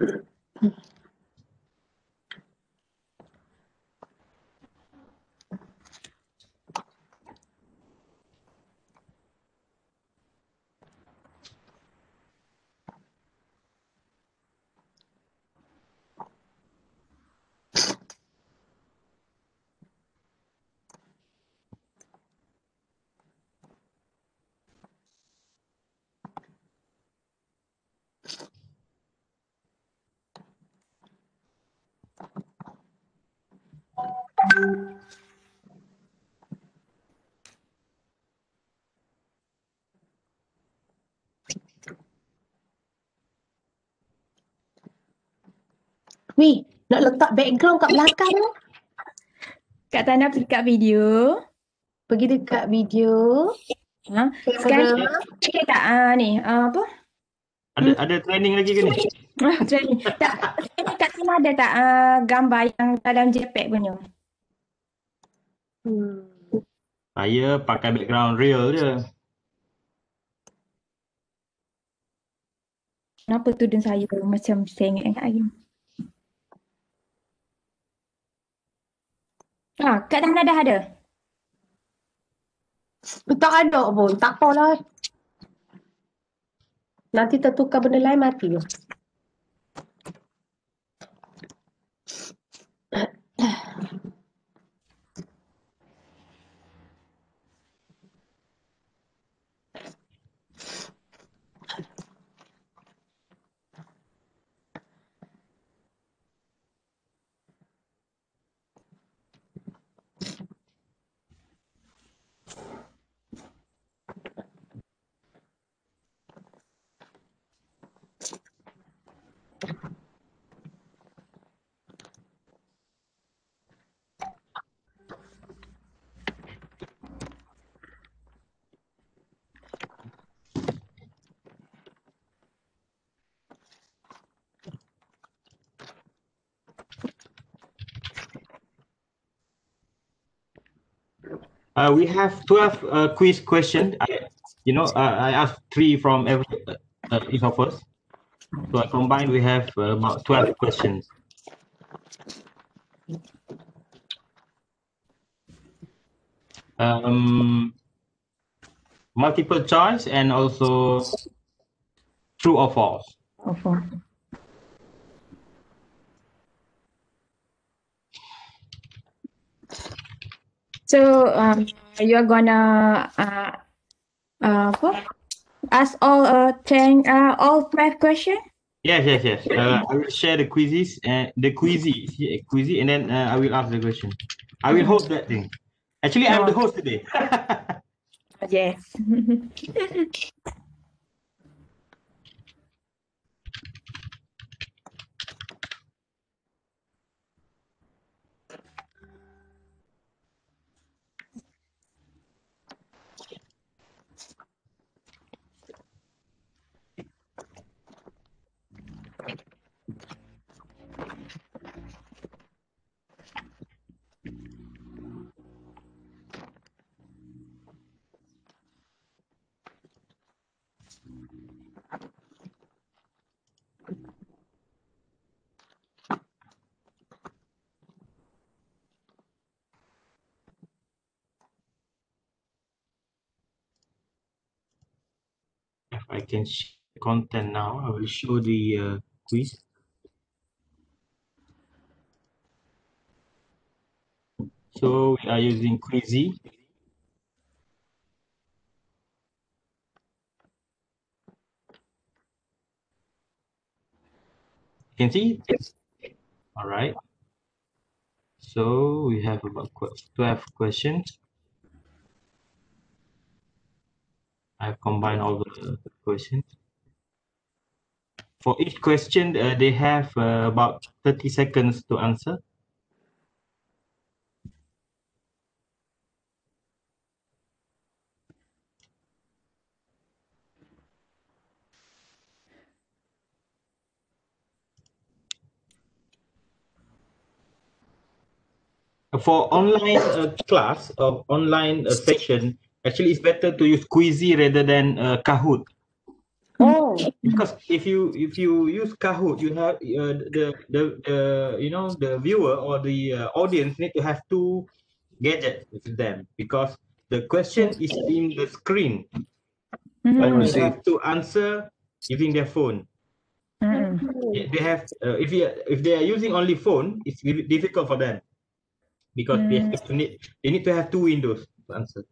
Yeah. Wih, nak letak background kat belakang tu. Kak Tana pergi kat video. Pergi dekat video. Ha? Sekarang okay tak ah, ni ah, apa? Ada ada training lagi ke ni? Training. tak, ini Kak Tana ada tak ah, gambar yang dalam JPEG punya? Hmm. Saya pakai background real je. Kenapa tudung saya macam sengit kat lagi? Ah, Kak Tana dah ada. Tak ada pun. Tak apalah. Nanti tertukar benda lain mati. Uh, we have 12 uh, quiz questions. I, you know, uh, I asked three from every uh, uh, each of us. So combined, we have uh, about 12 questions. Um, multiple choice and also true or false. Oh, for. So um, you're gonna uh, uh, ask all uh, ten uh, all five question? Yes, yes, yes. Uh, I will share the quizzes and the quizzy, quizzy, and then uh, I will ask the question. I will host that thing. Actually, I'm the host today. Yes. If I can share content now, I will show the uh, quiz. So we are using Quizzy. You can see it? All right. So we have about 12 questions. I've combined all the questions. For each question, uh, they have uh, about 30 seconds to answer. For online uh, class or online uh, session, actually it's better to use Quizzy rather than uh, Kahoot. Oh, because if you if you use Kahoot, you have uh, the the the you know the viewer or the uh, audience need to have two gadgets with them because the question is in the screen. Mhm. But they have to answer using their phone. Yeah, They have uh, if you if they are using only phone, it's difficult for them because they have to need they need to have two windows to answer.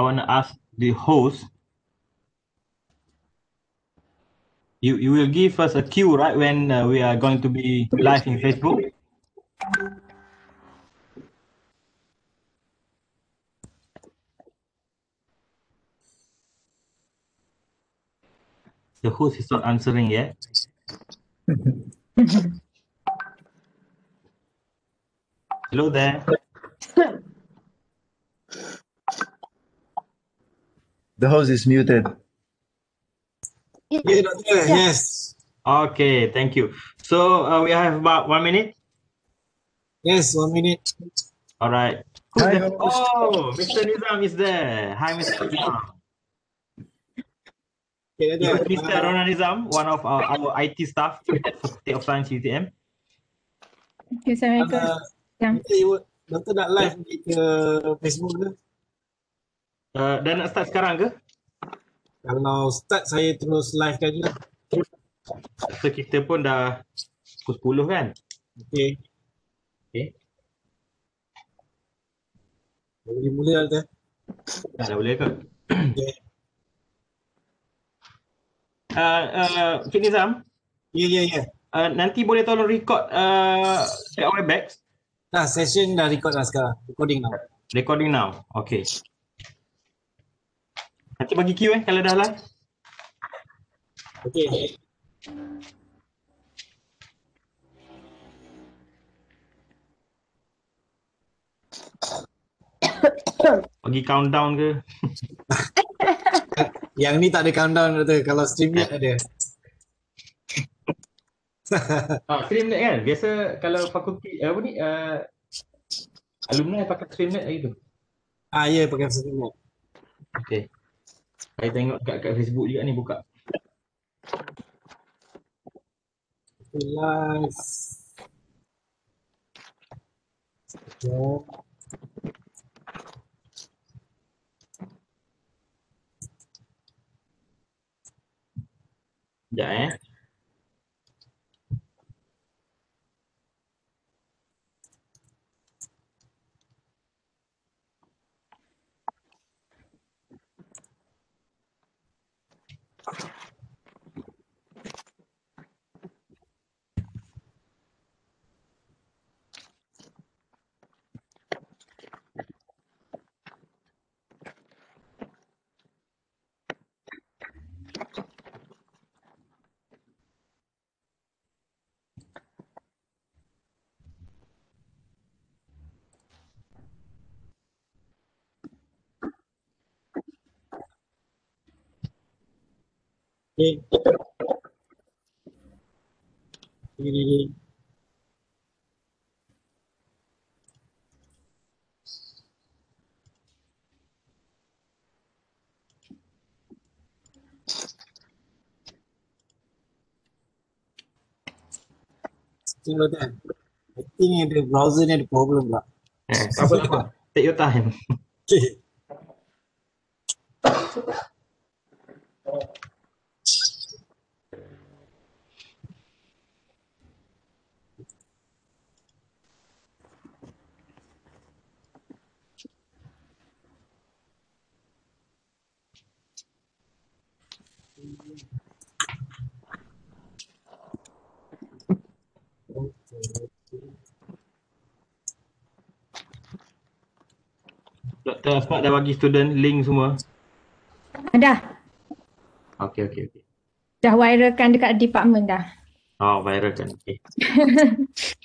I want to ask the host. You you will give us a cue right when uh, we are going to be live in Facebook. The host is not answering yet. Hello there. The host is muted. Yeah, doctor. Yes. Okay, thank you. So uh, we have about one minute. Yes, one minute. All right. Hi. Oh, Mr. Nizam is there. Hi, Mr. Nizam. Okay, This is doctor. Mr. Uh, Ronan Nizam, one of our, our IT staff at Faculty of Science UTM. Okay, Assalamualaikum. uh, Ya. Doctor, you- Doktor nak live pergi ke Facebook ke? Uh, nak start sekarang ke? Kalau start saya terus live kan je lah. So kita pun dah pukul 10 kan? Okay. Okay. Boleh mula doctor. Dah, dah boleh ke? Okay. Uh, uh, Cik Nizam, Ya, ya, ya. uh, nanti boleh tolong record uh, Webex? Dah, session dah record dah sekarang. Recording now. Recording now. Okay. Nanti bagi cue eh kalau dah live. Okay. Bagi countdown ke? Yang ni tak ada countdown tu. Kalau StreamYard ada. Ah, StreamNet kan? Biasa kalau fakulti apa ni uh, alumni pakai StreamNet lagi tu. Ah, ya pakai StreamYard. Okay. Saya tengok kat, kat Facebook juga ni buka. Live. Okay. Sekejap eh. Okay. Ready, ready. Still loaded. I think the browser ni ada problem lah. Eh, tak apa tak apa. Take your time. Okay. Dr. Asmat dah bagi student link semua. Dah. Okay, okay, okay. Dah viralkan dekat department dah. Oh, viral kan. Okay.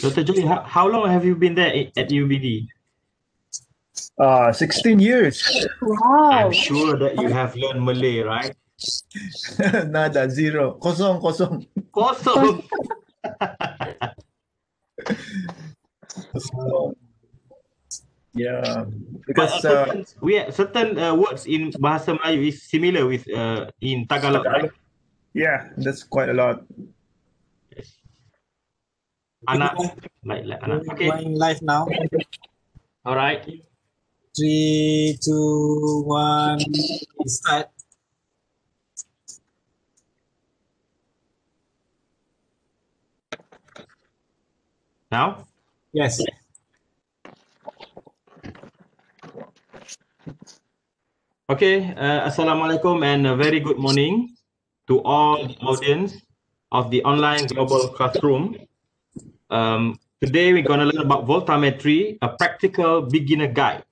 Dr. Joy, how, how long have you been there at UBD? Uh, 16 years. Wow. I'm sure that you have learned Malay, right? Nada, zero. Kosong, kosong. Kosong. So, yeah, But because uh, uh, certain, we have certain uh, words in Bahasa Melayu is similar with uh, in Tagalog, right? yeah, that's quite a lot. Yes. Anak, like, like anak. We're Okay, Going live now. all right. Three, two, one, start. Now, Yes. okay. Uh, Assalamualaikum and a very good morning to all the audience of the online global classroom. Um, today we're going to learn about voltammetry, a practical beginner guide.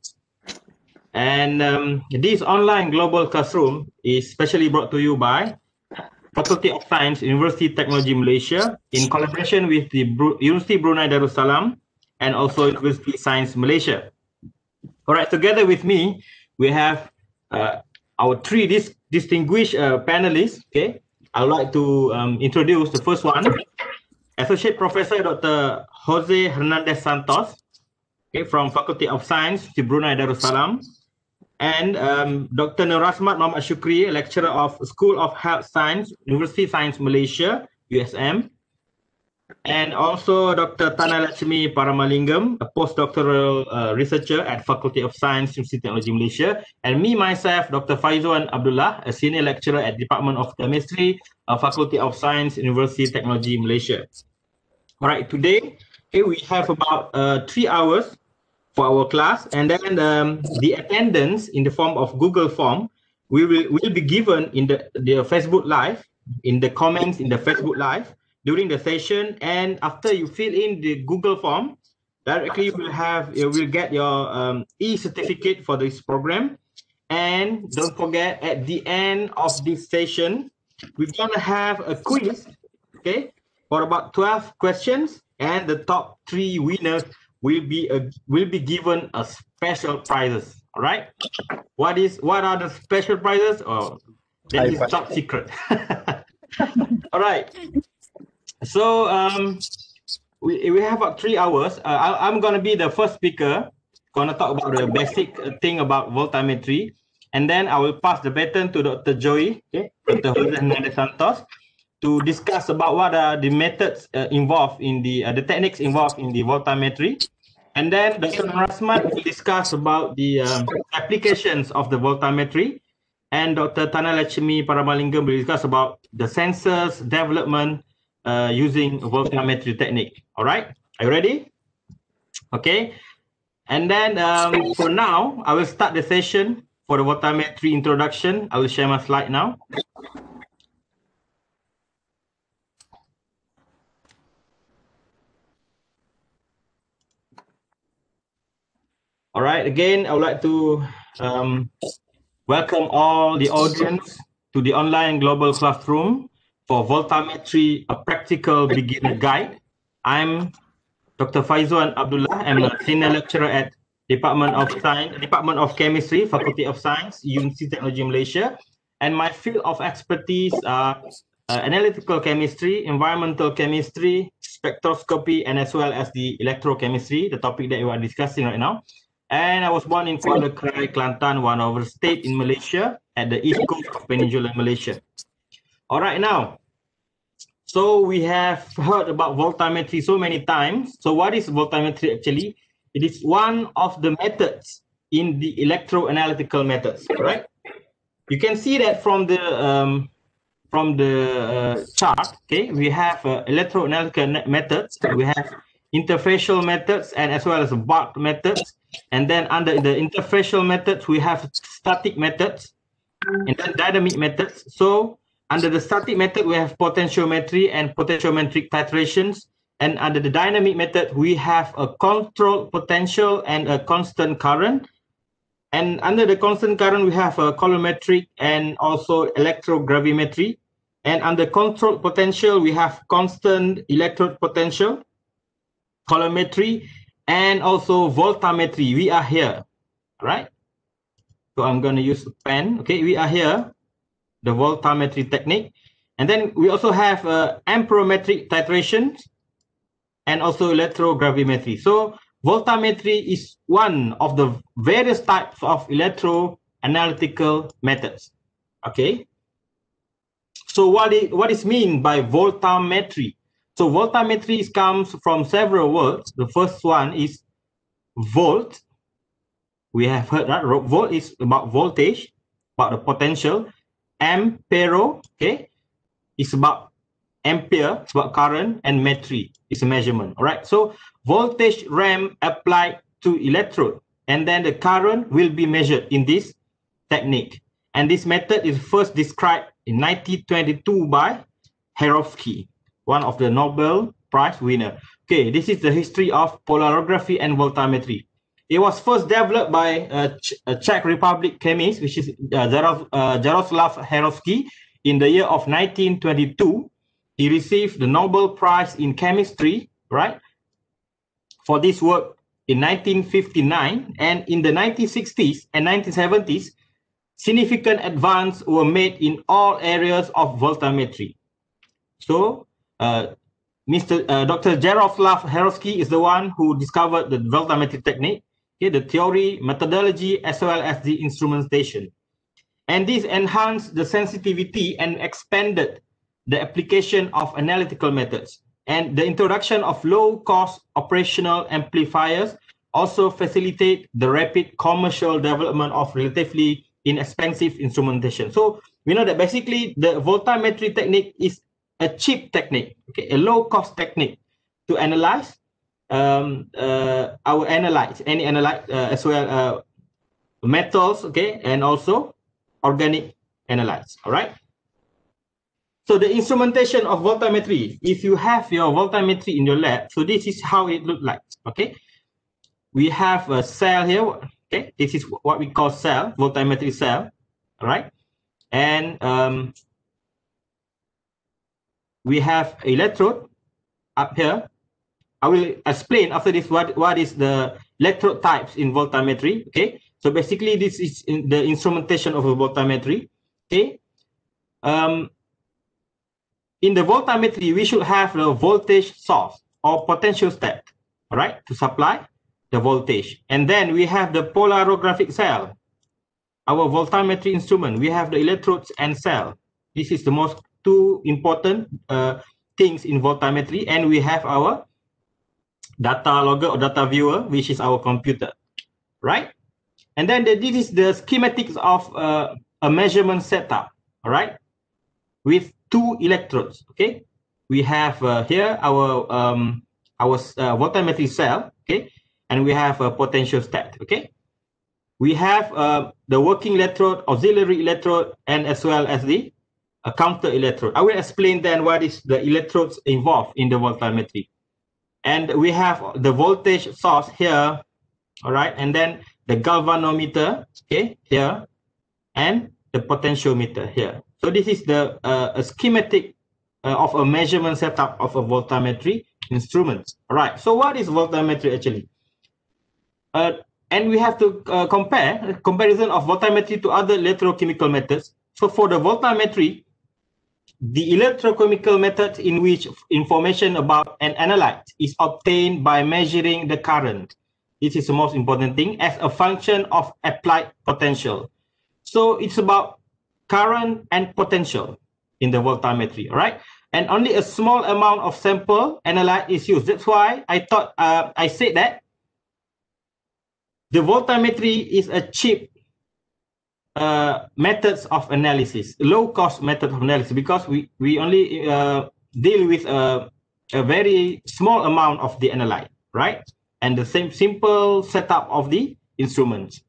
And um, this online global classroom is specially brought to you by Faculty of Science, University of Technology Malaysia, in collaboration with the Bru- University Brunei Darussalam and also University Science Malaysia. All right, together with me, we have uh, our three dis- distinguished uh, panelists. Okay, I would like to um, introduce the first one, Associate Professor Dr. Jose Hernandez Santos, okay, from Faculty of Science, the Brunei Darussalam, and um, Dr. Nurasmat Muhammad Shukri, lecturer of School of Health Science, University Science Malaysia, USM, and also Dr. Tana Lakshmi Paramalingam, a postdoctoral uh, researcher at Faculty of Science, University Technology Malaysia, and me myself, Dr. Faizuan Abdullah, a senior lecturer at Department of Chemistry, uh, Faculty of Science, University Technology Malaysia. All right, today okay, we have about uh, three hours for our class, and then um, the attendance in the form of Google form we will will be given in the the Facebook Live in the comments in the Facebook Live during the session, and after you fill in the Google form, directly you will have you will get your um, e-certificate for this program. And don't forget, at the end of this session, we're gonna have a quiz, okay, for about 12 questions, and the top three winners will be a, will be given a special prizes. All right. What is what are the special prizes? Oh, that is top secret. all right. So um, we we have about three hours. Uh, I, I'm gonna be the first speaker. Gonna talk about the basic uh, thing about voltammetry, and then I will pass the baton to Dr. Joey, okay, Dr. Jose Santos, to discuss about what are the methods uh, involved in the uh, the techniques involved in the voltammetry, and then Dr. Rasmat will discuss about the um, applications of the voltammetry, and Dr. Tanalachmi Paramalingam will discuss about the sensors development uh, using voltammetry technique. All right, are you ready? Okay, and then um, for now, I will start the session for the voltammetry introduction. I will share my slide now. All right, again, I would like to um, welcome all the audience to the online global classroom for voltammetry, a practical beginner guide. I'm Dr. Faizuan Abdullah. I'm a senior lecturer at Department of Science, Department of Chemistry, Faculty of Science, UNC Technology Malaysia. And my field of expertise are uh, analytical chemistry, environmental chemistry, spectroscopy, and as well as the electrochemistry, the topic that we are discussing right now. And I was born in Kuala Krai, Kelantan, one of the state in Malaysia at the east coast of Peninsular Malaysia. All right, now, so we have heard about voltammetry so many times. So what is voltammetry actually? It is one of the methods in the electroanalytical methods, right? You can see that from the um, from the uh, chart. Okay, we have uh, electroanalytical methods. We have interfacial methods and as well as bulk methods. And then under the interfacial methods, we have static methods and then dynamic methods. So under the static method, we have potentiometry and potentiometric titrations. And under the dynamic method, we have a controlled potential and a constant current. And under the constant current, we have a coulometric and also electrogravimetry. And under controlled potential, we have constant electrode potential, coulometry, and also voltammetry. We are here, right? So I'm going to use a pen. Okay, we are here, the voltammetry technique. And then we also have uh, amperometric titrations and also electrogravimetry. So voltammetry is one of the various types of electroanalytical methods. Okay. So what is what is mean by voltammetry? So voltammetry comes from several words. The first one is volt. We have heard that volt is about voltage, about the potential. Ampero, okay, is about ampere, it's about current, and metry is a measurement. All right. So voltage RAM applied to electrode, and then the current will be measured in this technique. And this method is first described in 1922 by Herovsky, one of the Nobel Prize winner. Okay, this is the history of polarography and voltammetry. It was first developed by a, Ch- a Czech Republic chemist, which is uh, uh, Jaroslav Heyrovsky, in the year of 1922. He received the Nobel Prize in Chemistry, right, for this work in 1959. And in the 1960s and 1970s, significant advances were made in all areas of voltammetry. So, uh, Mr. Uh, Dr. Jaroslav Heyrovsky is the one who discovered the voltammetry technique, okay, the theory, methodology, as well as the instrumentation. And this enhanced the sensitivity and expanded the application of analytical methods. And the introduction of low-cost operational amplifiers also facilitate the rapid commercial development of relatively inexpensive instrumentation. So we know that basically the voltammetry technique is a cheap technique, okay, a low-cost technique to analyze um, uh, our analytes any analytes uh, as well uh, metals, okay, and also organic analytes. All right. So the instrumentation of voltammetry, if you have your voltammetry in your lab, so this is how it look like. Okay, we have a cell here. Okay, this is what we call cell, voltammetry cell. All right, and um, we have electrode up here, I will explain after this what what is the electrode types in voltammetry. Okay, so basically this is in the instrumentation of a voltammetry. Okay, um, in the voltammetry we should have the voltage source or potential step, all right, to supply the voltage, and then we have the polarographic cell. Our voltammetry instrument, we have the electrodes and cell. This is the most two important uh, things in voltammetry, and we have our data logger or data viewer, which is our computer, right? And then the, this is the schematics of uh, a measurement setup, all right, with two electrodes. Okay, we have uh, here our um, our uh, voltammetry cell. Okay, and we have a potentiostat. Okay, we have uh, the working electrode, auxiliary electrode, and as well as the a counter electrode. I will explain then what is the electrodes involved in the voltammetry. And we have the voltage source here, all right, and then the galvanometer, okay, here, and the potentiometer here. So this is the uh, a schematic uh, of a measurement setup of a voltammetry instrument. All right, so what is voltammetry actually? Uh, and we have to uh, compare comparison of voltammetry to other electrochemical methods. So for the voltammetry, the electrochemical method in which information about an analyte is obtained by measuring the current. This is the most important thing as a function of applied potential. So it's about current and potential in the voltammetry, all right? And only a small amount of sample analyte is used. That's why I thought uh, I said that the voltammetry is a cheap uh, methods of analysis, low cost method of analysis, because we, we only uh, deal with a, a very small amount of the analyte, right? And the same simple setup of the instruments.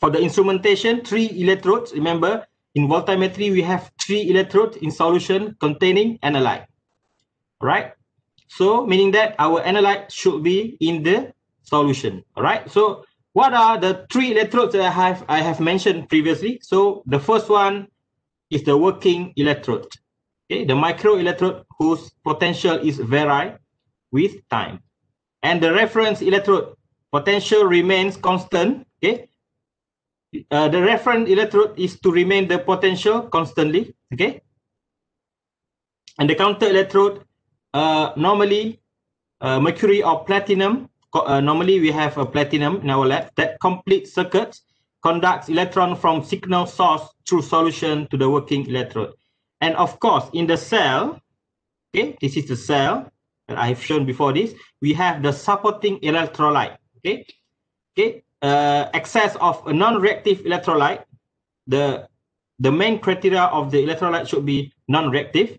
For the instrumentation, three electrodes, remember, in voltammetry, we have three electrodes in solution containing analyte, right? So meaning that our analyte should be in the solution, all right? So what are the three electrodes that I have I have mentioned previously? So the first one is the working electrode. Okay, the micro electrode whose potential is vary with time. And the reference electrode potential remains constant. Okay. Uh, the reference electrode is to remain the potential constantly. Okay. And the counter electrode uh, normally uh, mercury or platinum uh, normally we have a platinum in our lab that complete circuits conducts electron from signal source through solution to the working electrode. And of course, in the cell, okay, this is the cell that I have shown before this, we have the supporting electrolyte, okay, okay, uh, excess of a non-reactive electrolyte, the the main criteria of the electrolyte should be non-reactive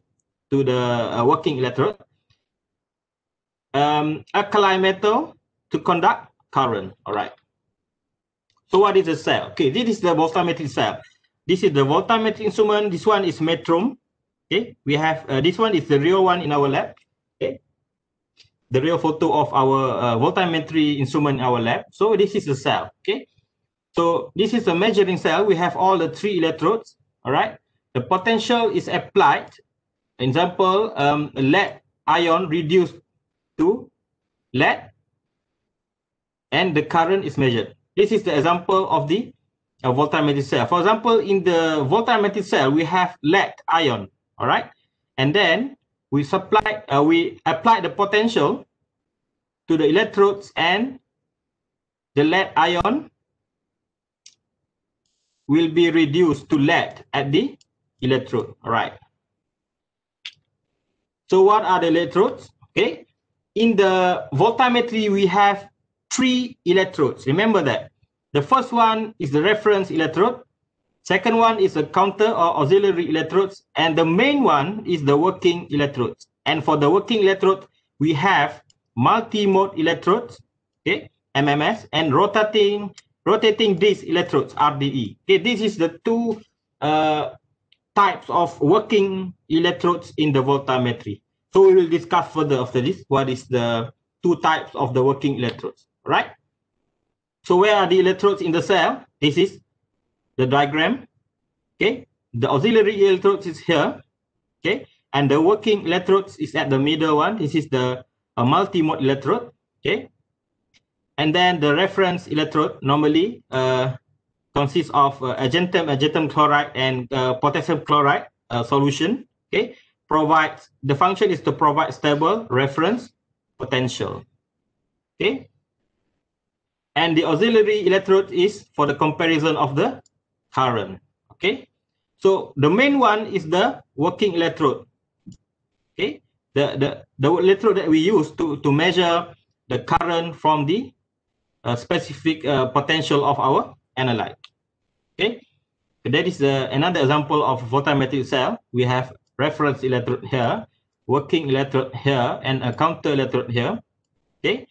to the uh, working electrode. Um, alkali metal to conduct current. All right. So what is a cell? Okay, this is the voltammetric cell. This is the voltammetric instrument. This one is Metrohm. Okay, we have uh, this one is the real one in our lab. Okay, the real photo of our uh, voltammetry instrument in our lab. So this is the cell. Okay, so this is a measuring cell. We have all the three electrodes. All right, the potential is applied. Example, um, lead ion reduced to lead and the current is measured. This is the example of the uh, voltammetric cell. For example, in the voltammetric cell, we have lead ion, all right? And then we supply, uh, we apply the potential to the electrodes and the lead ion will be reduced to lead at the electrode, all right? So what are the electrodes? Okay, in the voltammetry, we have three electrodes. Remember that. The first one is the reference electrode. Second one is a counter or auxiliary electrodes. And the main one is the working electrodes. And for the working electrode, we have multi-mode electrodes, okay, MMS, and rotating rotating disc electrodes, RDE. Okay, this is the two uh, types of working electrodes in the voltammetry. So we will discuss further after this, what is the two types of the working electrodes right? So where are the electrodes in the cell? This is the diagram, okay? The auxiliary electrodes is here, okay? And the working electrodes is at the middle one. This is the a multi-mode electrode. Okay. And then the reference electrode normally uh, consists of uh, argentum, argentum chloride, and uh, potassium chloride uh, solution. Okay. Provides the function is to provide stable reference potential. Okay. And the auxiliary electrode is for the comparison of the current. Okay. So the main one is the working electrode. Okay. The, the, the electrode that we use to, to measure the current from the uh, specific uh, potential of our analyte. Okay. So that is the, another example of voltammetric cell. We have reference electrode here, working electrode here, and a counter electrode here. Okay.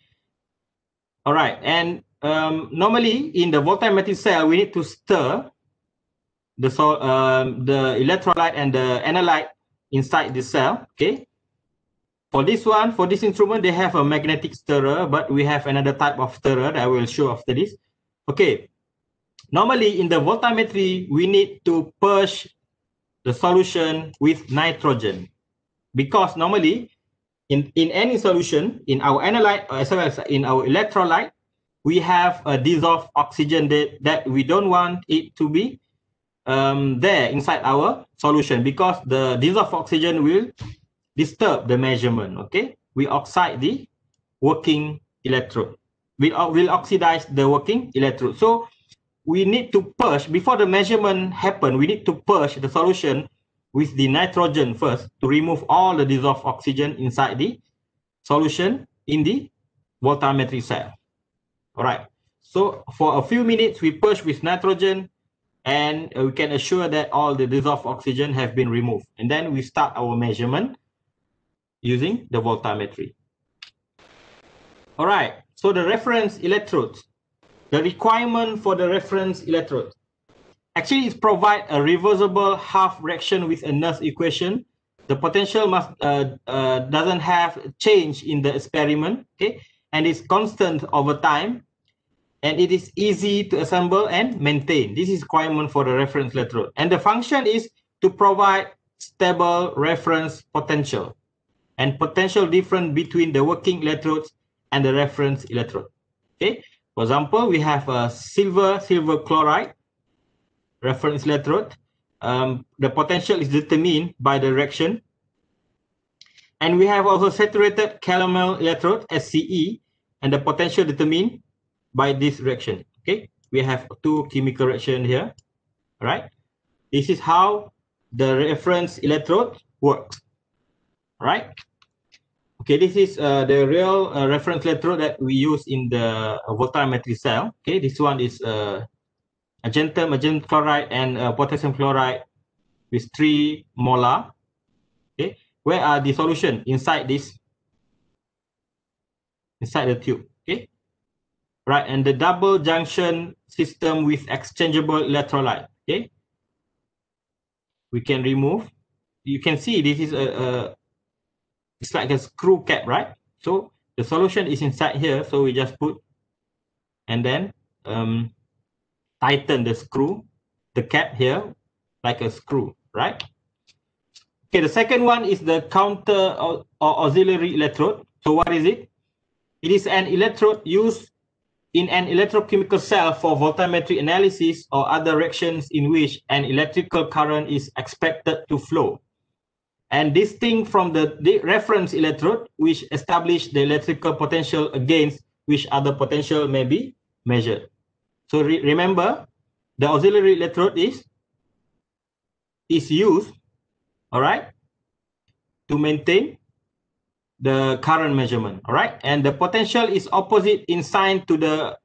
All right. And um, normally in the voltammetric cell, we need to stir the so um, the electrolyte and the analyte inside the cell. Okay. For this one, for this instrument, they have a magnetic stirrer, but we have another type of stirrer that I will show after this. Okay. Normally in the voltammetry, we need to purge the solution with nitrogen because normally in, in any solution, in our analyte as well as in our electrolyte, we have a dissolved oxygen that, that we don't want it to be um, there inside our solution because the dissolved oxygen will disturb the measurement. Okay, we oxide the working electrode. We will oxidize the working electrode. So we need to purge before the measurement happen. We need to purge the solution with the nitrogen first to remove all the dissolved oxygen inside the solution in the voltammetry cell. All right. So for a few minutes, we purge with nitrogen and we can assure that all the dissolved oxygen have been removed. And then we start our measurement using the voltammetry. All right, so the reference electrodes, the requirement for the reference electrode actually is provide a reversible half reaction with a Nernst equation. The potential must uh, uh, doesn't have change in the experiment, okay, and is constant over time and it is easy to assemble and maintain. This is requirement for the reference electrode. And the function is to provide stable reference potential and potential difference between the working electrodes and the reference electrode. Okay. For example, we have a silver, silver chloride reference electrode. Um, the potential is determined by the reaction. And we have also saturated calomel electrode, SCE, and the potential determined by this reaction. Okay, we have two chemical reaction here. Right, this is how the reference electrode works. Right. Okay, this is uh, the real uh, reference electrode that we use in the uh, voltammetry cell. Okay, this one is uh, argentum, argentum chloride, and uh, potassium chloride with three molar. Okay, where are the solution inside this? Inside the tube. Right? And the double junction system with exchangeable electrolyte, okay? We can remove. You can see this is a, a it's like a screw cap, right? So the solution is inside here. So we just put and then um, tighten the screw, the cap here, like a screw, right? Okay, the second one is the counter or, or auxiliary electrode. So what is it? It is an electrode used in an electrochemical cell for voltammetry analysis or other reactions in which an electrical current is expected to flow. And distinct from the, reference electrode, which establish the electrical potential against which other potential may be measured. So re remember, the auxiliary electrode is, is used, all right, to maintain the current measurement, all right? And the potential is opposite in sign to the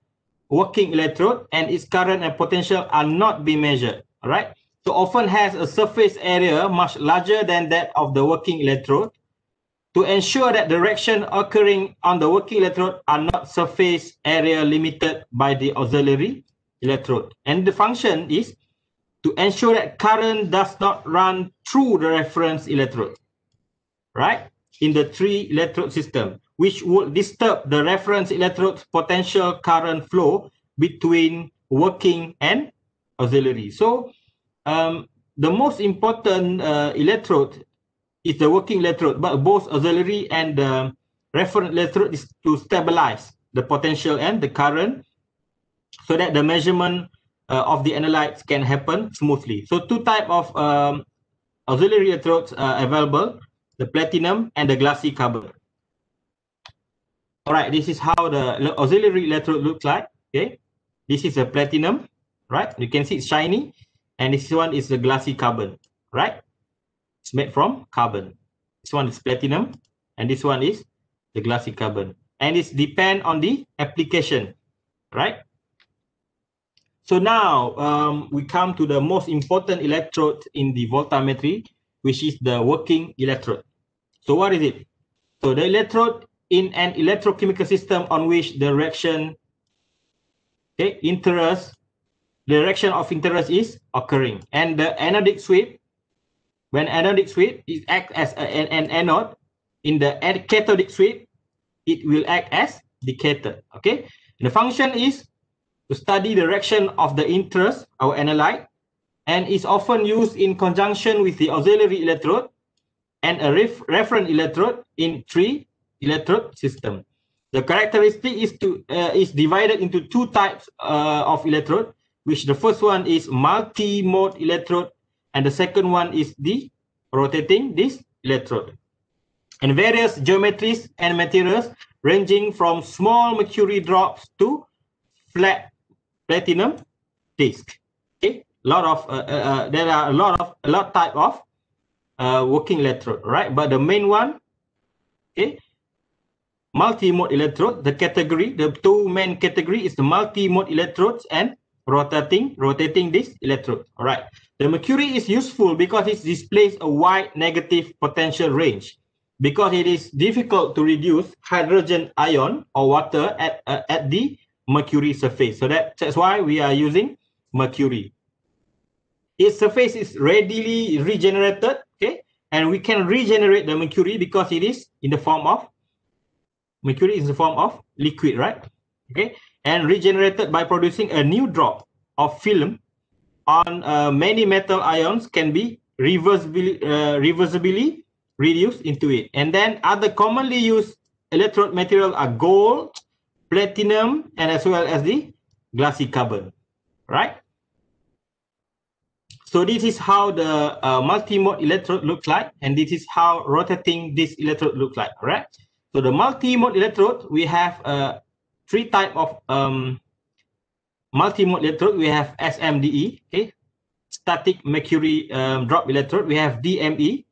working electrode and its current and potential are not being measured, all right? So often has a surface area much larger than that of the working electrode to ensure that the reaction occurring on the working electrode are not surface area limited by the auxiliary electrode. And the function is to ensure that current does not run through the reference electrode, right? In the three electrode system, which would disturb the reference electrode's potential current flow between working and auxiliary. So um, the most important uh, electrode is the working electrode, but both auxiliary and the reference electrode is to stabilize the potential and the current so that the measurement uh, of the analytes can happen smoothly. So two type of um, auxiliary electrodes are available, the platinum and the glassy carbon. All right, this is how the auxiliary electrode looks like. Okay, this is a platinum, right? You can see it's shiny, and this one is the glassy carbon, right? It's made from carbon. This one is platinum, and this one is the glassy carbon. And it's depend on the application, right? So now um, we come to the most important electrode in the voltammetry, which is the working electrode. So what is it? So the electrode in an electrochemical system on which the reaction, okay, interest, the direction of interest is occurring. And the anodic sweep, when anodic sweep is act as a, an, an anode, in the cathodic sweep, it will act as the cathode. Okay, the function is to study the direction of the interest, our analyte, and is often used in conjunction with the auxiliary electrode and a ref reference electrode in three electrode system. The characteristic is to uh, is divided into two types uh, of electrode, which the first one is multi-mode electrode, and the second one is the rotating disc electrode. And various geometries and materials ranging from small mercury drops to flat platinum disc. Okay, a lot of uh, uh, uh, there are a lot of a lot type of uh, working electrode, right? But the main one, okay, multi-mode electrode. The category, the two main category is the multi-mode electrodes and rotating rotating disc electrode. All right. The mercury is useful because it displays a wide negative potential range because it is difficult to reduce hydrogen ion or water at uh, at the mercury surface. So that, that's why we are using mercury. Its surface is readily regenerated? And we can regenerate the mercury because it is in the form of, mercury is the form of liquid, right? Okay, and regenerated by producing a new drop of film on uh, many metal ions can be reversibly, uh, reversibly reduced into it. And then other commonly used electrode material are gold, platinum, and as well as the glassy carbon, right? So this is how the uh, multi-mode electrode looks like, and this is how rotating disc electrode looks like, right? So the multi-mode electrode, we have uh, three type of um, multi-mode electrode. We have SMDE, okay, static mercury um, drop electrode. We have DME,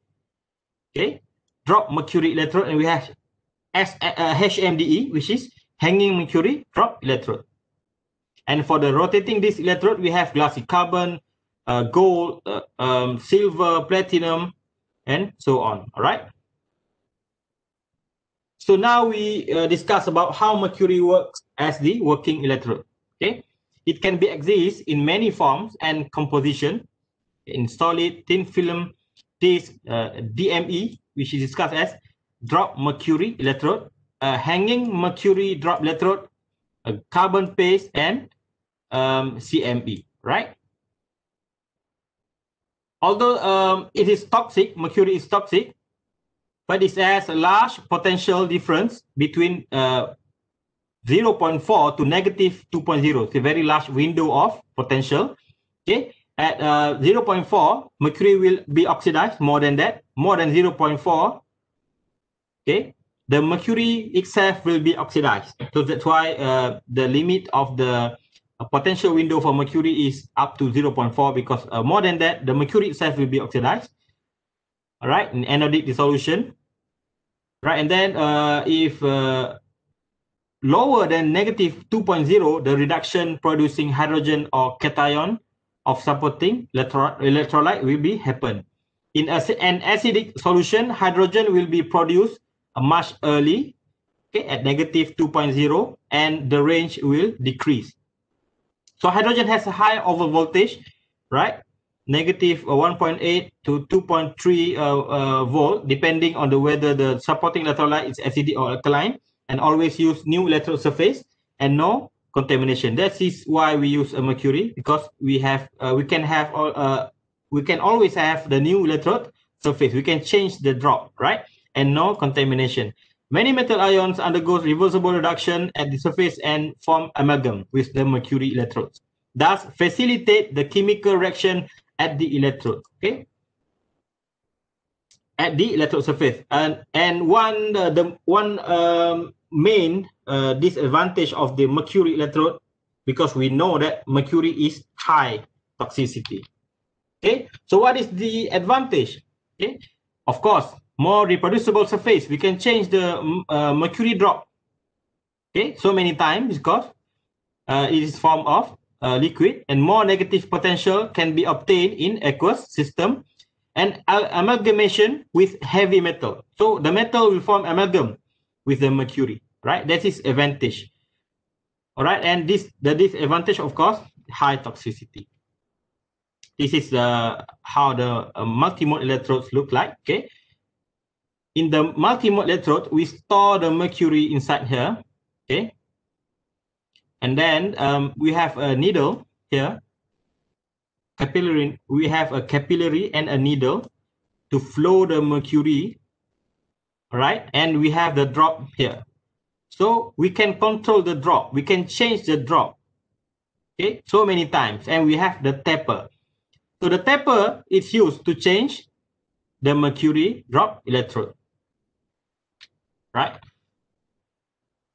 okay, drop mercury electrode, and we have S uh, HMDE, which is hanging mercury drop electrode. And for the rotating disc electrode, we have glassy carbon, uh, gold, uh, um, silver, platinum, and so on. All right. So now we uh, discuss about how mercury works as the working electrode. Okay, it can be exist in many forms and composition, in solid, thin film, disc, uh, DME, which is discussed as drop mercury electrode, hanging mercury drop electrode, carbon paste, and um, CME, right? Although um, it is toxic, mercury is toxic, but it has a large potential difference between uh, 0.4 to negative 2.0. It's a very large window of potential. Okay, at uh, 0.4, mercury will be oxidized more than that, more than 0.4. Okay, the mercury itself will be oxidized. So that's why uh, the limit of the uh, potential window for mercury is up to 0.4 because uh, more than that, the mercury itself will be oxidized. All right, in anodic dissolution. Right, and then uh, if uh, lower than negative 2.0, the reduction producing hydrogen or cation of supporting electro electrolyte will be happen. In an acidic solution, hydrogen will be produced much early okay, at negative 2.0 and the range will decrease. So hydrogen has a high over voltage, right? Negative 1.8 to 2.3 uh, uh, volt, depending on the whether the supporting electrolyte is acidic or alkaline, and always use new electrode surface and no contamination. That is why we use a mercury because we have uh, we can have all uh, we can always have the new electrode surface. We can change the drop, right? and no contamination. Many metal ions undergoes reversible reduction at the surface and form amalgam with the mercury electrodes. Thus, facilitate the chemical reaction at the electrode. Okay, at the electrode surface, and and one uh, the one um, main uh, disadvantage of the mercury electrode because we know that mercury is high toxicity. Okay, so what is the advantage? Okay, of course, more reproducible surface. We can change the mm, uh, mercury drop. Okay, so many times because uh, it is form of uh, liquid and more negative potential can be obtained in aqueous system and amalgamation with heavy metal. So the metal will form amalgam with the mercury, right? That is advantage. All right, and this the disadvantage, of course, high toxicity. This is uh, how the uh, multi-mode electrodes look like. Okay. In the multi-mode electrode, we store the mercury inside here. Okay. And then um, we have a needle here. Capillary. We have a capillary and a needle to flow the mercury. Right, and we have the drop here. So we can control the drop. We can change the drop. Okay, so many times, and we have the taper. So the taper is used to change the mercury drop electrode. Right.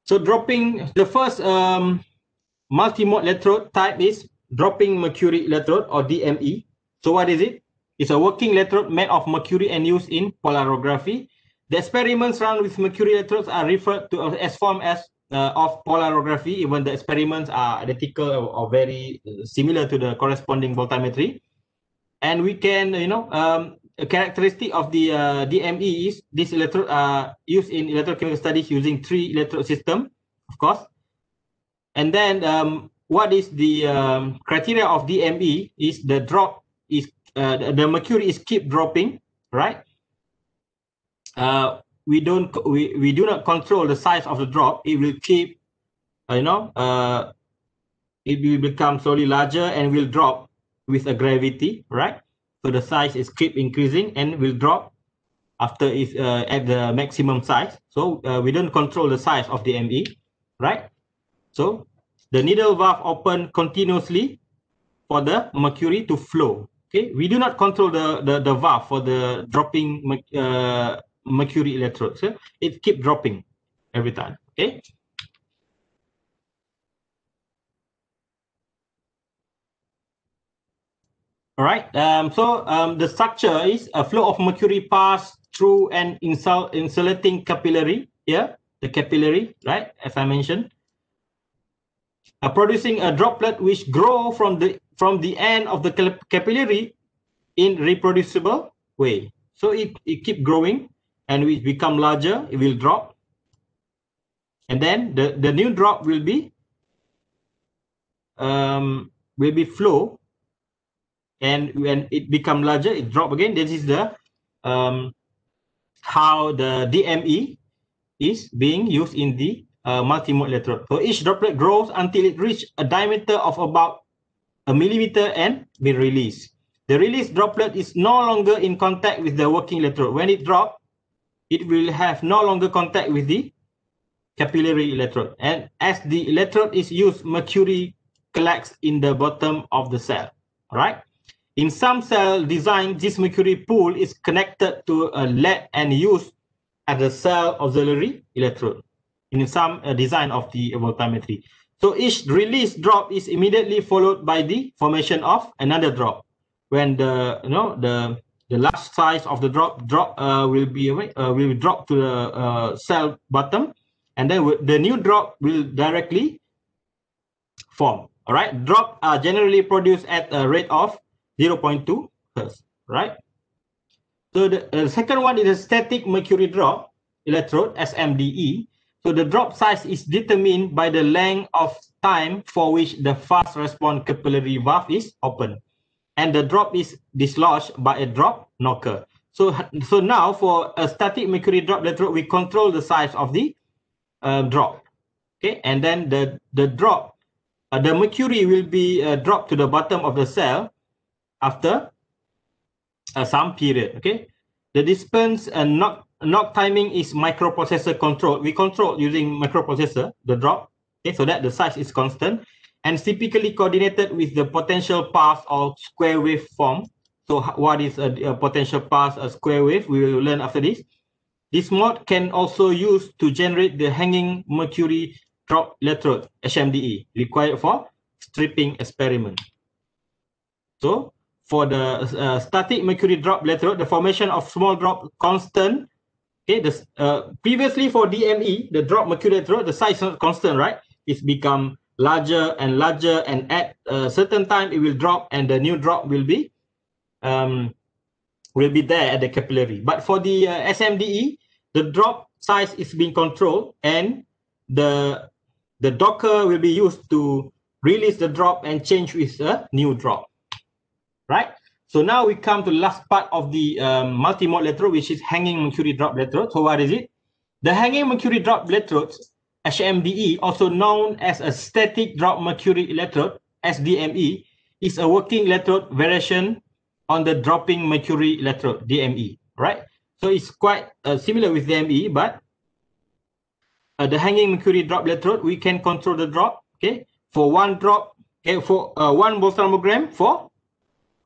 So dropping the first um, multi-mode electrode type is dropping mercury electrode or DME. So what is it? It's a working electrode made of mercury and used in polarography. The experiments run with mercury electrodes are referred to as form as uh, of polarography, even the experiments are identical or, or very uh, similar to the corresponding voltammetry. And we can, you know, um, a characteristic of the uh, DME is this electrode are used in electrochemical studies using three electrode system, of course. And then um, what is the um, criteria of DME is the drop is uh, the, the mercury is keep dropping, right? Uh, we don't we, we do not control the size of the drop. It will keep, uh, you know, uh, it will become slowly larger and will drop with a gravity, right? So the size is keep increasing and will drop after it's uh, at the maximum size. So uh, we don't control the size of the ME, right? So the needle valve open continuously for the mercury to flow. Okay, we do not control the the, the valve for the dropping uh, mercury electrode. So it keep dropping every time. Okay. All right. Um, so um, the structure is a flow of mercury pass through an insul insulating capillary. Here, the capillary, right? As I mentioned, uh, producing a droplet which grow from the from the end of the capillary in reproducible way. So it, it keep growing and we become larger, it will drop. And then the, the new drop will be um, will be flow and when it become larger it drop again this is the um, how the DME is being used in the uh, multi-mode electrode. So each droplet grows until it reach a diameter of about a millimeter and be released. The released droplet is no longer in contact with the working electrode. When it drop, it will have no longer contact with the capillary electrode. And as the electrode is used, mercury collects in the bottom of the cell. Right. In some cell design, this mercury pool is connected to a LED and used as a cell auxiliary electrode in some uh, design of the voltammetry. So each release drop is immediately followed by the formation of another drop. When the you know the the last size of the drop drop uh, will be uh, will drop to the uh, cell bottom, and then the new drop will directly form. All right, drop are generally produced at a rate of 0.2 hertz. Right. So the uh, second one is a static mercury drop electrode SMDE. So the drop size is determined by the length of time for which the fast response capillary valve is open. And the drop is dislodged by a drop knocker. So, so now for a static mercury drop electrode, we control the size of the uh, drop. Okay, and then the, the drop, uh, the mercury will be uh, dropped to the bottom of the cell after uh, some period. Okay, the dispense uh, knock knock timing is microprocessor control. We control using microprocessor, the drop, okay, so that the size is constant and typically coordinated with the potential path or square wave form. So what is a, a potential path, a square wave? We will learn after this. This mode can also use to generate the hanging mercury drop electrode, HMDE, required for stripping experiment. So for the uh, static mercury drop electrode, the formation of small drop constant. Okay, this uh, previously for DME, the drop mercury electrode, the size not constant, right? It's become larger and larger, and at a certain time it will drop, and the new drop will be um, will be there at the capillary. But for the uh, SMDE, the drop size is being controlled, and the the knocker will be used to release the drop and change with a new drop right? So now we come to the last part of the um, multi-mode electrode, which is hanging mercury drop electrode. So what is it? The hanging mercury drop electrode, HMDE, also known as a static drop mercury electrode, SDME, is a working electrode variation on the dropping mercury electrode, DME, right? So it's quite uh, similar with DME, but uh, the hanging mercury drop electrode, we can control the drop, okay? For one drop, okay, for uh, one voltammogram for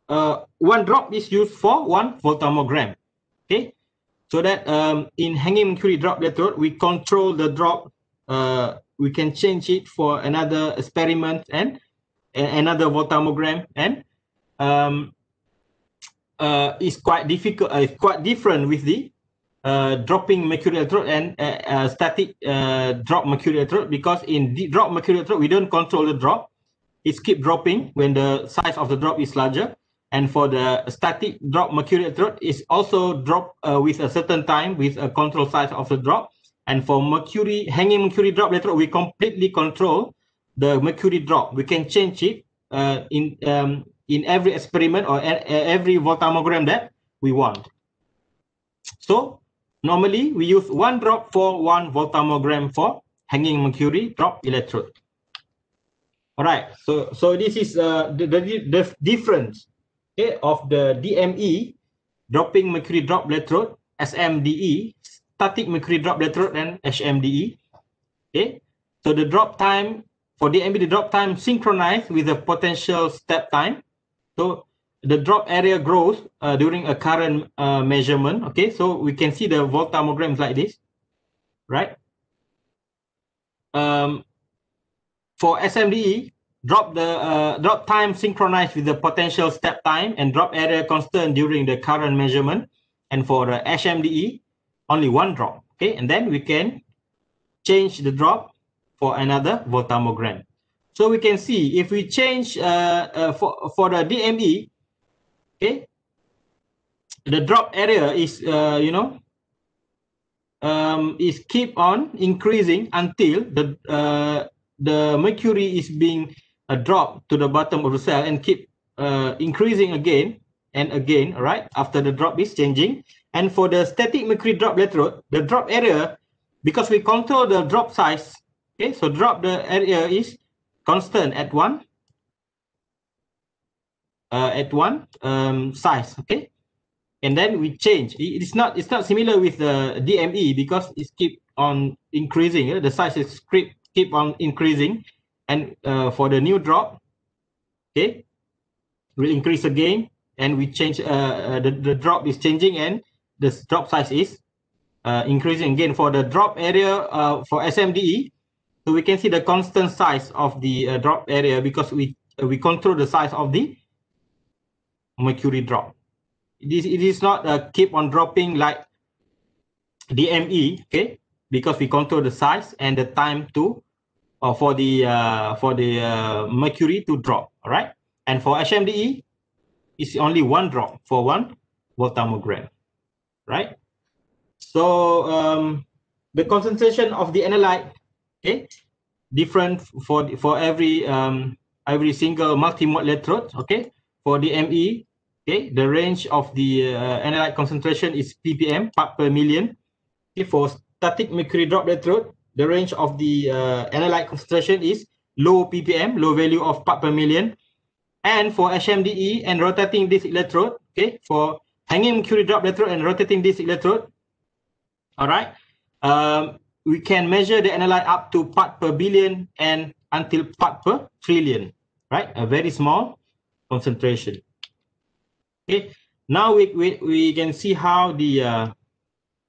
uh, one drop is used for one voltammogram. Okay, so that um, in hanging mercury drop electrode, we control the drop. Uh, we can change it for another experiment and a- another voltammogram, and um, uh, it's quite difficult. Uh, it's quite different with the uh, dropping mercury electrode and uh, uh, static uh, drop mercury electrode because in the drop mercury electrode we don't control the drop. It's keep dropping when the size of the drop is larger and for the static drop mercury electrode is also drop uh, with a certain time with a control size of the drop. And for mercury hanging mercury drop electrode we completely control the mercury drop. We can change it uh, in um, in every experiment or every voltammogram that we want. So normally we use one drop for one voltammogram for hanging mercury drop electrode. All right so so this is uh, the, the, the difference okay, of the DME, dropping mercury drop electrode, SMDE, static mercury drop electrode, and HMDE. Okay, so the drop time for DME, the drop time synchronized with the potential step time. So the drop area grows uh, during a current uh, measurement. Okay, so we can see the voltammograms like this, right? Um, for SMDE, drop the uh, drop time synchronized with the potential step time and drop area constant during the current measurement. And for the HMDE, only one drop. Okay, and then we can change the drop for another voltammogram. So we can see if we change uh, uh, for for the DME, okay, the drop area is uh, you know um, is keep on increasing until the uh, the mercury is being uh, dropped to the bottom of the cell and keep uh, increasing again and again, right? After the drop is changing. And for the static mercury drop electrode, the drop area, because we control the drop size, okay, so drop the area is constant at one, uh, at one um, size, okay? And then we change. It's not it's not similar with the DME because it's keep on increasing. The size is keep keep on increasing, and uh, for the new drop, okay, will increase again, and we change. Uh, uh, the the drop is changing, and the drop size is uh, increasing again for the drop area uh, for SMDE. So we can see the constant size of the uh, drop area because we uh, we control the size of the mercury drop. It is it is not uh, keep on dropping like DME, okay? Because we control the size and the time to uh, for the uh, for the uh, mercury to drop, all right? And for HMDE, it's only one drop for one voltammogram, right? So um, the concentration of the analyte, okay, different for for every um, every single multi-mode electrode, okay? For the ME, okay, the range of the uh, analyte concentration is ppm part per million. Okay, for static mercury drop electrode, the range of the uh, analyte concentration is low ppm, low value of part per million. And for HMDE and rotating disc electrode, okay, for hanging mercury drop electrode and rotating disc electrode, All right. Um, we can measure the analyte up to part per billion and until part per trillion, right? A very small concentration. Okay. Now we, we, we can see how the uh,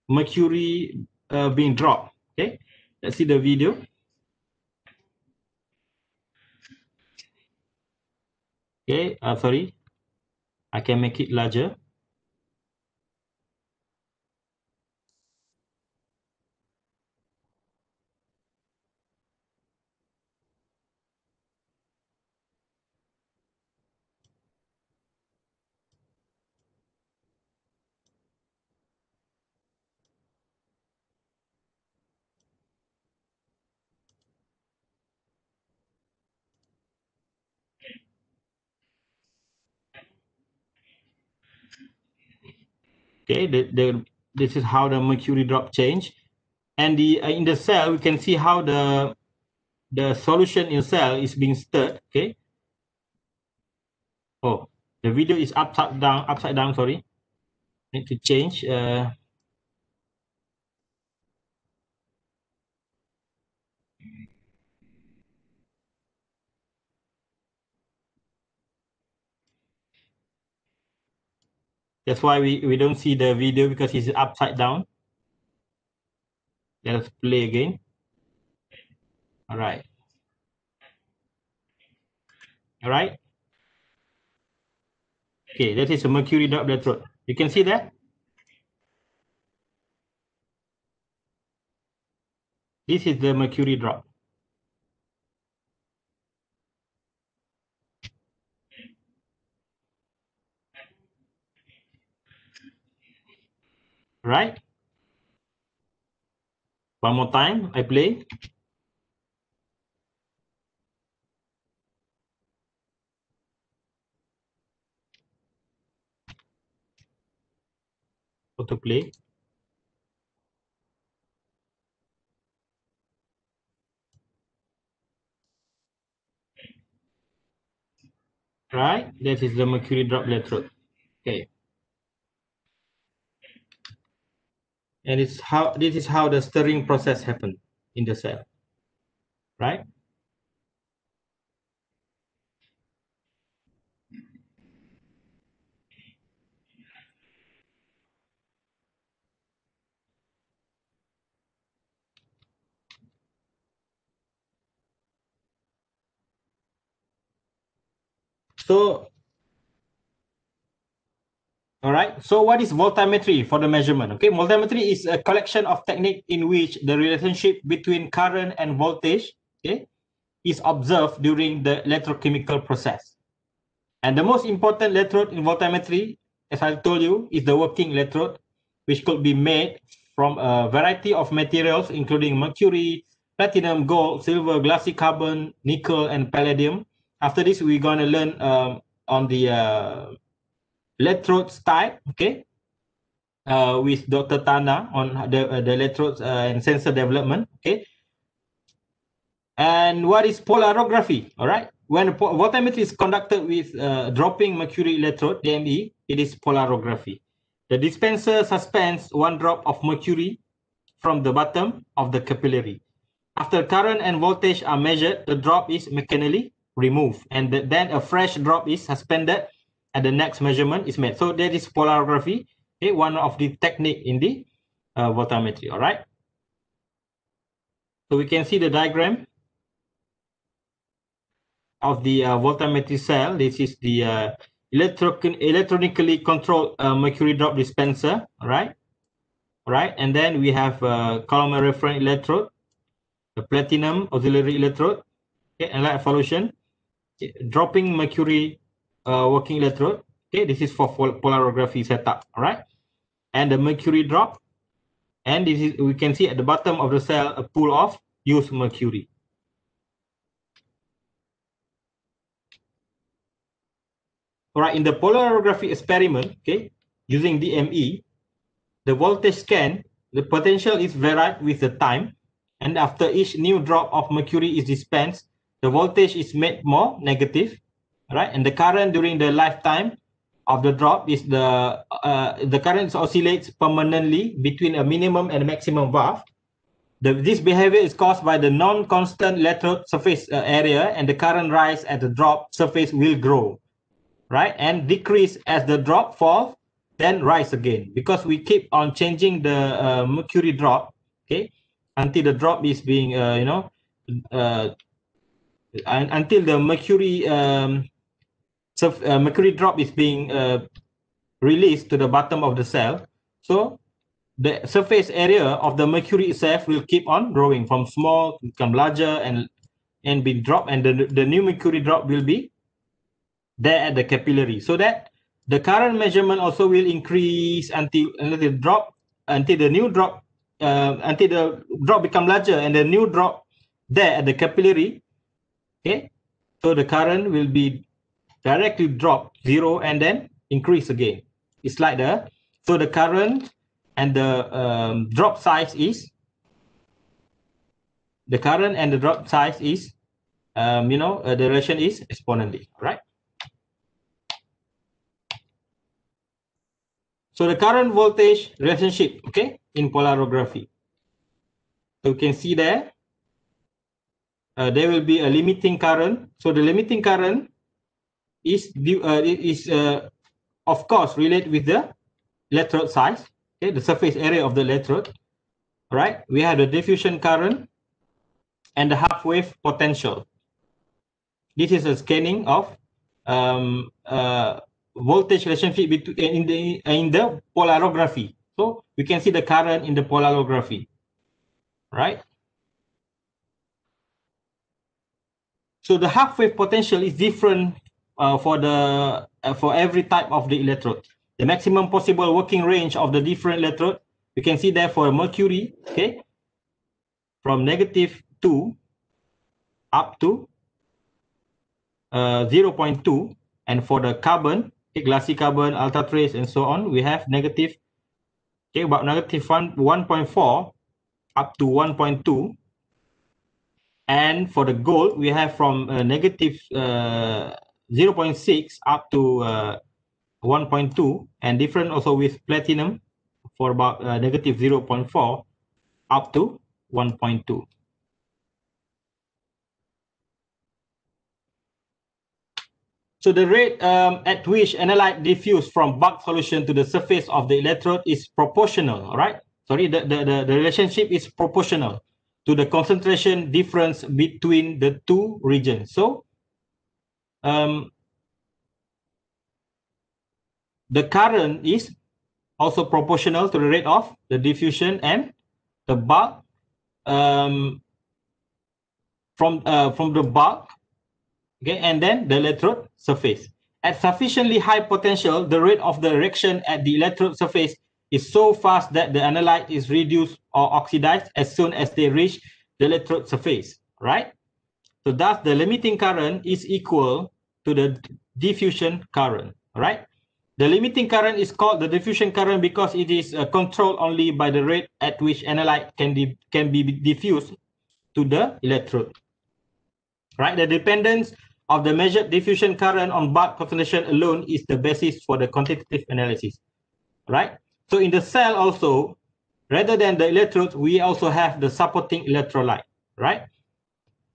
mercury uh, being dropped. Okay. Let's see the video. Okay, uh, sorry. I can make it larger. Okay, the, the this is how the mercury drop change, and the uh, in the cell we can see how the the solution in cell is being stirred. Okay. Oh, the video is upside down. Upside down. Sorry. Need to change. Uh, That's why we, we don't see the video because it's upside down. Let's play again. All right. All right. Okay, that is a mercury drop electrode. You can see that? This is the mercury drop. Right? One more time, I play. Auto play. Right, that is the mercury drop electrode. Okay. And it's how this is how the stirring process happen in the cell right? So All right. So what is voltammetry for the measurement? Okay, voltammetry is a collection of technique in which the relationship between current and voltage, okay, is observed during the electrochemical process. And the most important electrode in voltammetry, as I told you, is the working electrode, which could be made from a variety of materials, including mercury, platinum, gold, silver, glassy carbon, nickel, and palladium. After this, we're going to learn um, on the uh, electrodes type, okay, uh, with Dr. Tana on the, uh, the electrodes uh, and sensor development, okay. And what is polarography, all right? When voltammetry is conducted with uh, dropping mercury electrode, DME, it is polarography. The dispenser suspends one drop of mercury from the bottom of the capillary. After current and voltage are measured, the drop is mechanically removed and the, then a fresh drop is suspended and the next measurement is made. So that is polarography, okay, one of the technique in the uh, voltammetry, all right? So we can see the diagram of the uh, voltammetry cell. This is the uh, electro electronically controlled uh, mercury drop dispenser, all right? All right, and then we have a calomel reference electrode, the platinum auxiliary electrode, okay, and light evolution, dropping mercury uh, working electrode. Okay, this is for polarography setup. All right, and the mercury drop, and this is we can see at the bottom of the cell a pool of used mercury. All right, in the polarography experiment, okay, using DME, the voltage scan, the potential is varied with the time, and after each new drop of mercury is dispensed, the voltage is made more negative, right? And the current during the lifetime of the drop is the uh, the current oscillates permanently between a minimum and maximum VAF. The, this behavior is caused by the non-constant lateral surface uh, area and the current rise at the drop surface will grow, right? And decrease as the drop falls, then rise again because we keep on changing the uh, mercury drop, okay? Until the drop is being, uh, you know, uh, un- until the mercury um, surf- uh, mercury drop is being uh, released to the bottom of the cell. So the surface area of the mercury itself will keep on growing from small to become larger and and be dropped and the, the new mercury drop will be there at the capillary. So that the current measurement also will increase until until the drop until the new drop uh, until the drop become larger and the new drop there at the capillary. Okay? So the current will be directly drop zero and then increase again. It's like the so the current and the um, drop size is the current and the drop size is um, you know uh, the relation is exponentially right so the current voltage relationship okay in polarography. So you can see there uh, there will be a limiting current. So the limiting current is uh, is uh, of course related with the electrode size okay, the surface area of the electrode, right? We have the diffusion current and the half wave potential. This is a scanning of um, uh, voltage relationship between in the in the polarography. So we can see the current in the polarography, right? So the half wave potential is different uh, for the uh, for every type of the electrode the maximum possible working range of the different electrode. You can see there for mercury, okay, from negative 2 up to uh, 0.2. And for the carbon, okay, glassy carbon, ultra trace, and so on, we have negative, okay, about negative 1, 1.4 up to 1.2. And for the gold, we have from uh, negative uh, 0.6 up to uh, 1.2 and different also with platinum for about uh, negative 0.4 up to 1.2. So the rate um, at which analyte diffuse from bulk solution to the surface of the electrode is proportional, right? Sorry, the, the, the, the relationship is proportional to the concentration difference between the two regions. So um, the current is also proportional to the rate of the diffusion and the bulk um, from uh, from the bulk okay and then the electrode surface. At sufficiently high potential the rate of the reaction at the electrode surface is so fast that the analyte is reduced or oxidized as soon as they reach the electrode surface right? So thus the limiting current is equal to the diffusion current right the limiting current is called the diffusion current because it is uh, controlled only by the rate at which analyte can, can be diffused to the electrode. Right, the dependence of the measured diffusion current on bulk concentration alone is the basis for the quantitative analysis. Right, so in the cell also, rather than the electrode, we also have the supporting electrolyte. Right,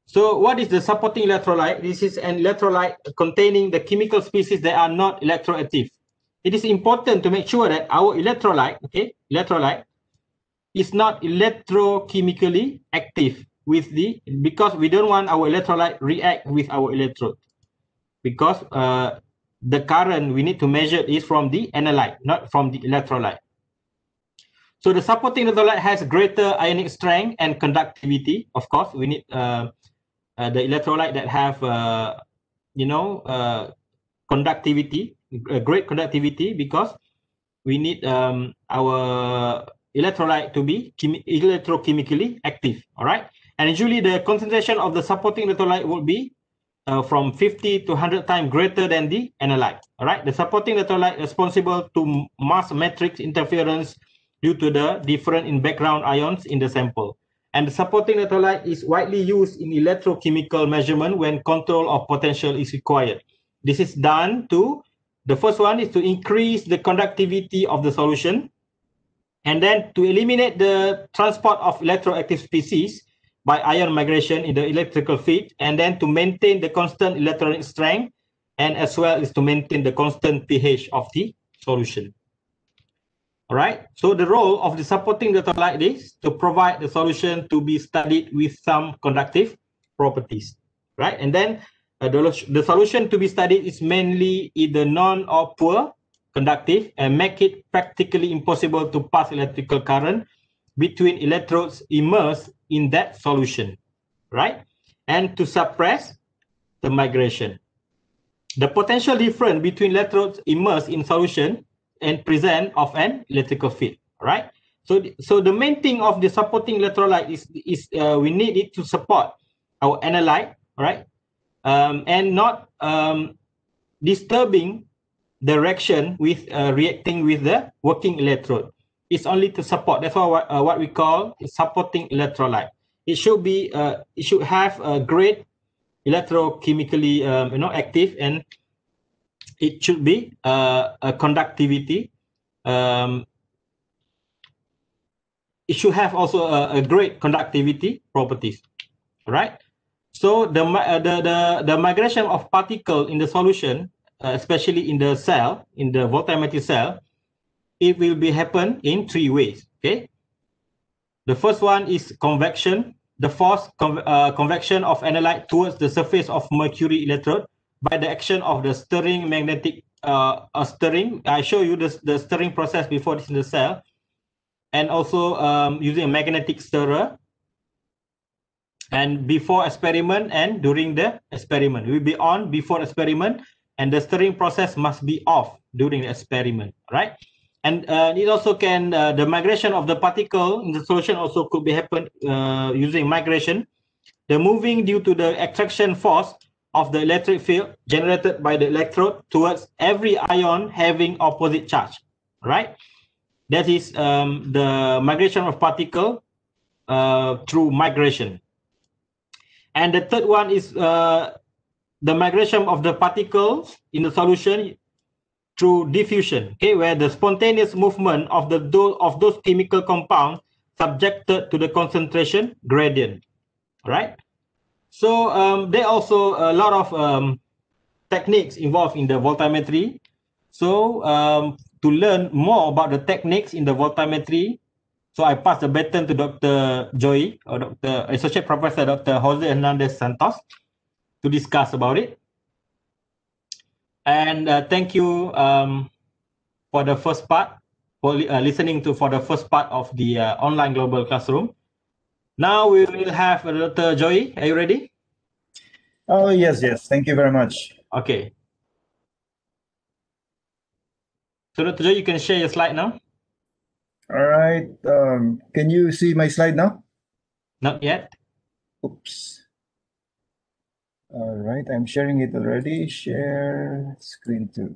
so what is the supporting electrolyte? This is an electrolyte containing the chemical species that are not electroactive it is important to make sure that our electrolyte, okay, electrolyte is not electrochemically active with the because we don't want our electrolyte react with our electrode because uh, the current we need to measure is from the analyte, not from the electrolyte. So the supporting electrolyte has greater ionic strength and conductivity. Of course, we need uh, uh, the electrolyte that have, uh, you know, uh, conductivity a great conductivity because we need um, our electrolyte to be electrochemically active. All right. And usually the concentration of the supporting electrolyte will be uh, from 50 to 100 times greater than the analyte. All right. The supporting electrolyte responsible to mass matrix interference due to the different in background ions in the sample. And the supporting electrolyte is widely used in electrochemical measurement when control of potential is required. This is done to The first one is to increase the conductivity of the solution, and then to eliminate the transport of electroactive species by ion migration in the electrical field, and then to maintain the constant electronic strength, and as well as to maintain the constant pH of the solution. All right. So the role of the supporting data like this to provide the solution to be studied with some conductive properties, right? And then uh, the, the solution to be studied is mainly either non or poor conductive and make it practically impossible to pass electrical current between electrodes immersed in that solution, right? And to suppress the migration. The potential difference between electrodes immersed in solution and present of an electrical field, right? So, so the main thing of the supporting electrolyte is, is uh, we need it to support our analyte, right? Um, and not um, disturbing the reaction with uh, reacting with the working electrode. It's only to support. That's what, uh, what we call supporting electrolyte. It should be, uh, it should have a great electrochemically, um, you know, active and it should be uh, a conductivity. Um, it should have also a, a, great conductivity properties, right? So the, uh, the, the, the migration of particle in the solution, uh, especially in the cell, in the voltammetric cell, it will be happen in three ways, okay? The first one is convection, the force uh, convection of analyte towards the surface of mercury electrode by the action of the stirring magnetic uh, uh, stirring. I show you the, the stirring process before this in the cell. And also um, using a magnetic stirrer. And before experiment and during the experiment. It will be on before experiment and the stirring process must be off during the experiment, right? And uh, it also can, uh, the migration of the particle in the solution also could be happen uh, using migration. The moving due to the attraction force of the electric field generated by the electrode towards every ion having opposite charge, right? That is um, the migration of particle uh, through migration. And the third one is uh, the migration of the particles in the solution through diffusion, okay, where the spontaneous movement of the of those chemical compounds subjected to the concentration gradient, right? So um, there are also a lot of um, techniques involved in the voltammetry. So um, to learn more about the techniques in the voltammetry, so I pass the baton to Dr. Joy or Dr. Associate Professor Dr. Jose Hernandez Santos to discuss about it. And uh, thank you um, for the first part, for uh, listening to for the first part of the uh, online global classroom. Now we will have Dr. Joy. Are you ready? Oh, yes, yes. Thank you very much. Okay. So Dr. Joy, you can share your slide now. All right. Um, can you see my slide now? Not yet. Oops. All right, I'm sharing it already. Share screen two.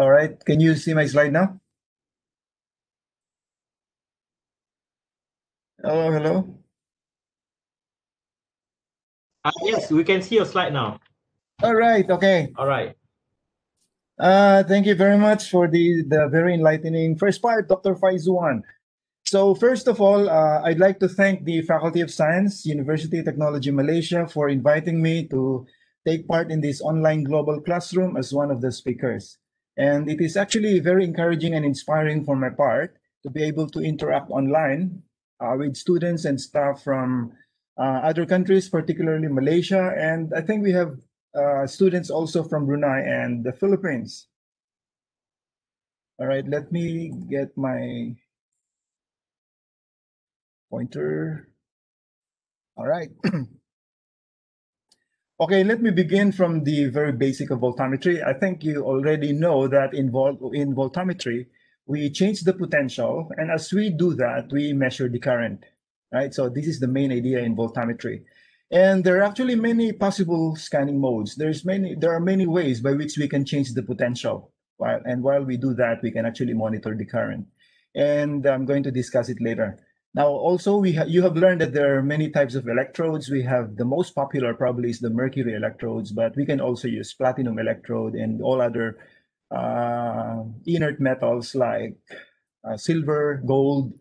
All right, can you see my slide now? Hello, hello. Uh, yes, we can see your slide now. All right, okay. All right. Uh, thank you very much for the, the very enlightening first part, Dr. Faizuan. So first of all, uh, I'd like to thank the Faculty of Science, University of Technology Malaysia for inviting me to take part in this online global classroom as one of the speakers. And it is actually very encouraging and inspiring for my part to be able to interact online uh, with students and staff from uh, other countries, particularly Malaysia. And I think we have uh, students also from Brunei and the Philippines. All right, let me get my pointer. All right. Okay, let me begin from the very basic of voltammetry. I think you already know that in, vol in voltammetry, we change the potential, and as we do that, we measure the current, right? So this is the main idea in voltammetry. And there are actually many possible scanning modes. There's many, there are many ways by which we can change the potential. While, and while we do that, we can actually monitor the current. And I'm going to discuss it later. Now, also, we ha- you have learned that there are many types of electrodes. We have the most popular probably is the mercury electrodes, but we can also use platinum electrode and all other uh, inert metals like uh, silver, gold,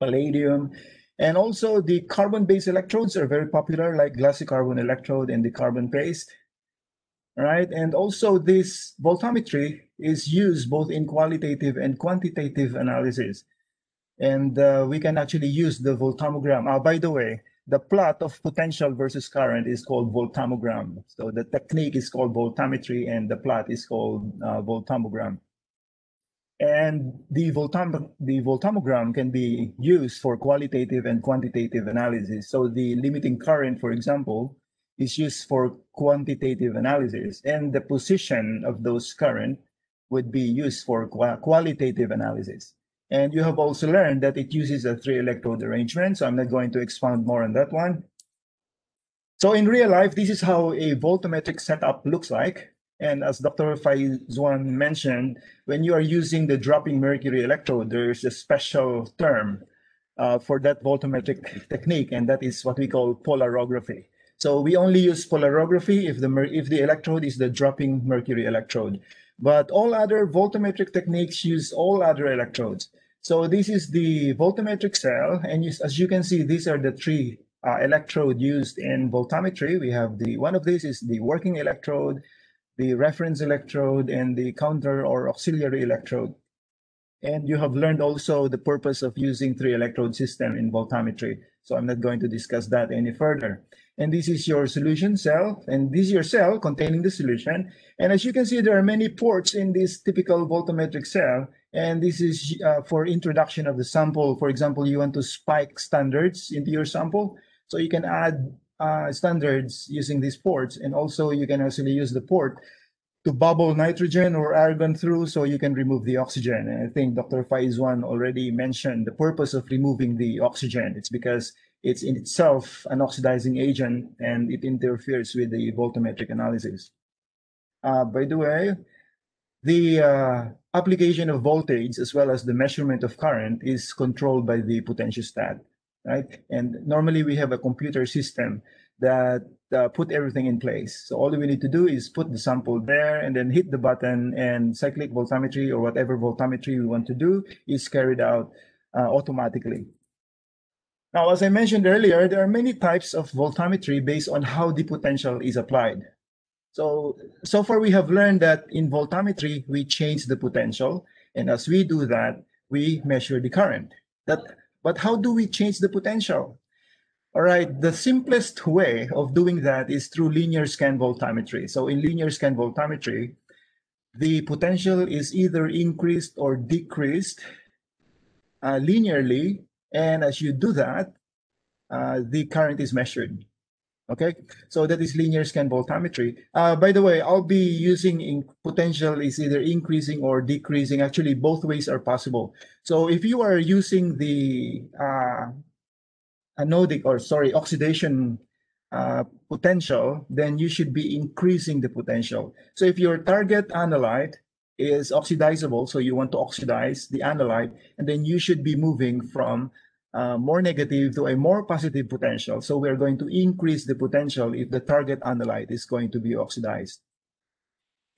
palladium, and also the carbon-based electrodes are very popular, like glassy carbon electrode and the carbon paste. Right, and also this voltammetry is used both in qualitative and quantitative analysis and uh, we can actually use the voltammogram. Uh, by the way, the plot of potential versus current is called voltammogram. So the technique is called voltammetry and the plot is called uh, voltammogram. And the, voltam the voltammogram can be used for qualitative and quantitative analysis. So the limiting current, for example, is used for quantitative analysis and the position of those current would be used for qua qualitative analysis. And you have also learned that it uses a three electrode arrangement. So I'm not going to expound more on that one. So in real life, this is how a voltammetric setup looks like. And as Dr. Faizuan mentioned, when you are using the dropping mercury electrode, there's a special term uh, for that voltammetric technique, and that is what we call polarography. So we only use polarography if the if the electrode is the dropping mercury electrode. But all other voltammetric techniques use all other electrodes. So this is the voltammetric cell, and as you can see, these are the three uh, electrode used in voltammetry. We have the one of these is the working electrode, the reference electrode, and the counter or auxiliary electrode. And you have learned also the purpose of using three electrode system in voltammetry. So I'm not going to discuss that any further. And this is your solution cell, and this is your cell containing the solution. And as you can see, there are many ports in this typical voltammetric cell. And this is uh, for introduction of the sample. For example, you want to spike standards into your sample. So you can add uh, standards using these ports. And also you can actually use the port to bubble nitrogen or argon through so you can remove the oxygen. And I think Dr. Faizuan already mentioned the purpose of removing the oxygen. It's because it's in itself an oxidizing agent and it interferes with the voltammetric analysis. Uh, by the way, the uh, application of voltage as well as the measurement of current is controlled by the potentiostat, right? And normally we have a computer system that uh, put everything in place. So all we need to do is put the sample there and then hit the button and cyclic voltammetry or whatever voltammetry we want to do is carried out uh, automatically. Now, as I mentioned earlier, there are many types of voltammetry based on how the potential is applied. So, so far we have learned that in voltammetry, we change the potential. And as we do that, we measure the current. That, but how do we change the potential? All right, the simplest way of doing that is through linear scan voltammetry. So in linear scan voltammetry, the potential is either increased or decreased uh, linearly. And as you do that, uh, the current is measured. Okay, so that is linear scan voltammetry. Uh, by the way, I'll be using in potential is either increasing or decreasing. Actually, both ways are possible. So if you are using the uh, anodic or sorry oxidation uh, potential, then you should be increasing the potential. So if your target analyte is oxidizable, so you want to oxidize the analyte, and then you should be moving from uh, more negative to a more positive potential. So we're going to increase the potential if the target analyte is going to be oxidized.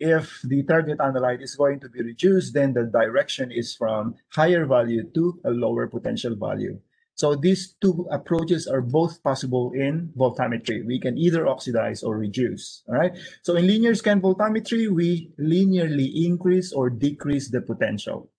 If the target analyte is going to be reduced, then the direction is from higher value to a lower potential value. So these two approaches are both possible in voltammetry. We can either oxidize or reduce, all right? So in linear scan voltammetry, we linearly increase or decrease the potential.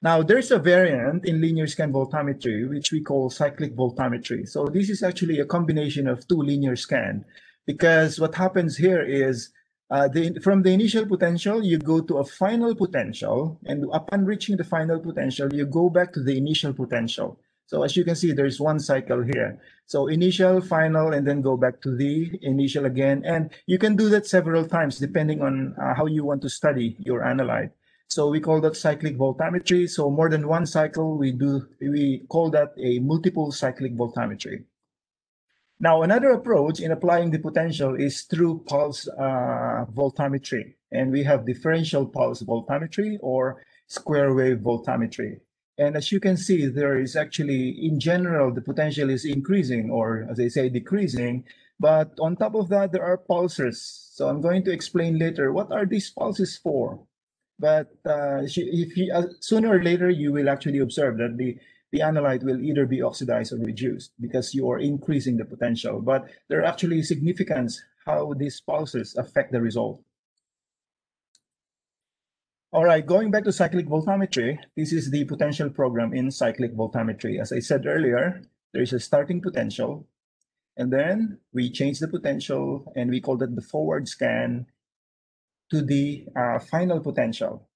Now, there's a variant in linear scan voltammetry, which we call cyclic voltammetry. So this is actually a combination of two linear scan, because what happens here is uh, the, from the initial potential, you go to a final potential, and upon reaching the final potential, you go back to the initial potential. So as you can see, there's one cycle here. So initial, final, and then go back to the initial again. And you can do that several times depending on uh, how you want to study your analyte. So we call that cyclic voltammetry. So more than one cycle, we do we call that a multiple cyclic voltammetry. Now, another approach in applying the potential is through pulse uh, voltammetry. And we have differential pulse voltammetry or square wave voltammetry. And as you can see, there is actually, in general, the potential is increasing, or as they say, decreasing. But on top of that, there are pulses. So I'm going to explain later what are these pulses for. But uh, if you, uh, sooner or later, you will actually observe that the the analyte will either be oxidized or reduced because you are increasing the potential. But there are actually significance how these pulses affect the result. All right, going back to cyclic voltammetry, this is the potential program in cyclic voltammetry. As I said earlier, there is a starting potential, and then we change the potential and we call that the forward scan to the uh, final potential.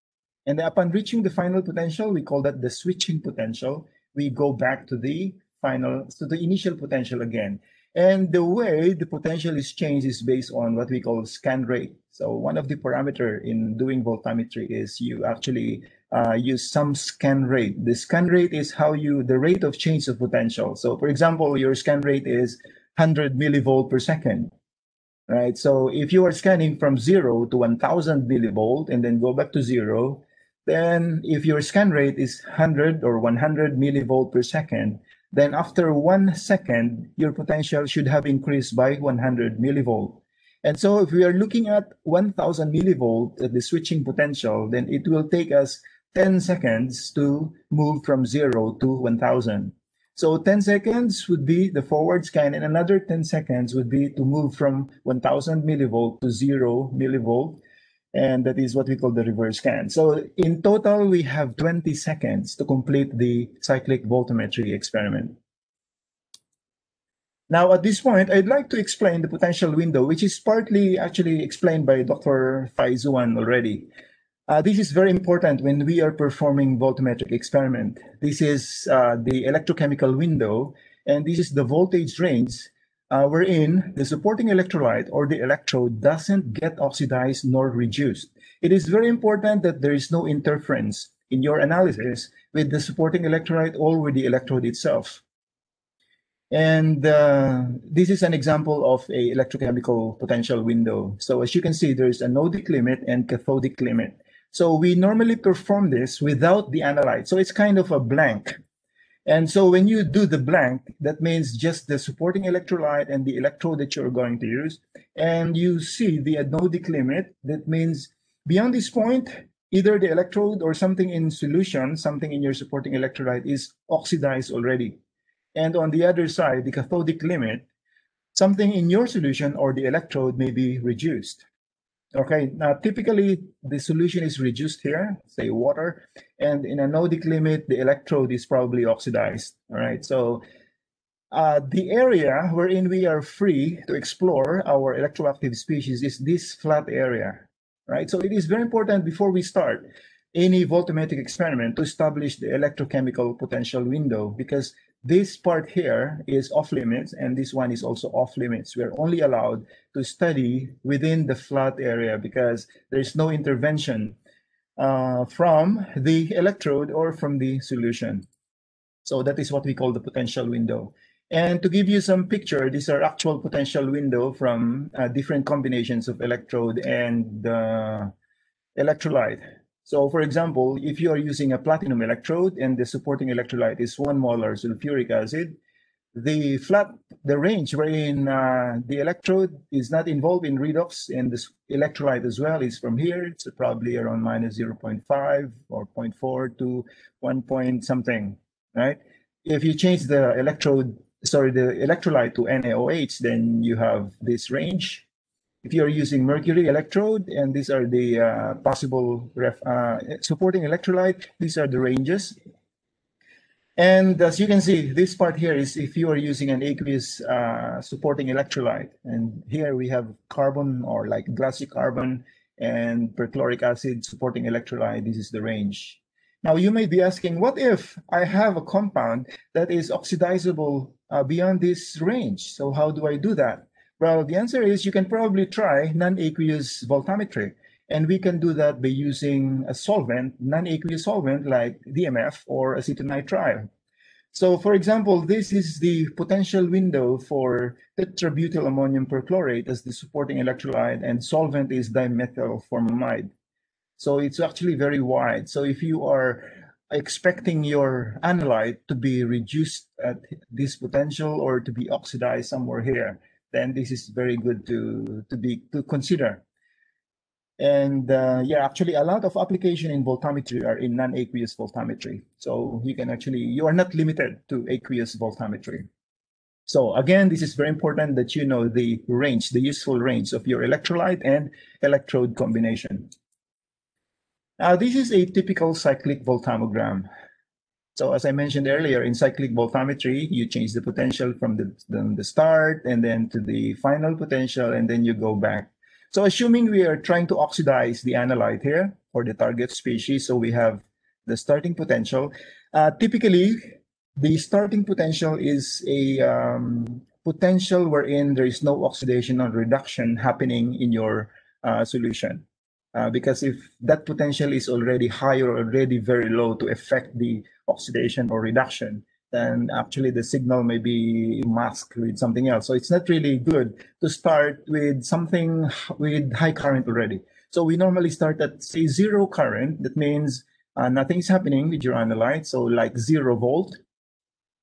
And upon reaching the final potential, we call that the switching potential. We go back to the final, to the initial potential again. And the way the potential is changed is based on what we call scan rate. So one of the parameter in doing voltammetry is you actually uh, use some scan rate. The scan rate is how you, the rate of change of potential. So for example, your scan rate is 100 millivolt per second right? So if you are scanning from zero to 1000 millivolt and then go back to zero, then if your scan rate is 100 or 100 millivolt per second, then after one second, your potential should have increased by 100 millivolt. And so if we are looking at 1000 millivolt at the switching potential, then it will take us 10 seconds to move from zero to 1000. So 10 seconds would be the forward scan, and another 10 seconds would be to move from 1000 millivolt to zero millivolt. And that is what we call the reverse scan. So in total, we have 20 seconds to complete the cyclic voltammetry experiment. Now, at this point, I'd like to explain the potential window, which is partly actually explained by Dr. Faizuan already. Uh, this is very important when we are performing voltammetric experiment. This is uh, the electrochemical window, and this is the voltage range uh, wherein the supporting electrolyte or the electrode doesn't get oxidized nor reduced. It is very important that there is no interference in your analysis with the supporting electrolyte or with the electrode itself. And uh, this is an example of a electrochemical potential window. So as you can see, there's anodic limit and cathodic limit. So we normally perform this without the analyte. So it's kind of a blank. And so when you do the blank, that means just the supporting electrolyte and the electrode that you're going to use. And you see the anodic limit. That means beyond this point, either the electrode or something in solution, something in your supporting electrolyte is oxidized already. And on the other side, the cathodic limit, something in your solution or the electrode may be reduced. Okay, now typically the solution is reduced here, say water, and in a anodic limit, the electrode is probably oxidized. All right, so uh, the area wherein we are free to explore our electroactive species is this flat area, right? So it is very important before we start any voltammetric experiment to establish the electrochemical potential window because this part here is off limits and this one is also off limits. We're only allowed to study within the flat area because there's no intervention uh, from the electrode or from the solution. So that is what we call the potential window. And to give you some picture, these are actual potential window from uh, different combinations of electrode and uh, electrolyte. So for example, if you are using a platinum electrode and the supporting electrolyte is one molar sulfuric acid, the flat, the range wherein uh, the electrode is not involved in redox and the electrolyte as well is from here, it's probably around minus 0.5 or 0.4 to 1 point something, right? If you change the electrode, sorry, the electrolyte to NaOH, then you have this range if you're using mercury electrode, and these are the uh, possible ref, uh, supporting electrolyte, these are the ranges. And as you can see, this part here is if you are using an aqueous uh, supporting electrolyte. And here we have carbon or like glassy carbon and perchloric acid supporting electrolyte. This is the range. Now you may be asking, what if I have a compound that is oxidizable uh, beyond this range? So how do I do that? Well, the answer is you can probably try non-aqueous voltammetry. And we can do that by using a solvent, non-aqueous solvent like DMF or acetonitrile. So for example, this is the potential window for tetrabutyl ammonium perchlorate as the supporting electrolyte and solvent is dimethyl formamide. So it's actually very wide. So if you are expecting your analyte to be reduced at this potential or to be oxidized somewhere here, then this is very good to, to be to consider. And uh, yeah, actually a lot of application in voltammetry are in non-aqueous voltammetry. So you can actually, you are not limited to aqueous voltammetry. So again, this is very important that you know the range, the useful range of your electrolyte and electrode combination. Now, this is a typical cyclic voltammogram. So as I mentioned earlier, in cyclic voltammetry, you change the potential from the, the, the start and then to the final potential, and then you go back. So assuming we are trying to oxidize the analyte here for the target species, so we have the starting potential. Uh, typically, the starting potential is a um, potential wherein there is no oxidation or reduction happening in your uh, solution. Uh, because if that potential is already high or already very low to affect the oxidation or reduction, then actually the signal may be masked with something else. So it's not really good to start with something with high current already. So we normally start at say zero current. That means uh, nothing is happening with your analyte. So like zero volt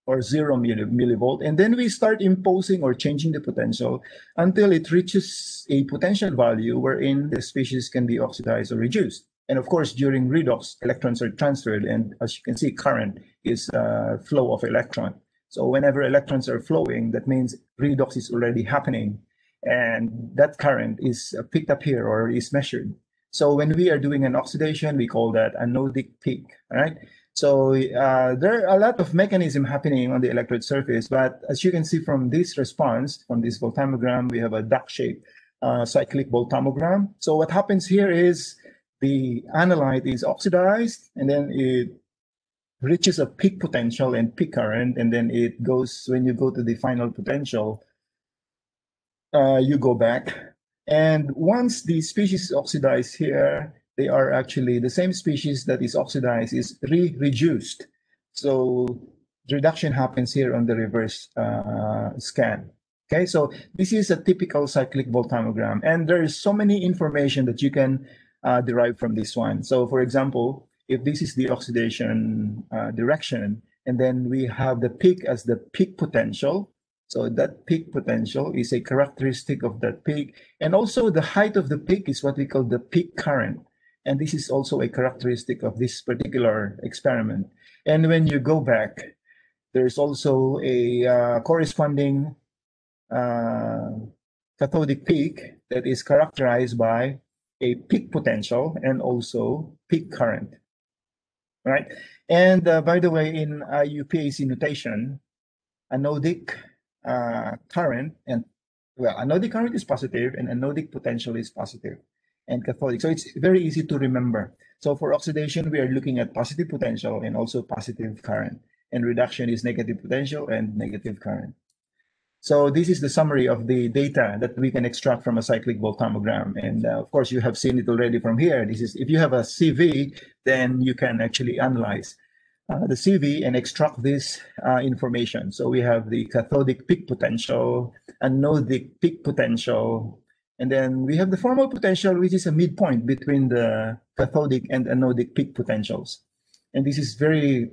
or zero milli- millivolt. And then we start imposing or changing the potential until it reaches a potential value wherein the species can be oxidized or reduced. And of course, during redox, electrons are transferred. And as you can see, current is uh, flow of electron. So whenever electrons are flowing, that means redox is already happening. And that current is uh, picked up here or is measured. So when we are doing an oxidation, we call that anodic peak, all right? So uh, there are a lot of mechanism happening on the electrode surface, but as you can see from this response, from this voltammogram, we have a duck-shaped uh, cyclic voltammogram. So what happens here is the analyte is oxidized, and then it reaches a peak potential and peak current, and then it goes, when you go to the final potential, uh, you go back. And once the species oxidized here, they are actually the same species that is oxidized is re-reduced. So reduction happens here on the reverse uh, scan. Okay, so this is a typical cyclic voltammogram, and there is so many information that you can uh, derive from this one. So, for example, if this is the oxidation uh, direction, and then we have the peak as the peak potential. So that peak potential is a characteristic of that peak, and also the height of the peak is what we call the peak current. And this is also a characteristic of this particular experiment. And when you go back, there's also a uh, corresponding uh, cathodic peak that is characterized by a peak potential and also peak current. Right? And uh, by the way, in IUPAC notation, anodic uh, current and well, anodic current is positive and anodic potential is positive and cathodic. So it's very easy to remember. So for oxidation, we are looking at positive potential and also positive current. And reduction is negative potential and negative current. So this is the summary of the data that we can extract from a cyclic voltammogram. And uh, of course, you have seen it already from here. This is if you have a CV, then you can actually analyze uh, the CV and extract this uh, information. So we have the cathodic peak potential, and anodic peak potential, and then we have the formal potential, which is a midpoint between the cathodic and anodic peak potentials. And this is very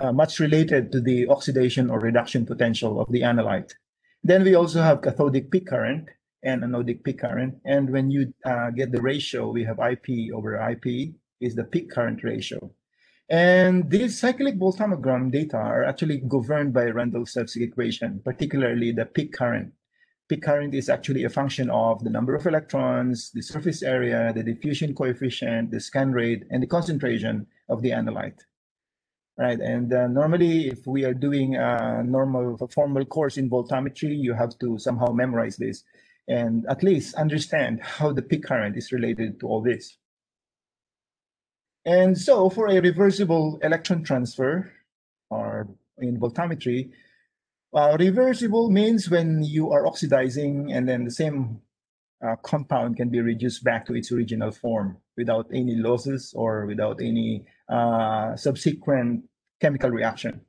uh, much related to the oxidation or reduction potential of the analyte. Then we also have cathodic peak current and anodic peak current. And when you uh, get the ratio, we have IP over IP is the peak current ratio. And these cyclic voltammogram data are actually governed by Randles-Sevcik equation, particularly the peak current. Peak current is actually a function of the number of electrons, the surface area, the diffusion coefficient, the scan rate, and the concentration of the analyte right? And uh, normally, if we are doing a normal a formal course in voltammetry, you have to somehow memorize this and at least understand how the peak current is related to all this. And so for a reversible electron transfer, or in voltammetry, uh, reversible means when you are oxidizing and then the same uh, compound can be reduced back to its original form without any losses or without any uh, subsequent chemical reaction.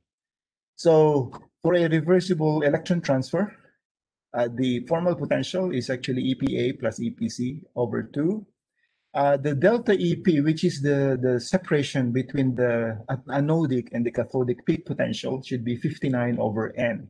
So for a reversible electron transfer, uh, the formal potential is actually EPA plus EPC over 2. uh, the delta EP, which is the, the separation between the anodic and the cathodic peak potential, should be 59 over N.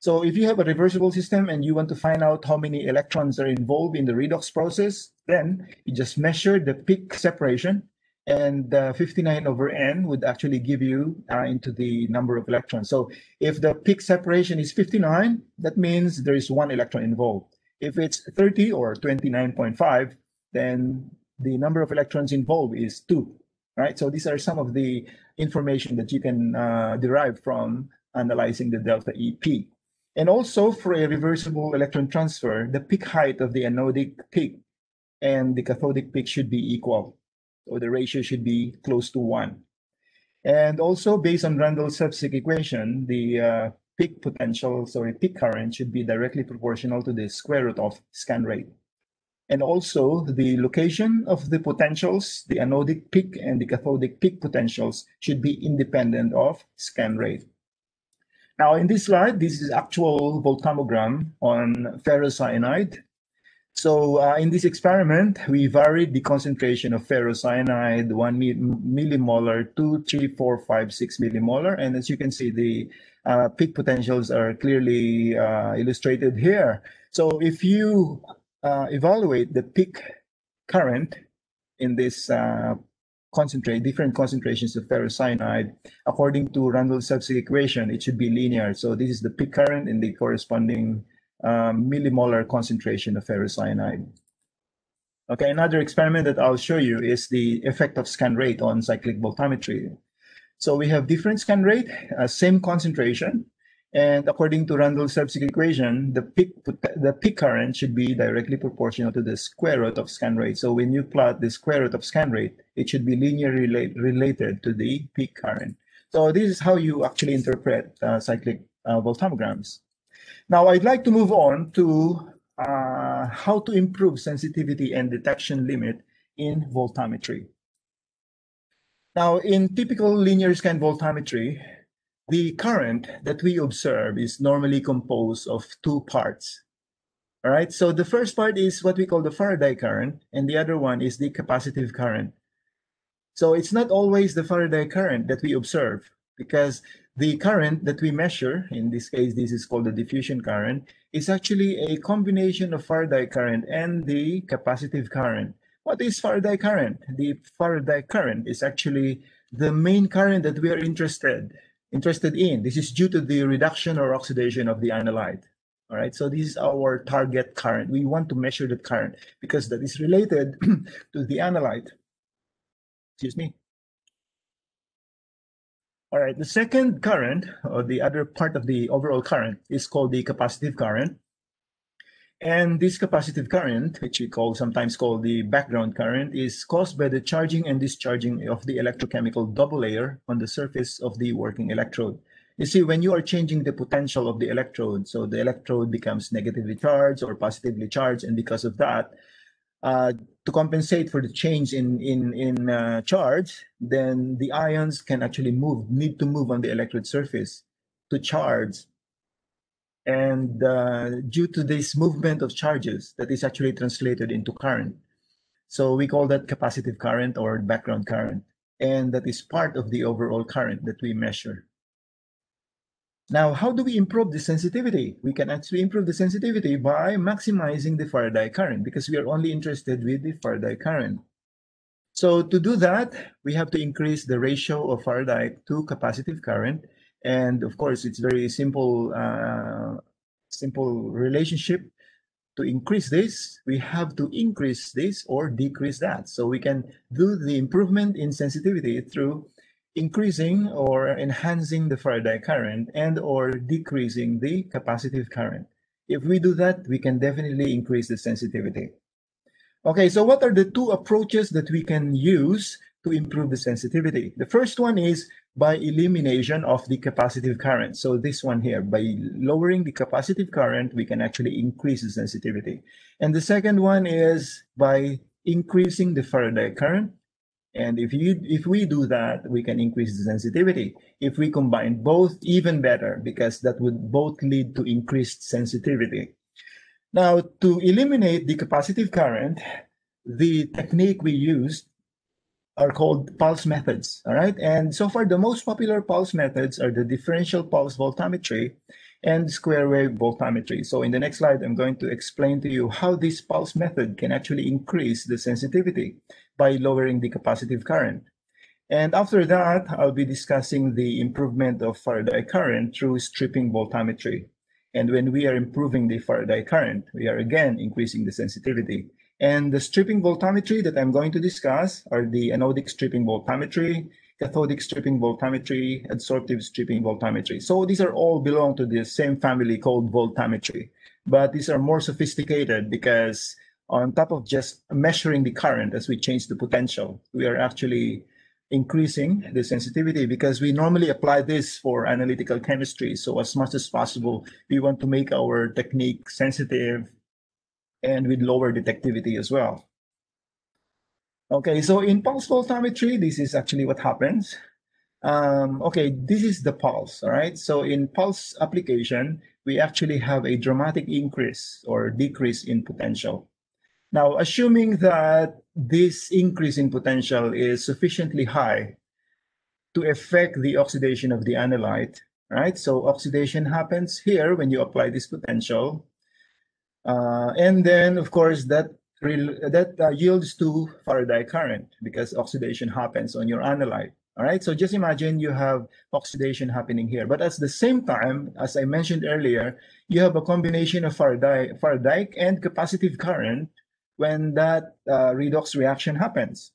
So if you have a reversible system and you want to find out how many electrons are involved in the redox process, then you just measure the peak separation and uh, 59 over N would actually give you uh, into the number of electrons. So if the peak separation is 59, that means there is one electron involved. If it's 30 or 29.5, then the number of electrons involved is two, right? So these are some of the information that you can uh, derive from analyzing the delta EP. And also for a reversible electron transfer, the peak height of the anodic peak and the cathodic peak should be equal. So the ratio should be close to one. And also based on Randles-Sevcik equation, the uh, peak potential, sorry, peak current should be directly proportional to the square root of scan rate. And also the location of the potentials, the anodic peak and the cathodic peak potentials should be independent of scan rate. Now in this slide, this is actual voltammogram on ferrocyanide. So uh, in this experiment, we varied the concentration of ferrocyanide, one mi- millimolar, two, three, four, five, six millimolar. And as you can see, the uh, peak potentials are clearly uh, illustrated here. So if you uh, evaluate the peak current in this uh, concentrate, different concentrations of ferrocyanide, according to Randles-Sevcik equation, it should be linear. So this is the peak current in the corresponding um, millimolar concentration of ferrocyanide. Okay, another experiment that I'll show you is the effect of scan rate on cyclic voltammetry. So we have different scan rate, uh, same concentration, and according to Randles-Sevcik equation, the peak the peak current should be directly proportional to the square root of scan rate. So when you plot the square root of scan rate, it should be linearly relate, related to the peak current. So this is how you actually interpret uh, cyclic uh, voltammograms. Now I'd like to move on to uh, how to improve sensitivity and detection limit in voltammetry. Now in typical linear scan voltammetry, the current that we observe is normally composed of two parts. All right, so the first part is what we call the Faraday current, and the other one is the capacitive current. So it's not always the Faraday current that we observe because the current that we measure, in this case, this is called the diffusion current, is actually a combination of Faraday current and the capacitive current. What is Faraday current? The Faraday current is actually the main current that we are interested interested in. This is due to the reduction or oxidation of the analyte. All right, so this is our target current. We want to measure the current because that is related to the analyte. Excuse me. All right, the second current, or the other part of the overall current, is called the capacitive current. And this capacitive current, which we call sometimes called the background current, is caused by the charging and discharging of the electrochemical double layer on the surface of the working electrode. You see, when you are changing the potential of the electrode, so the electrode becomes negatively charged or positively charged, and because of that, uh, to compensate for the change in in in uh, charge, then the ions can actually move, need to move on the electrode surface to charge. And uh, due to this movement of charges that is actually translated into current. So we call that capacitive current or background current. And that is part of the overall current that we measure now how do we improve the sensitivity? We can actually improve the sensitivity by maximizing the faraday current because we are only interested with the faraday current. So to do that we have to increase the ratio of faraday to capacitive current. And of course it's very simple uh, simple relationship to increase this. We have to increase this or decrease that. So we can do the improvement in sensitivity through increasing or enhancing the faraday current and or decreasing the capacitive current if we do that we can definitely increase the sensitivity okay so what are the two approaches that we can use to improve the sensitivity the first one is by elimination of the capacitive current. So this one here, by lowering the capacitive current, we can actually increase the sensitivity. And the second one is by increasing the Faraday current. And if you if we do that, we can increase the sensitivity. If we combine both, even better, because that would both lead to increased sensitivity. Now, to eliminate the capacitive current, the technique we used are called pulse methods. All right. And so far, the most popular pulse methods are the differential pulse voltammetry and square wave voltammetry. So in the next slide, I'm going to explain to you how this pulse method can actually increase the sensitivity by lowering the capacitive current. And after that, I'll be discussing the improvement of Faraday current through stripping voltammetry. And when we are improving the Faraday current, we are again increasing the sensitivity. And the stripping voltammetry that I'm going to discuss are the anodic stripping voltammetry, cathodic stripping voltammetry, adsorptive stripping voltammetry. So these are all belong to the same family called voltammetry, but these are more sophisticated because on top of just measuring the current as we change the potential, we are actually increasing the sensitivity because we normally apply this for analytical chemistry. So as much as possible, we want to make our technique sensitive and with lower detectivity as well. Okay, so in pulse voltammetry, this is actually what happens. Um, okay, this is the pulse, all right? So in pulse application, we actually have a dramatic increase or decrease in potential. Now, assuming that this increase in potential is sufficiently high to affect the oxidation of the analyte, right? So oxidation happens here when you apply this potential. Uh, and then, of course, that that uh, yields to Faraday current because oxidation happens on your analyte. All right, so just imagine you have oxidation happening here, but at the same time, as I mentioned earlier, you have a combination of Faraday, and capacitive current when that uh, redox reaction happens.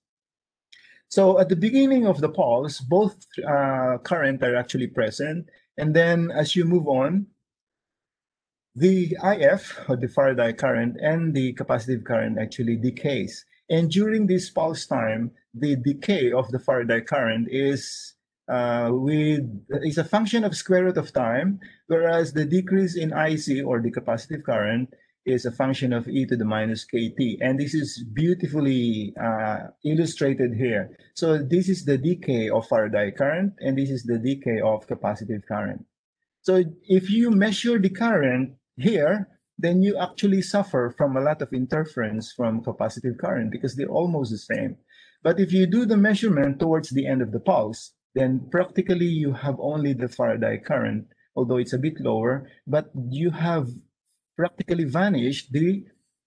So at the beginning of the pulse, both uh, current are actually present, and then as you move on, the IF, or the Faraday current, and the capacitive current actually decays. And during this pulse time, the decay of the Faraday current is uh, with is a function of square root of time, whereas the decrease in IC or the capacitive current is a function of e to the minus kt. And this is beautifully uh, illustrated here. So this is the decay of Faraday current, and this is the decay of capacitive current. So if you measure the current here, then you actually suffer from a lot of interference from capacitive current because they're almost the same. But if you do the measurement towards the end of the pulse, then practically you have only the Faraday current, although it's a bit lower, but you have practically vanish the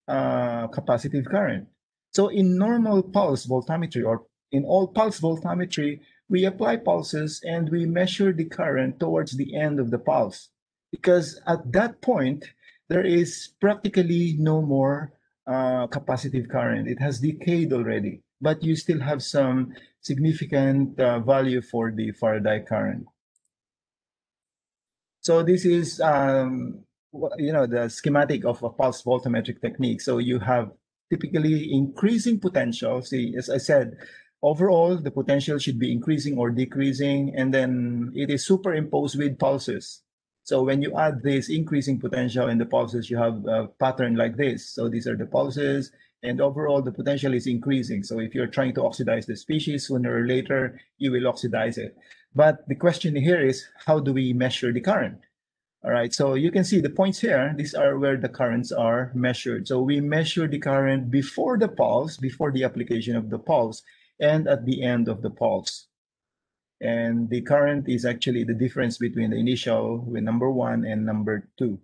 uh, capacitive current. So in normal pulse voltammetry or in all pulse voltammetry, we apply pulses and we measure the current towards the end of the pulse because at that point, there is practically no more uh, capacitive current. It has decayed already, but you still have some significant uh, value for the Faraday current. So this is, um, you know, the schematic of a pulse voltammetric technique. So you have typically increasing potential. See, as I said, overall, the potential should be increasing or decreasing, and then it is superimposed with pulses. So when you add this increasing potential in the pulses, you have a pattern like this. So these are the pulses, and overall the potential is increasing. So if you're trying to oxidize the species, sooner or later, you will oxidize it. But the question here is, how do we measure the current? All right, so you can see the points here, these are where the currents are measured. So we measure the current before the pulse, before the application of the pulse, and at the end of the pulse. And the current is actually the difference between the initial with number one and number two.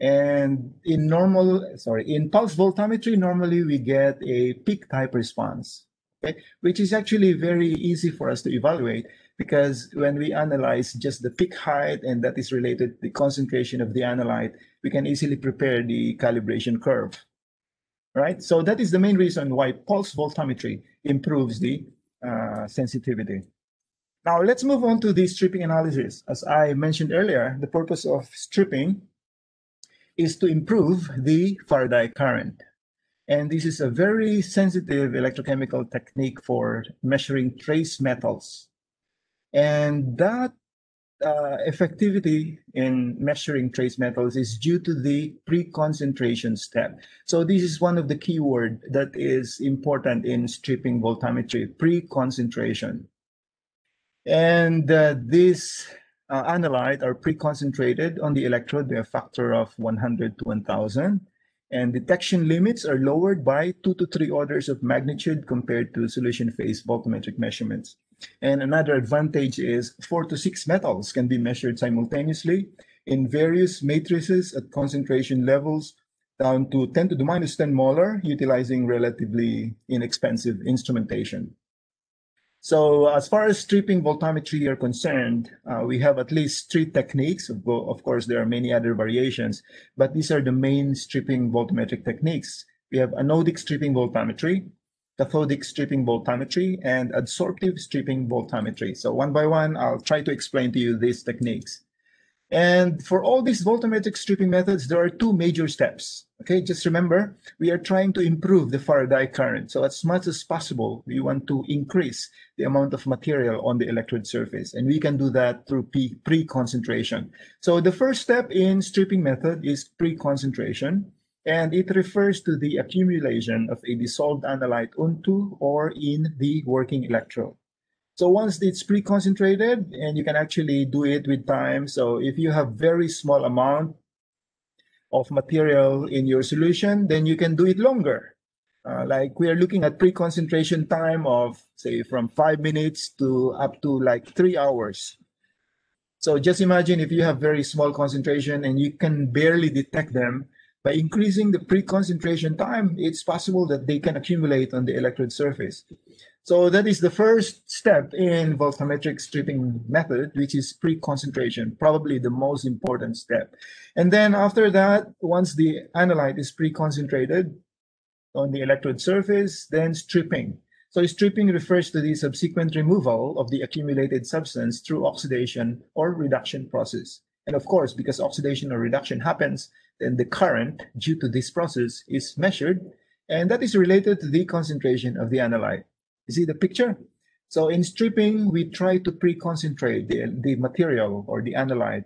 And in normal, sorry, in pulse voltammetry, normally we get a peak type response, okay, which is actually very easy for us to evaluate because when we analyze just the peak height and that is related to the concentration of the analyte, we can easily prepare the calibration curve, right? So that is the main reason why pulse voltammetry improves the uh, sensitivity. Now let's move on to the stripping analysis. As I mentioned earlier, the purpose of stripping is to improve the Faraday current. And this is a very sensitive electrochemical technique for measuring trace metals. And that uh, effectivity in measuring trace metals is due to the pre-concentration step. So this is one of the keyword that is important in stripping voltammetry, pre-concentration. And uh, these uh, analyte are pre-concentrated on the electrode by a factor of 100 to 1000. And detection limits are lowered by two to three orders of magnitude compared to solution phase voltammetric measurements. And another advantage is four to six metals can be measured simultaneously in various matrices at concentration levels down to 10 to the minus 10 molar, utilizing relatively inexpensive instrumentation. So as far as stripping voltammetry are concerned, uh, we have at least three techniques. Of, of course, there are many other variations, but these are the main stripping voltammetric techniques. We have anodic stripping voltammetry, cathodic stripping voltammetry, and adsorptive stripping voltammetry. So one by one, I'll try to explain to you these techniques. And for all these voltammetric stripping methods, there are two major steps. Okay, just remember, we are trying to improve the Faraday current. So as much as possible, we want to increase the amount of material on the electrode surface. And we can do that through pre-concentration. So the first step in stripping method is pre-concentration. And it refers to the accumulation of a dissolved analyte onto or in the working electrode. So once it's pre-concentrated and you can actually do it with time. So if you have very small amount of material in your solution, then you can do it longer. Uh, like we are looking at pre-concentration time of say from five minutes to up to like three hours. So just imagine if you have very small concentration and you can barely detect them, by increasing the pre-concentration time, it's possible that they can accumulate on the electrode surface. So that is the first step in voltammetric stripping method, which is pre-concentration, probably the most important step. And then after that, once the analyte is pre-concentrated on the electrode surface, then stripping. So stripping refers to the subsequent removal of the accumulated substance through oxidation or reduction process. And of course, because oxidation or reduction happens, then the current due to this process is measured, and that is related to the concentration of the analyte. You see the picture? So in stripping, we try to pre-concentrate the, the material or the analyte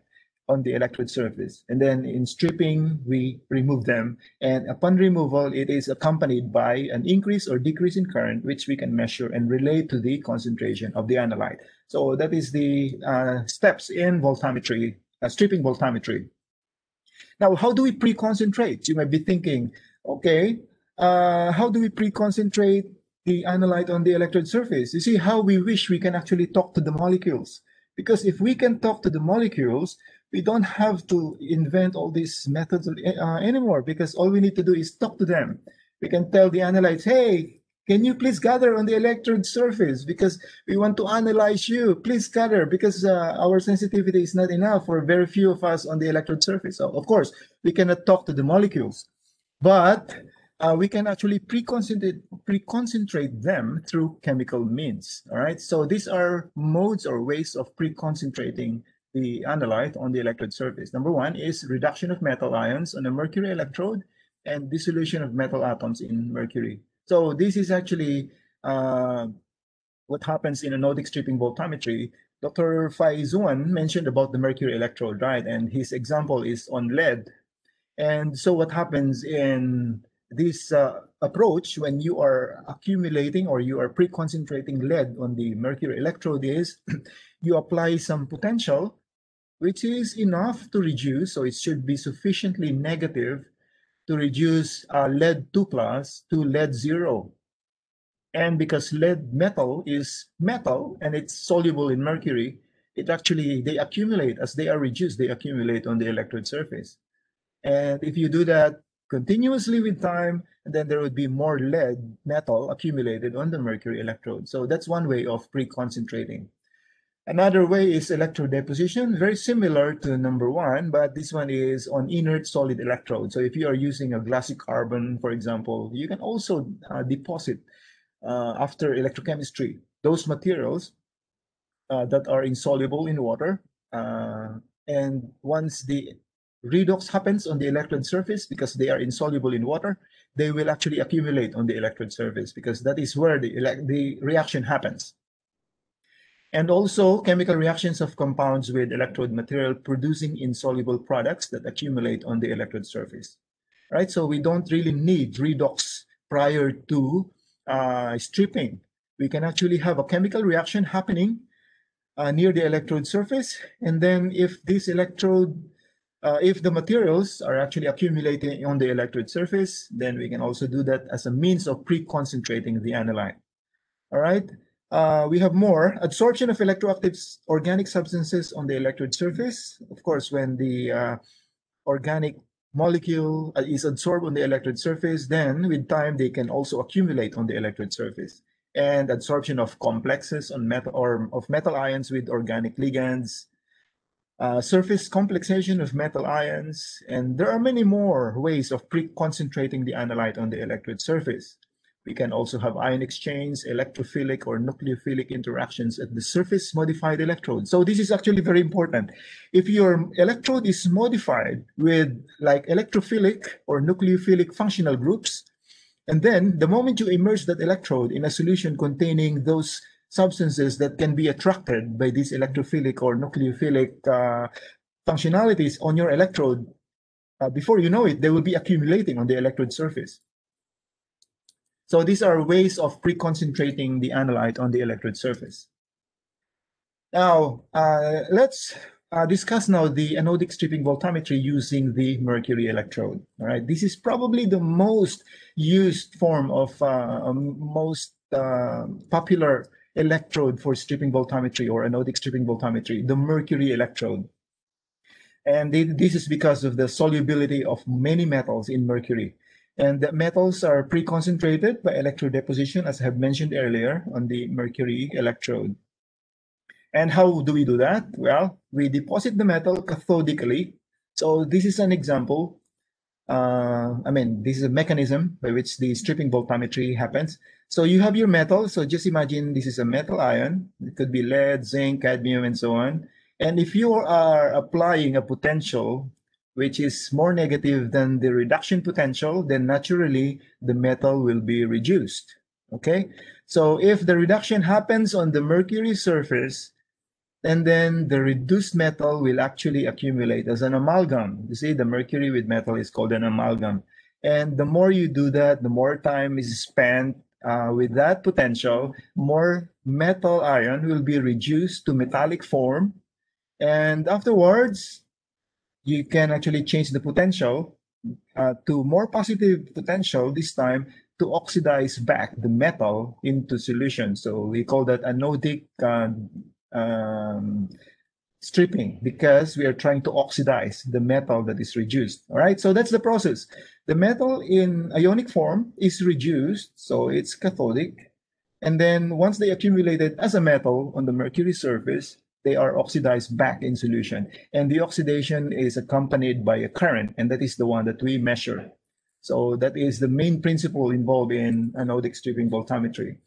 on the electrode surface. And then in stripping, we remove them. And upon removal, it is accompanied by an increase or decrease in current, which we can measure and relate to the concentration of the analyte. So that is the uh, steps in voltammetry, uh, stripping voltammetry. Now, how do we pre-concentrate? You might be thinking, okay, uh, how do we pre-concentrate the analyte on the electrode surface? You see how we wish we can actually talk to the molecules. Because if we can talk to the molecules, we don't have to invent all these methods uh, anymore because all we need to do is talk to them. We can tell the analytes, hey, can you please gather on the electrode surface because we want to analyze you. Please gather because uh, our sensitivity is not enough for very few of us on the electrode surface. So of course, we cannot talk to the molecules, but uh, we can actually pre-concentrate, pre-concentrate them through chemical means. All right. So these are modes or ways of pre-concentrating the analyte on the electrode surface. Number one is reduction of metal ions on a mercury electrode and dissolution of metal atoms in mercury. So this is actually uh, what happens in a anodic stripping voltammetry. Dr. Faizuan mentioned about the mercury electrode, right? And his example is on lead. And so what happens in this uh, approach when you are accumulating or you are pre-concentrating lead on the mercury electrode is you apply some potential which is enough to reduce so it should be sufficiently negative to reduce uh, lead 2 plus to lead 0 and because lead metal is metal and it's soluble in mercury it actually they accumulate as they are reduced they accumulate on the electrode surface and if you do that continuously with time, then there would be more lead metal accumulated on the mercury electrode. So that's one way of pre-concentrating. Another way is electrode deposition, very similar to number one, but this one is on inert solid electrode. So if you are using a glassy carbon, for example, you can also uh, deposit uh, after electrochemistry those materials uh, that are insoluble in water. Uh, and once the redox happens on the electrode surface because they are insoluble in water, they will actually accumulate on the electrode surface because that is where the, the reaction happens. And also chemical reactions of compounds with electrode material producing insoluble products that accumulate on the electrode surface. Right, so we don't really need redox prior to uh, stripping. We can actually have a chemical reaction happening uh, near the electrode surface. And then if this electrode Uh, if the materials are actually accumulating on the electrode surface, then we can also do that as a means of pre-concentrating the analyte. All right. Uh, we have more absorption of electroactive organic substances on the electrode surface. Of course, when the uh, organic molecule uh, is absorbed on the electrode surface, then with time they can also accumulate on the electrode surface. And absorption of complexes on metal or of metal ions with organic ligands, uh, surface complexation of metal ions, and there are many more ways of pre-concentrating the analyte on the electrode surface. We can also have ion exchange, electrophilic or nucleophilic interactions at the surface modified electrode. So this is actually very important. If your electrode is modified with like electrophilic or nucleophilic functional groups, and then the moment you immerse that electrode in a solution containing those substances that can be attracted by these electrophilic or nucleophilic uh, functionalities on your electrode, uh, before you know it, they will be accumulating on the electrode surface. So these are ways of pre-concentrating the analyte on the electrode surface. Now, uh, let's uh, discuss now the anodic stripping voltammetry using the mercury electrode. All right, this is probably the most used form of uh, um, most uh, popular electrode for stripping voltammetry or anodic stripping voltammetry, the mercury electrode. And thi- this is because of the solubility of many metals in mercury. And the metals are pre-concentrated by electrodeposition, as I have mentioned earlier, on the mercury electrode. And how do we do that? Well, we deposit the metal cathodically. So this is an example. Uh, I mean, this is a mechanism by which the stripping voltammetry happens. So you have your metal. So just imagine this is a metal ion. It could be lead, zinc, cadmium, and so on. And if you are applying a potential which is more negative than the reduction potential, then naturally the metal will be reduced. Okay. So if the reduction happens on the mercury surface, and then the reduced metal will actually accumulate as an amalgam. You see, the mercury with metal is called an amalgam. And the more you do that, the more time is spent uh, with that potential, more metal ion will be reduced to metallic form. And afterwards, you can actually change the potential uh, to more positive potential this time to oxidize back the metal into solution. So we call that anodic uh, um, stripping because we are trying to oxidize the metal that is reduced. All right, so that's the process. The metal in ionic form is reduced, so it's cathodic. And then once they accumulated as a metal on the mercury surface, they are oxidized back in solution. And the oxidation is accompanied by a current, and that is the one that we measure. So that is the main principle involved in anodic stripping voltammetry.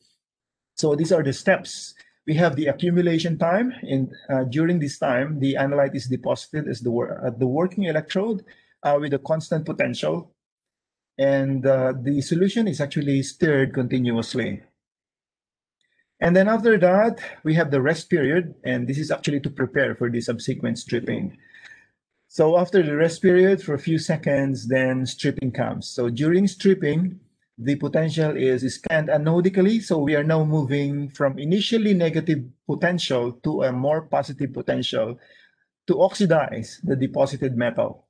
So these are the steps. We have the accumulation time, and uh, during this time, the analyte is deposited as the at the working electrode uh, with a constant potential, and uh, the solution is actually stirred continuously. And then after that, we have the rest period, and this is actually to prepare for the subsequent stripping. So after the rest period for a few seconds, then stripping comes. So during stripping, the potential is scanned anodically. So we are now moving from initially negative potential to a more positive potential to oxidize the deposited metal,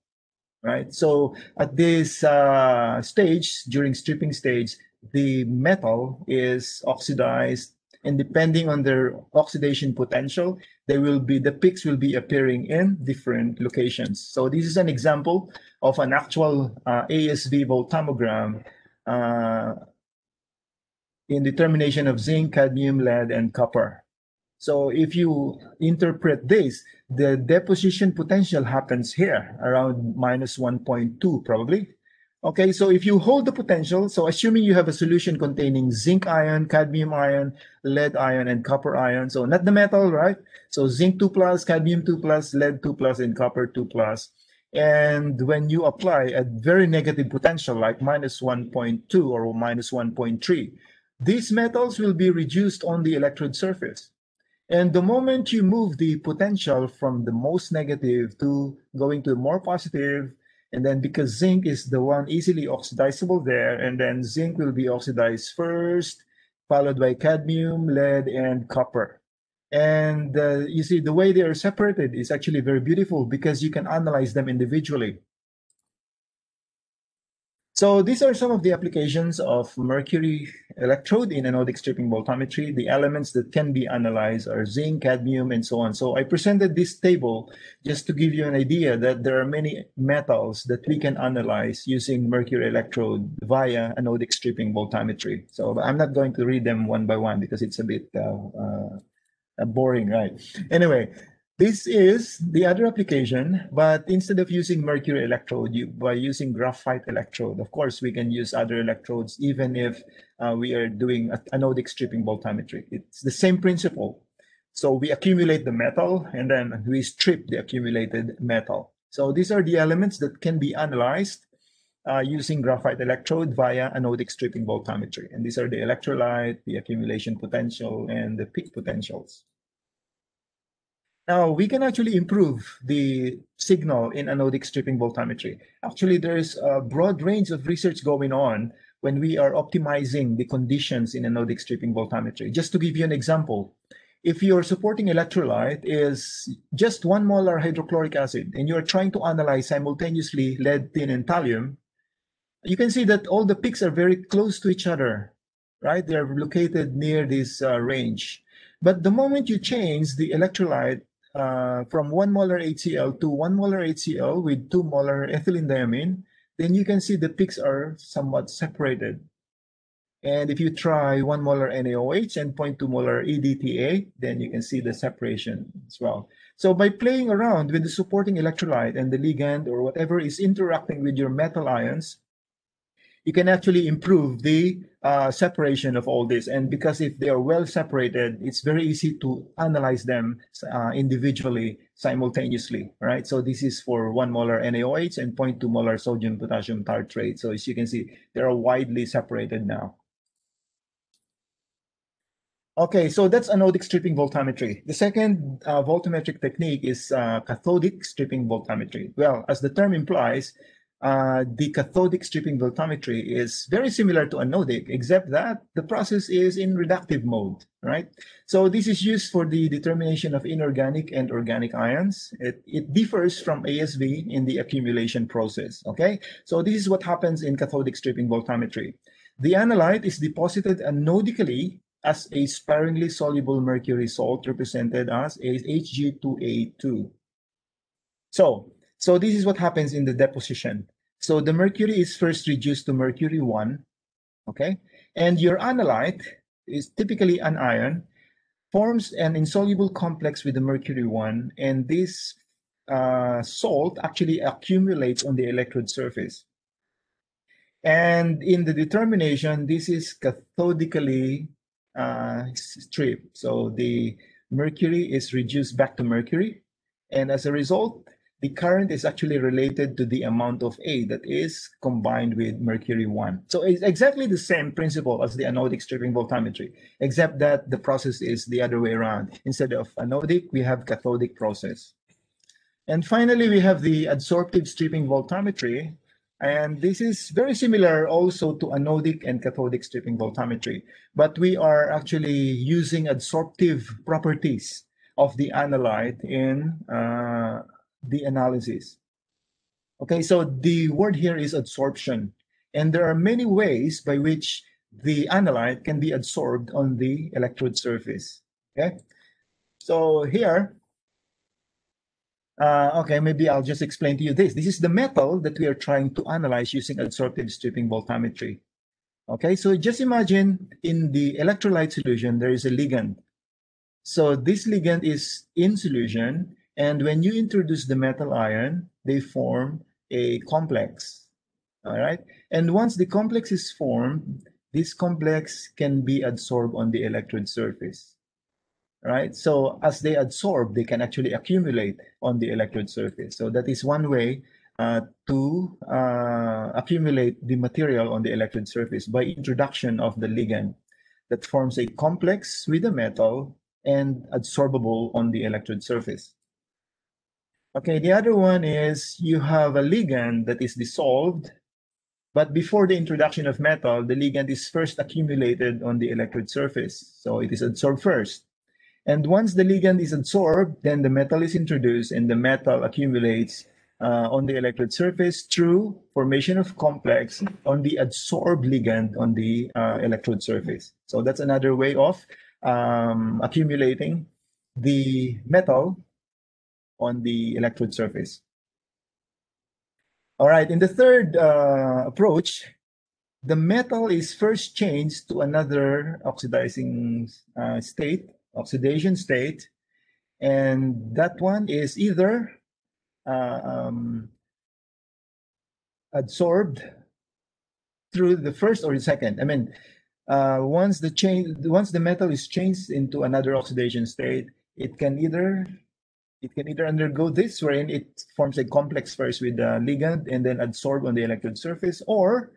right? So at this uh, stage, during stripping stage, the metal is oxidized and depending on their oxidation potential, they will be the peaks will be appearing in different locations. So this is an example of an actual uh, ASV voltammogram uh, in determination of zinc, cadmium, lead, and copper. So if you interpret this, the deposition potential happens here around minus 1.2 probably. Okay, so if you hold the potential, so assuming you have a solution containing zinc ion, cadmium ion, lead ion, and copper ion, so not the metal, right? So zinc 2 plus, cadmium 2 plus, lead 2 plus, and copper 2 plus. And when you apply a very negative potential like minus 1.2 or minus 1.3, these metals will be reduced on the electrode surface. And the moment you move the potential from the most negative to going to more positive, and then because zinc is the one easily oxidizable there, and then zinc will be oxidized first, followed by cadmium, lead, and copper. And uh, you see, the way they are separated is actually very beautiful because you can analyze them individually. So these are some of the applications of mercury electrode in anodic stripping voltammetry. The elements that can be analyzed are zinc, cadmium, and so on. So I presented this table just to give you an idea that there are many metals that we can analyze using mercury electrode via anodic stripping voltammetry. So I'm not going to read them one by one because it's a bit uh, uh, boring, right? Anyway, this is the other application, but instead of using mercury electrode, you, by using graphite electrode, of course, we can use other electrodes even if uh, we are doing anodic stripping voltammetry. It's the same principle. So we accumulate the metal and then we strip the accumulated metal. So these are the elements that can be analyzed uh, using graphite electrode via anodic stripping voltammetry. And these are the electrolyte, the accumulation potential, and the peak potentials. Now we can actually improve the signal in anodic stripping voltammetry. Actually, there's a broad range of research going on when we are optimizing the conditions in anodic stripping voltammetry. Just to give you an example, if your supporting electrolyte is just one molar hydrochloric acid and you're trying to analyze simultaneously lead, tin, and thallium, you can see that all the peaks are very close to each other, right? They're located near this uh, range. But the moment you change the electrolyte uh, from one molar HCl to one molar HCl with two molar ethylene diamine, then you can see the peaks are somewhat separated. And if you try one molar NaOH and 0.2 molar EDTA, then you can see the separation as well. So by playing around with the supporting electrolyte and the ligand or whatever is interacting with your metal ions, you can actually improve the uh, separation of all this. And because if they are well separated, it's very easy to analyze them uh, individually simultaneously, right? So this is for one molar NaOH and 0.2 molar sodium potassium tartrate. So as you can see, they are widely separated now. Okay, so that's anodic stripping voltammetry. The second uh, voltammetric technique is uh, cathodic stripping voltammetry. Well, as the term implies, uh, the cathodic stripping voltammetry is very similar to anodic, except that the process is in reductive mode, right? So this is used for the determination of inorganic and organic ions. It, it differs from ASV in the accumulation process, okay? So this is what happens in cathodic stripping voltammetry. The analyte is deposited anodically as a sparingly soluble mercury salt represented as a Hg2A2. So, so this is what happens in the deposition. So the mercury is first reduced to mercury 1, okay? And your analyte is typically an ion, forms an insoluble complex with the mercury 1, and this uh, salt actually accumulates on the electrode surface. And in the determination, this is cathodically uh, stripped. So the mercury is reduced back to mercury. And as a result, the current is actually related to the amount of A that is combined with mercury 1. So it's exactly the same principle as the anodic stripping voltammetry, except that the process is the other way around. Instead of anodic, we have cathodic process. And finally, we have the adsorptive stripping voltammetry. And this is very similar also to anodic and cathodic stripping voltammetry, but we are actually using adsorptive properties of the analyte in uh, the analysis. Okay, so the word here is adsorption. And there are many ways by which the analyte can be adsorbed on the electrode surface. Okay, so here, uh, okay, maybe I'll just explain to you this. This is the metal that we are trying to analyze using adsorptive stripping voltammetry. Okay, so just imagine in the electrolyte solution, there is a ligand. So this ligand is in solution and when you introduce the metal ion, they form a complex. All right. And once the complex is formed, this complex can be adsorbed on the electrode surface. Right. So as they adsorb, they can actually accumulate on the electrode surface. So that is one way uh, to uh, accumulate the material on the electrode surface by introduction of the ligand that forms a complex with the metal and adsorbable on the electrode surface. Okay, the other one is you have a ligand that is dissolved, but before the introduction of metal, the ligand is first accumulated on the electrode surface. So it is adsorbed first. And once the ligand is absorbed, then the metal is introduced and the metal accumulates uh, on the electrode surface through formation of complex on the adsorbed ligand on the uh, electrode surface. So that's another way of um, accumulating the metal on the electrode surface. All right, in the third uh, approach, the metal is first changed to another oxidizing uh, state, oxidation state, and that one is either uh, um, adsorbed through the first or the second. I mean, uh, once the change, once the metal is changed into another oxidation state, it can either it can either undergo this, wherein it forms a complex first with the ligand and then adsorb on the electrode surface, or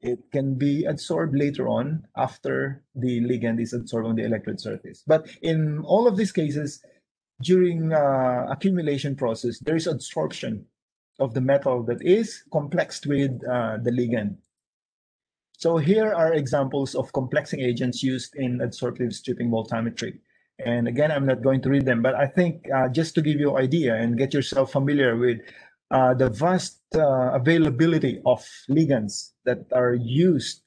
it can be adsorbed later on after the ligand is adsorbed on the electrode surface. But in all of these cases, during uh, accumulation process, there is adsorption of the metal that is complexed with uh, the ligand. So here are examples of complexing agents used in adsorptive stripping voltammetry. And again, I'm not going to read them, but I think uh, just to give you an idea and get yourself familiar with uh, the vast uh, availability of ligands that are used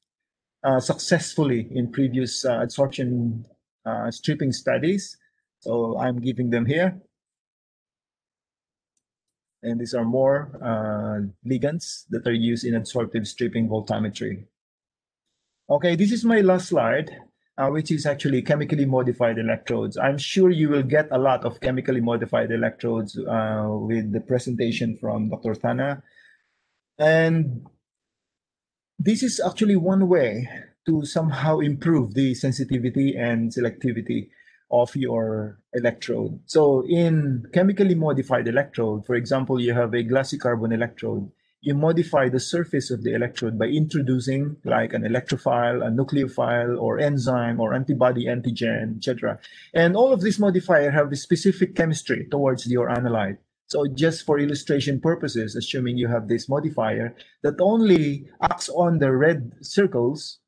uh, successfully in previous uh, adsorption uh, stripping studies. So I'm giving them here. And these are more ligands that are used in adsorptive stripping voltammetry. Okay, this is my last slide uh, which is actually chemically modified electrodes. I'm sure you will get a lot of chemically modified electrodes uh, with the presentation from Dr. Thana. And this is actually one way to somehow improve the sensitivity and selectivity of your electrode. So in chemically modified electrode, for example, you have a glassy carbon electrode, you modify the surface of the electrode by introducing like an electrophile, a nucleophile, or enzyme, or antibody, antigen, etc. And all of these modifiers have a specific chemistry towards your analyte. So just for illustration purposes, assuming you have this modifier that only acts on the red circles,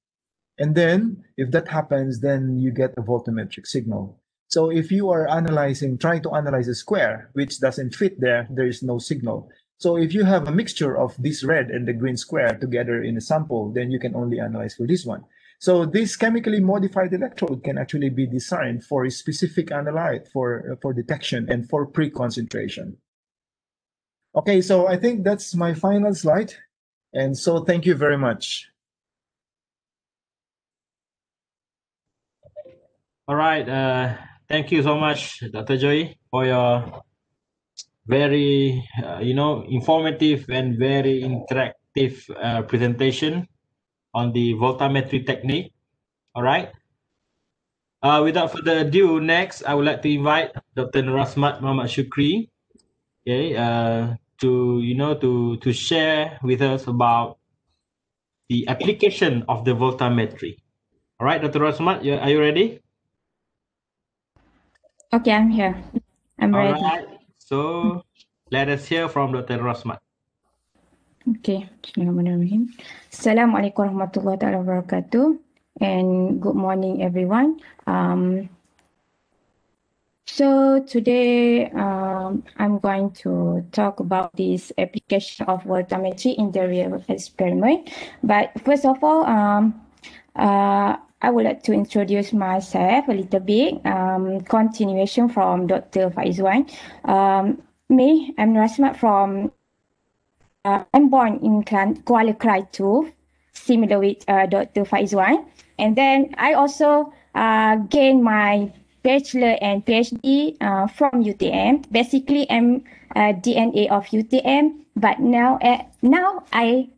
and then if that happens, then you get a voltammetric signal. So if you are analyzing, trying to analyze a square, which doesn't fit there, there is no signal. So if you have a mixture of this red and the green square together in a sample, then you can only analyze for this one. So this chemically modified electrode can actually be designed for a specific analyte for, for detection and for pre-concentration. Okay, so I think that's my final slide. And so thank you very much. All right. Uh, thank you so much, Dr. Joy, for your very uh, you know informative and very interactive uh, presentation on the voltammetry technique. All right uh, without further ado next i would like to invite dr Rasmat Muhammad Shukri okay uh, to you know to to share with us about the application of the voltammetry all right dr Rasmat are you ready? Okay i'm here. I'm all ready. Right so let us hear from Dr. Rosmat. Okay, Bismillahirrahmanirrahim. Assalamualaikum warahmatullahi wabarakatuh and good morning everyone. Um, so today um, I'm going to talk about this application of voltammetry in the real experiment. But first of all, um, uh, I would like to introduce myself a little bit, um, continuation from Dr. Faizuan. Um, me, I'm Rasmat from, uh, I'm born in Kuala Krai too, similar with uh, Dr. Faizuan. And then I also uh, gained my bachelor and PhD uh, from UTM. Basically, I'm DNA of UTM, but now, uh, now I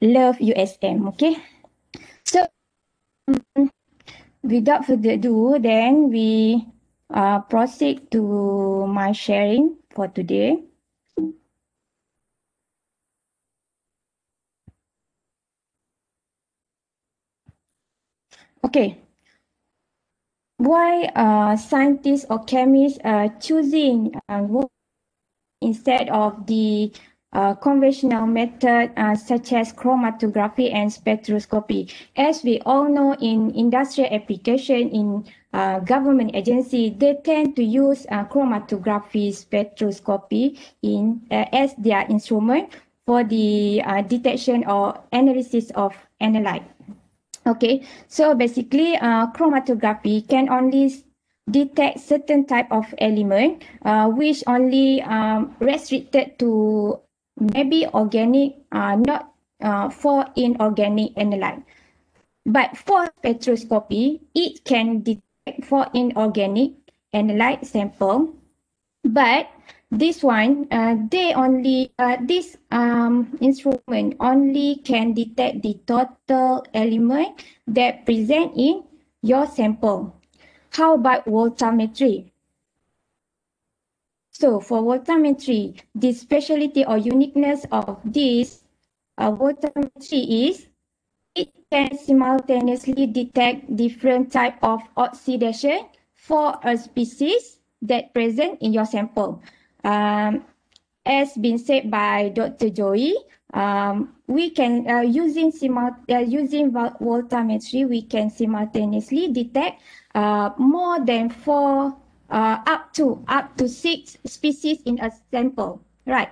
love USM, okay? So without further ado, then we uh, proceed to my sharing for today. Okay. Why uh, scientists or chemists are choosing uh, instead of the uh, conventional method uh, such as chromatography and spectroscopy. As we all know in industrial application in uh, government agency, they tend to use uh, chromatography spectroscopy in uh, as their instrument for the uh, detection or analysis of analyte. Okay, so basically, chromatography can only detect certain type of element, uh, which only um, restricted to maybe organic, uh, not uh, for inorganic analyte. But for spectroscopy, it can detect for inorganic analyte sample. But this one, uh, they only, uh, this um, instrument only can detect the total element that present in your sample. How about voltammetry? So for voltammetry, the specialty or uniqueness of this uh, voltammetry is it can simultaneously detect different type of oxidation for a species that present in your sample. Um, as been said by Dr. Joey, um, we can uh, using uh, using voltammetry, we can simultaneously detect uh, more than four, uh, up to up to six species in a sample, right?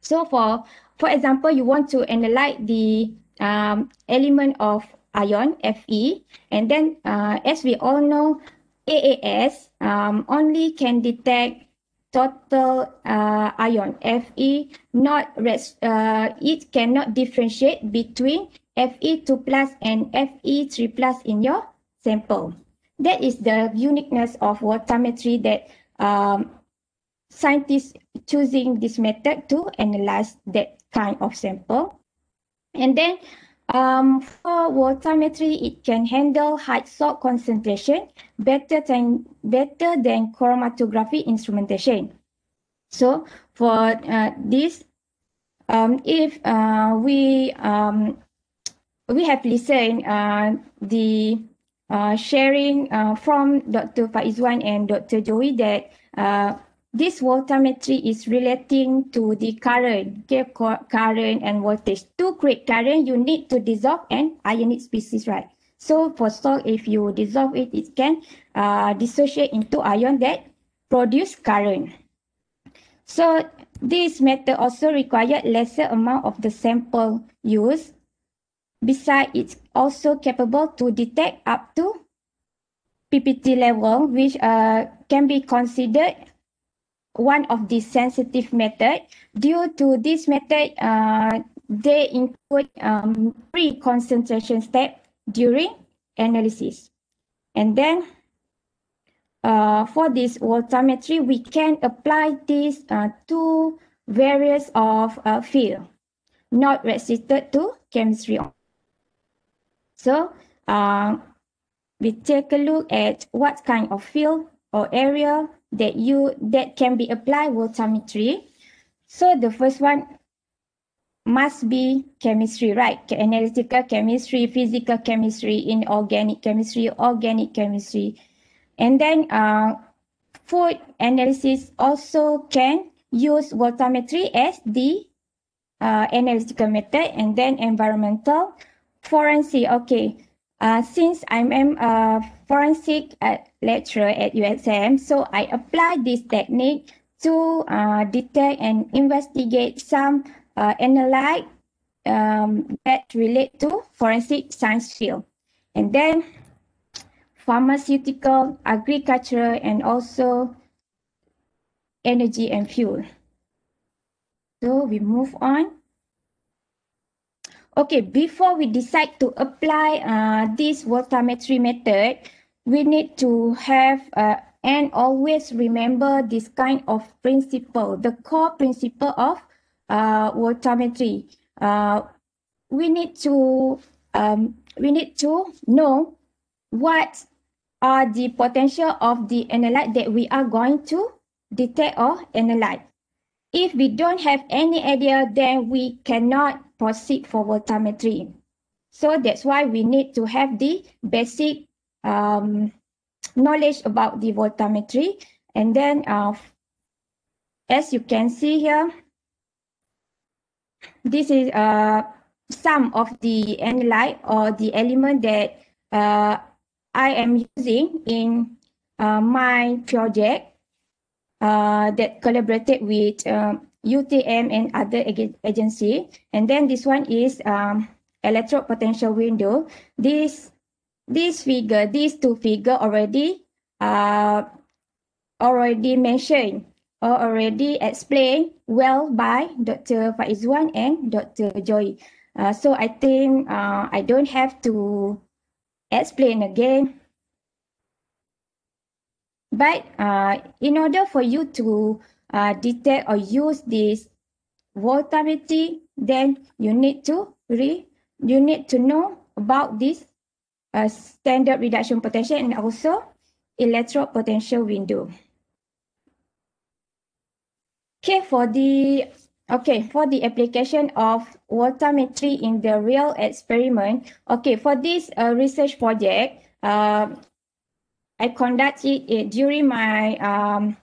So for for example, you want to analyze the um, element of ion Fe, and then uh, as we all know, AAS um, only can detect total uh, ion Fe, not res- uh, it cannot differentiate between Fe2 plus and Fe3 plus in your sample. That is the uniqueness of voltammetry that um, scientists choosing this method to analyze that kind of sample. And then um, for voltammetry, it can handle high salt concentration better than, better than chromatography instrumentation. So for uh, this, um, if uh, we um, we have listened uh, the uh, sharing uh, from Dr. Faizuan and Dr. Joey that uh, this voltammetry is relating to the current, okay, current and voltage. To create current, you need to dissolve an ionic species, right? So for salt, if you dissolve it, it can uh, dissociate into ion that produce current. So this method also required lesser amount of the sample used. Besides, it's also capable to detect up to PPT level, which uh, can be considered one of the sensitive method. Due to this method, uh, they include um, pre-concentration step during analysis. And then uh, for this voltammetry, we can apply this uh, to various of uh, field, not restricted to chemistry. So uh, we take a look at what kind of field or area that you that can be applied voltammetry. So the first one must be chemistry, right? Analytical chemistry, physical chemistry, inorganic chemistry, organic chemistry. And then uh, food analysis also can use voltammetry as the uh, analytical method and then environmental forensic. Okay, uh, since I'm a forensic uh, lecturer at USM, so I apply this technique to uh, detect and investigate some uh, analyte um, that relate to forensic science field. And then pharmaceutical, agriculture, and also energy and fuel. So we move on. Okay, before we decide to apply uh, this voltammetry method, we need to have uh, and always remember this kind of principle, the core principle of uh, voltammetry. Uh, we need to um, we need to know what are the potential of the analyte that we are going to detect or analyze. If we don't have any idea, then we cannot proceed for voltammetry. So that's why we need to have the basic um, knowledge about the voltammetry. And then uh, as you can see here, this is uh, some of the analyte or the element that uh, I am using in uh, my project uh, that collaborated with um, UTM and other ag- agency. And then this one is um, potential window. This this figure, these two figure already uh, already mentioned or already explained well by Dr. Faizuan and Dr. Joy. Uh, so I think uh, I don't have to explain again. But uh, in order for you to uh, detect or use this voltammetry, then you need to re you need to know about this uh, standard reduction potential and also electrode potential window. Okay, for the okay for the application of voltammetry in the real experiment. Okay, for this uh, research project, uh, I conducted it during my um,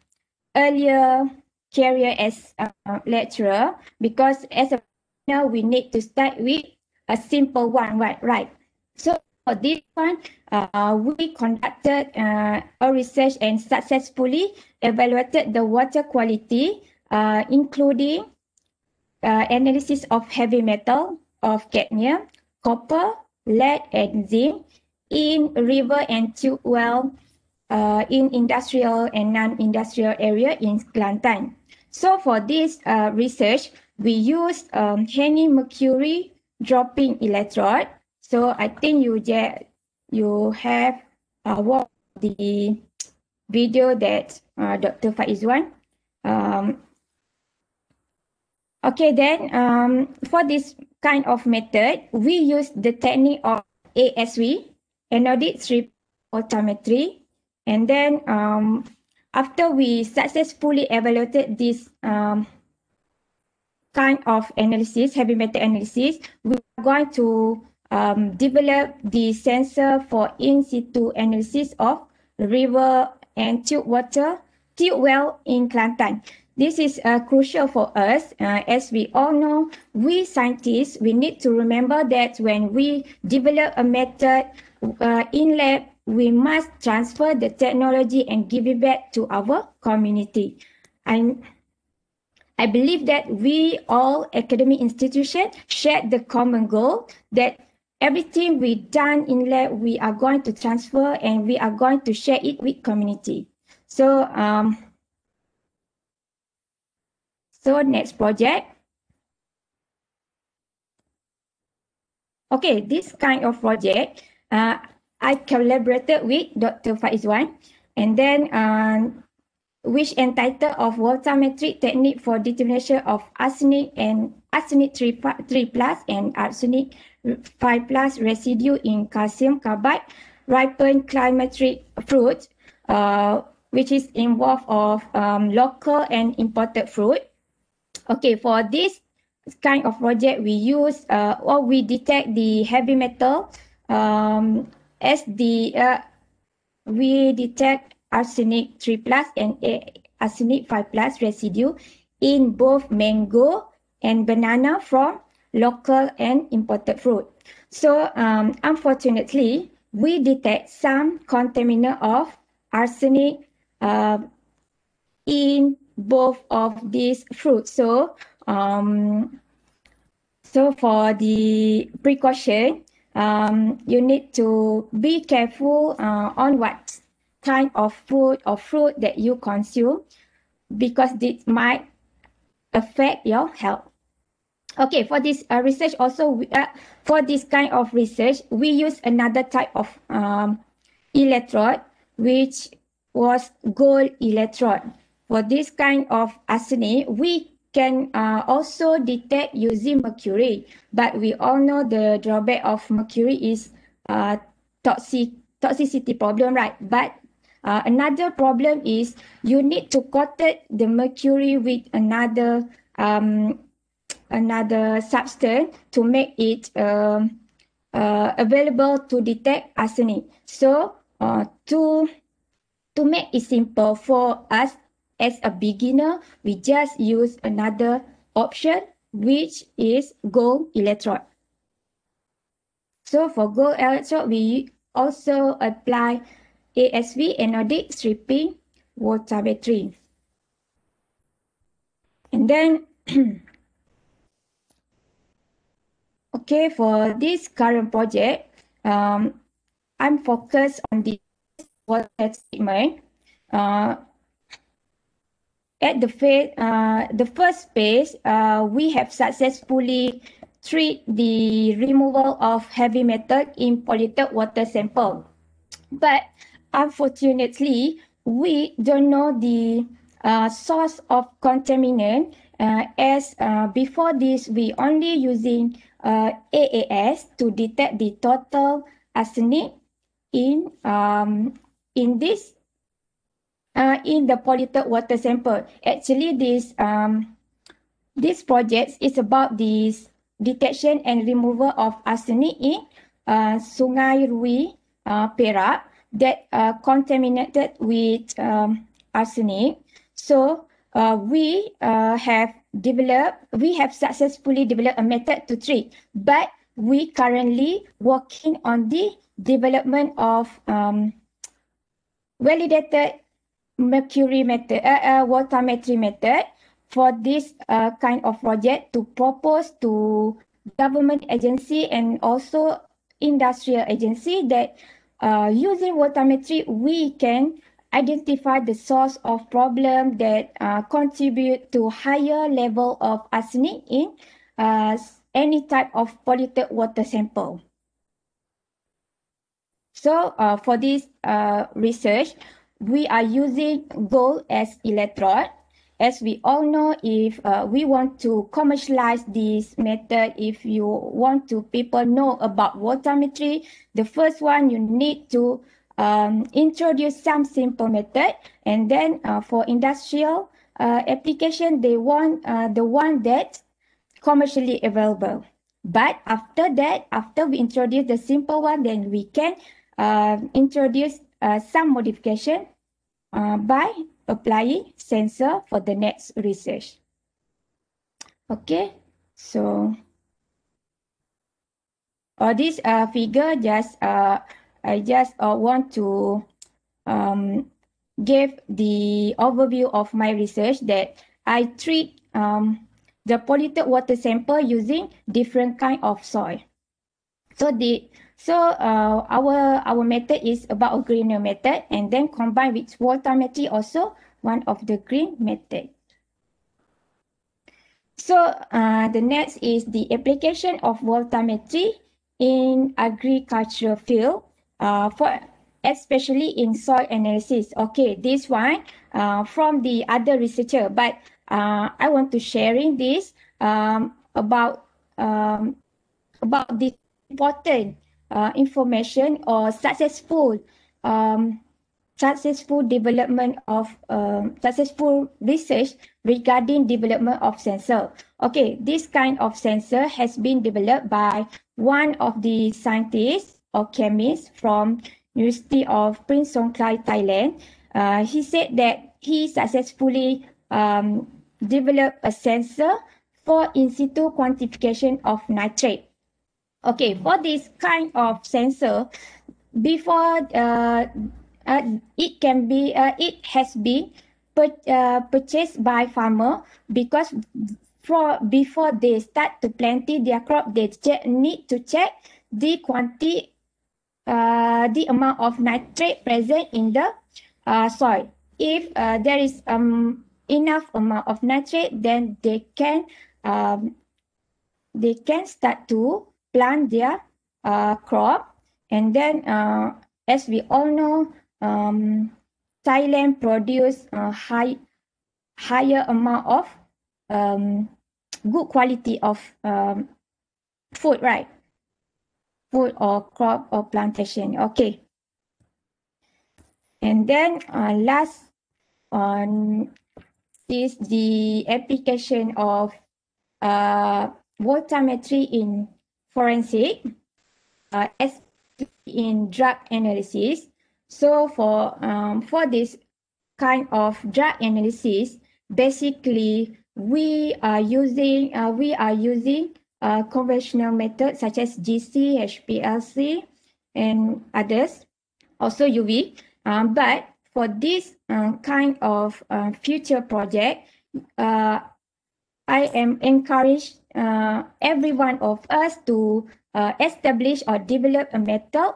earlier career as a lecturer because as a now we need to start with a simple one, right? Right. So for this one, uh, we conducted uh, a research and successfully evaluated the water quality, uh, including uh, analysis of heavy metal, of cadmium, copper, lead, and zinc in river and tube well uh, in industrial and non-industrial area in Kelantan. So for this uh, research, we used um, mercury dropping electrode. So I think you get you have uh, watched the video that uh, Dr. Faizuan. Um, okay, then um, for this kind of method, we use the technique of ASV, anodic strip voltammetry, and then um, after we successfully evaluated this um, kind of analysis, heavy metal analysis, we are going to um, develop the sensor for in situ analysis of river and tube water, tube well in Kelantan. This is uh, crucial for us. Uh, as we all know, we scientists, we need to remember that when we develop a method uh, in lab, we must transfer the technology and give it back to our community. And I believe that we all academic institutions share the common goal that everything we done in lab, we are going to transfer and we are going to share it with community. So, um, so next project. Okay, this kind of project, uh, I collaborated with Dr. Faizuan and then um, which entitled of voltammetric technique for determination of arsenic and arsenic 3, 3 plus and arsenic 5 plus residue in calcium carbide ripened climacteric fruit, uh, which is involved of um, local and imported fruit. Okay, for this kind of project, we use uh, or we detect the heavy metal um, as the uh, we detect arsenic 3 plus and arsenic 5 plus residue in both mango and banana from local and imported fruit. So um, unfortunately, we detect some contaminant of arsenic uh, in both of these fruits. So um, so for the precaution, um, you need to be careful uh, on what kind of food or fruit that you consume because this might affect your health. Okay, for this uh, research also, uh, for this kind of research, we use another type of um, electrode, which was gold electrode. For this kind of arsenic, we can uh, also detect using mercury, but we all know the drawback of mercury is uh, toxic toxicity problem, right? But uh, another problem is you need to coat the mercury with another um, another substance to make it um, uh, available to detect arsenic. So uh, to to make it simple for us as a beginner, we just use another option, which is gold electrode. So for gold electrode, we also apply ASV anodic stripping voltammetry. And then, okay, for this current project, um, I'm focused on the water treatment. Uh, at the phase, uh, the first phase, uh, we have successfully treat the removal of heavy metal in polluted water sample. But unfortunately, we don't know the uh, source of contaminant uh, as uh, before this, we only using uh, AAS to detect the total arsenic in um, in this uh, in the polluted water sample. Actually, this um, this project is about this detection and removal of arsenic in uh, Sungai Rui, uh, Perak that uh, contaminated with um, arsenic. So uh, we uh, have developed, we have successfully developed a method to treat, but we currently working on the development of um, validated mercury method, uh, uh, voltammetry method for this uh, kind of project to propose to government agency and also industrial agency that uh, using voltammetry, we can identify the source of problem that uh, contribute to higher level of arsenic in uh, any type of polluted water sample. So uh, for this uh, research, we are using gold as electrode. As we all know, if uh, we want to commercialize this method, if you want to people know about voltammetry, the first one you need to um, introduce some simple method. And then uh, for industrial uh, application, they want uh, the one that commercially available. But after that, after we introduce the simple one, then we can uh, introduce uh, some modification uh, by applying sensor for the next research. Okay, so uh, this uh, figure just uh, I just uh, want to um, give the overview of my research that I treat um, the polluted water sample using different kind of soil. So the so uh, our our method is about a greener method and then combined with water voltammetry also one of the green method. So uh, the next is the application of voltammetry in agricultural field uh, for especially in soil analysis. Okay, this one uh, from the other researcher, but uh, I want to sharing this um, about um, about the important uh, information or successful um, successful development of um, successful research regarding development of sensor. Okay, this kind of sensor has been developed by one of the scientists or chemists from University of Prince Songkhla, Thailand. Uh, he said that he successfully um, developed a sensor for in situ quantification of nitrate. Okay, for this kind of sensor, before uh, uh, it can be, uh, it has been uh, purchased by farmer because for before they start to planting their crop, they check, need to check the quantity, uh, the amount of nitrate present in the uh, soil. If uh, there is um, enough amount of nitrate, then they can um, they can start to plant their uh, crop. And then, uh, as we all know, um, Thailand produce a high, higher amount of um, good quality of um, food, right? Food or crop or plantation. Okay. And then uh, last on is the application of uh, voltammetry in forensic, uh, in drug analysis. So for um, for this kind of drug analysis, basically we are using uh, we are using uh, conventional methods such as GC, HPLC, and others, also UV. Um, but for this uh, kind of uh, future project, uh, I am encouraged uh, every one of us to uh, establish or develop a method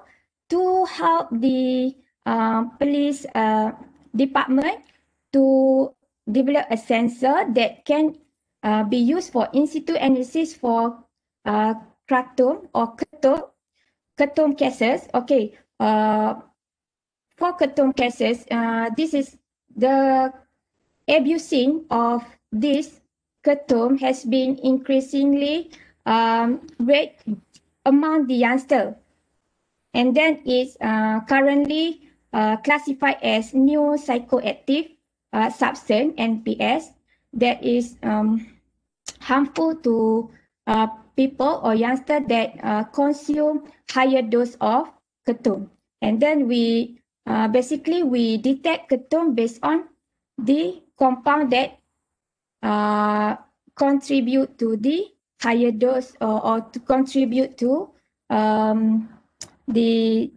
to help the uh, police uh, department to develop a sensor that can uh, be used for in situ analysis for uh, kratom or ketum, ketum cases. Okay, uh, for ketum cases, this is the abusing of this ketum has been increasingly um, rate among the youngster. And then it's uh, currently uh, classified as new psychoactive uh, substance, NPS, that is um, harmful to uh, people or youngster that uh, consume higher dose of ketum. And then we uh, basically we detect ketum based on the compound that uh, contribute to the higher dose or, or to contribute to um, the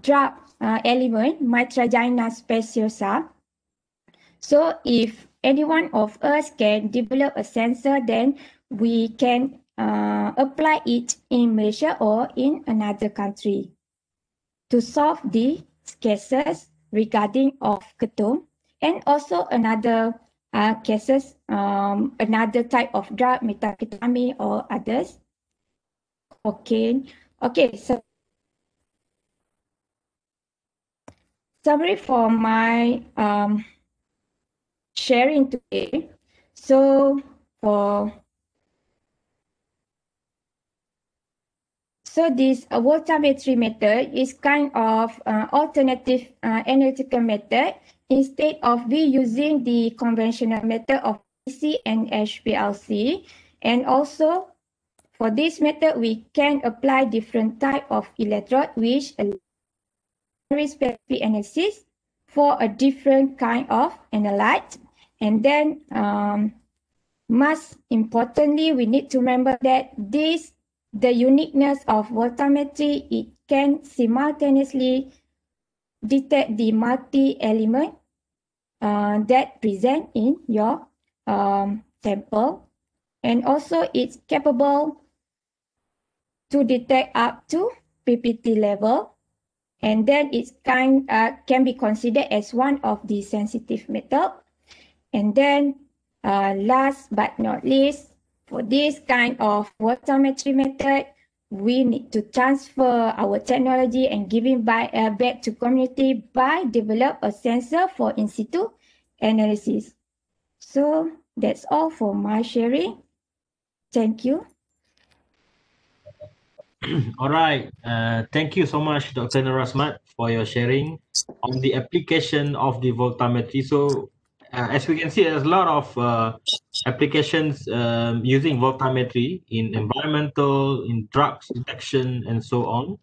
drug uh, element mitragyna speciosa. So if any one of us can develop a sensor, then we can uh, apply it in Malaysia or in another country to solve the cases regarding of ketum and also another uh, cases, um, another type of drug, methamphetamine or others. cocaine. okay, so summary for my um, sharing today. So for So this uh, voltammetry method is kind of uh, alternative uh, analytical method instead of we using the conventional method of PC and HPLC. And also for this method, we can apply different type of electrode which specific analysis for a different kind of analyte. And then um, most importantly, we need to remember that this the uniqueness of voltammetry, it can simultaneously detect the multi-element uh, that present in your um, sample. And also it's capable to detect up to PPT level. And then it's kind uh, can be considered as one of the sensitive method. And then uh, last but not least, for this kind of voltammetry method, we need to transfer our technology and giving by, uh, back to community by develop a sensor for in situ analysis. So that's all for my sharing. Thank you. All right. Uh, thank you so much, Dr. Nurasmat, for your sharing on the application of the voltammetry. So, uh, as we can see, there's a lot of uh, applications um, using voltammetry in environmental, in drugs detection, and so on.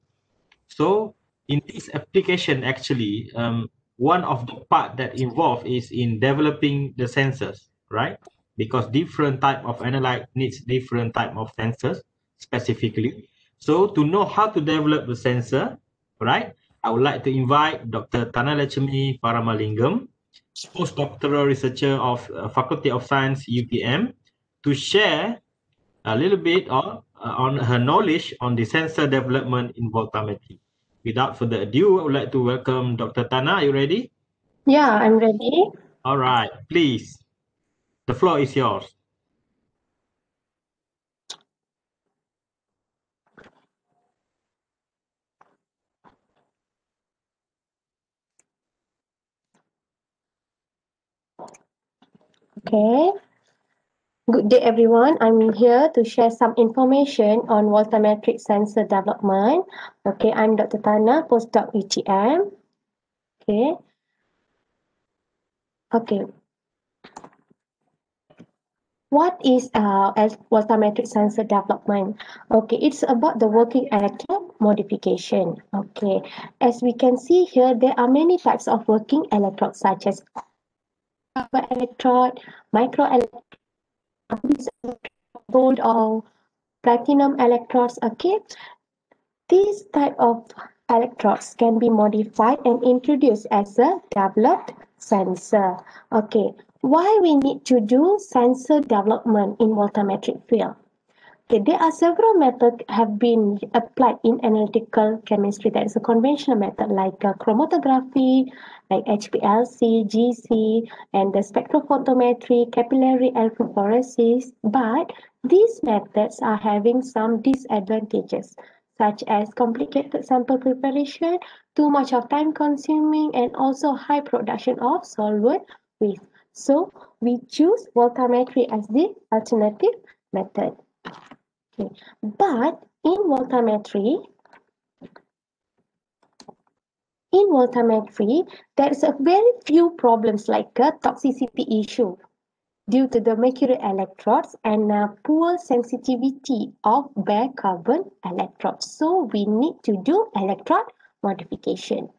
So, in this application, actually, um, one of the part that involved is in developing the sensors, right? Because different type of analyte needs different type of sensors specifically. So to know how to develop the sensor, right, I would like to invite Dr. Tanalachemi Paramalingam, postdoctoral researcher of uh, Faculty of Science, UPM, to share a little bit of, uh, on her knowledge on the sensor development in voltammetry. Without further ado, I would like to welcome Dr. Tana. Are you ready? Yeah, I'm ready. All right, please. The floor is yours. Okay. Good day, everyone. I'm here to share some information on voltammetric sensor development. Okay, I'm Dr. Tana, postdoc UTM. Okay. Okay. What is uh, voltammetric sensor development? Okay, it's about the working electrode modification. Okay, as we can see here, there are many types of working electrodes such as copper electrode, micro electrode, gold or platinum electrodes. Okay, This type of electrodes can be modified and introduced as a developed sensor. Okay, why we need to do sensor development in voltammetric field? Okay, there are several methods have been applied in analytical chemistry. That is a conventional method like uh, chromatography, like HPLC, GC, and the spectrophotometry, capillary electrophoresis. But these methods are having some disadvantages, such as complicated sample preparation, too much of time consuming, and also high production of solvent waste. So we choose voltammetry as the alternative method. Okay. But in voltammetry, in voltammetry, there's a very few problems like a toxicity issue due to the mercury electrodes and uh, poor sensitivity of bare carbon electrodes. So we need to do electrode modification.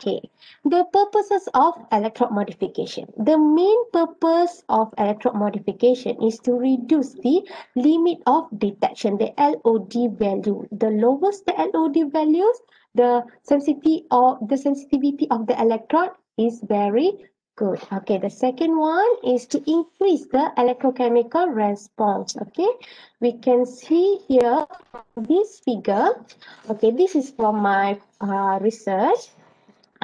Okay, the purposes of electrode modification. The main purpose of electrode modification is to reduce the limit of detection, the LOD value. The lowest the LOD values, the sensitivity of the sensitivity of the electrode is very good. Okay, the second one is to increase the electrochemical response. Okay, we can see here this figure. Okay, this is from my uh, research.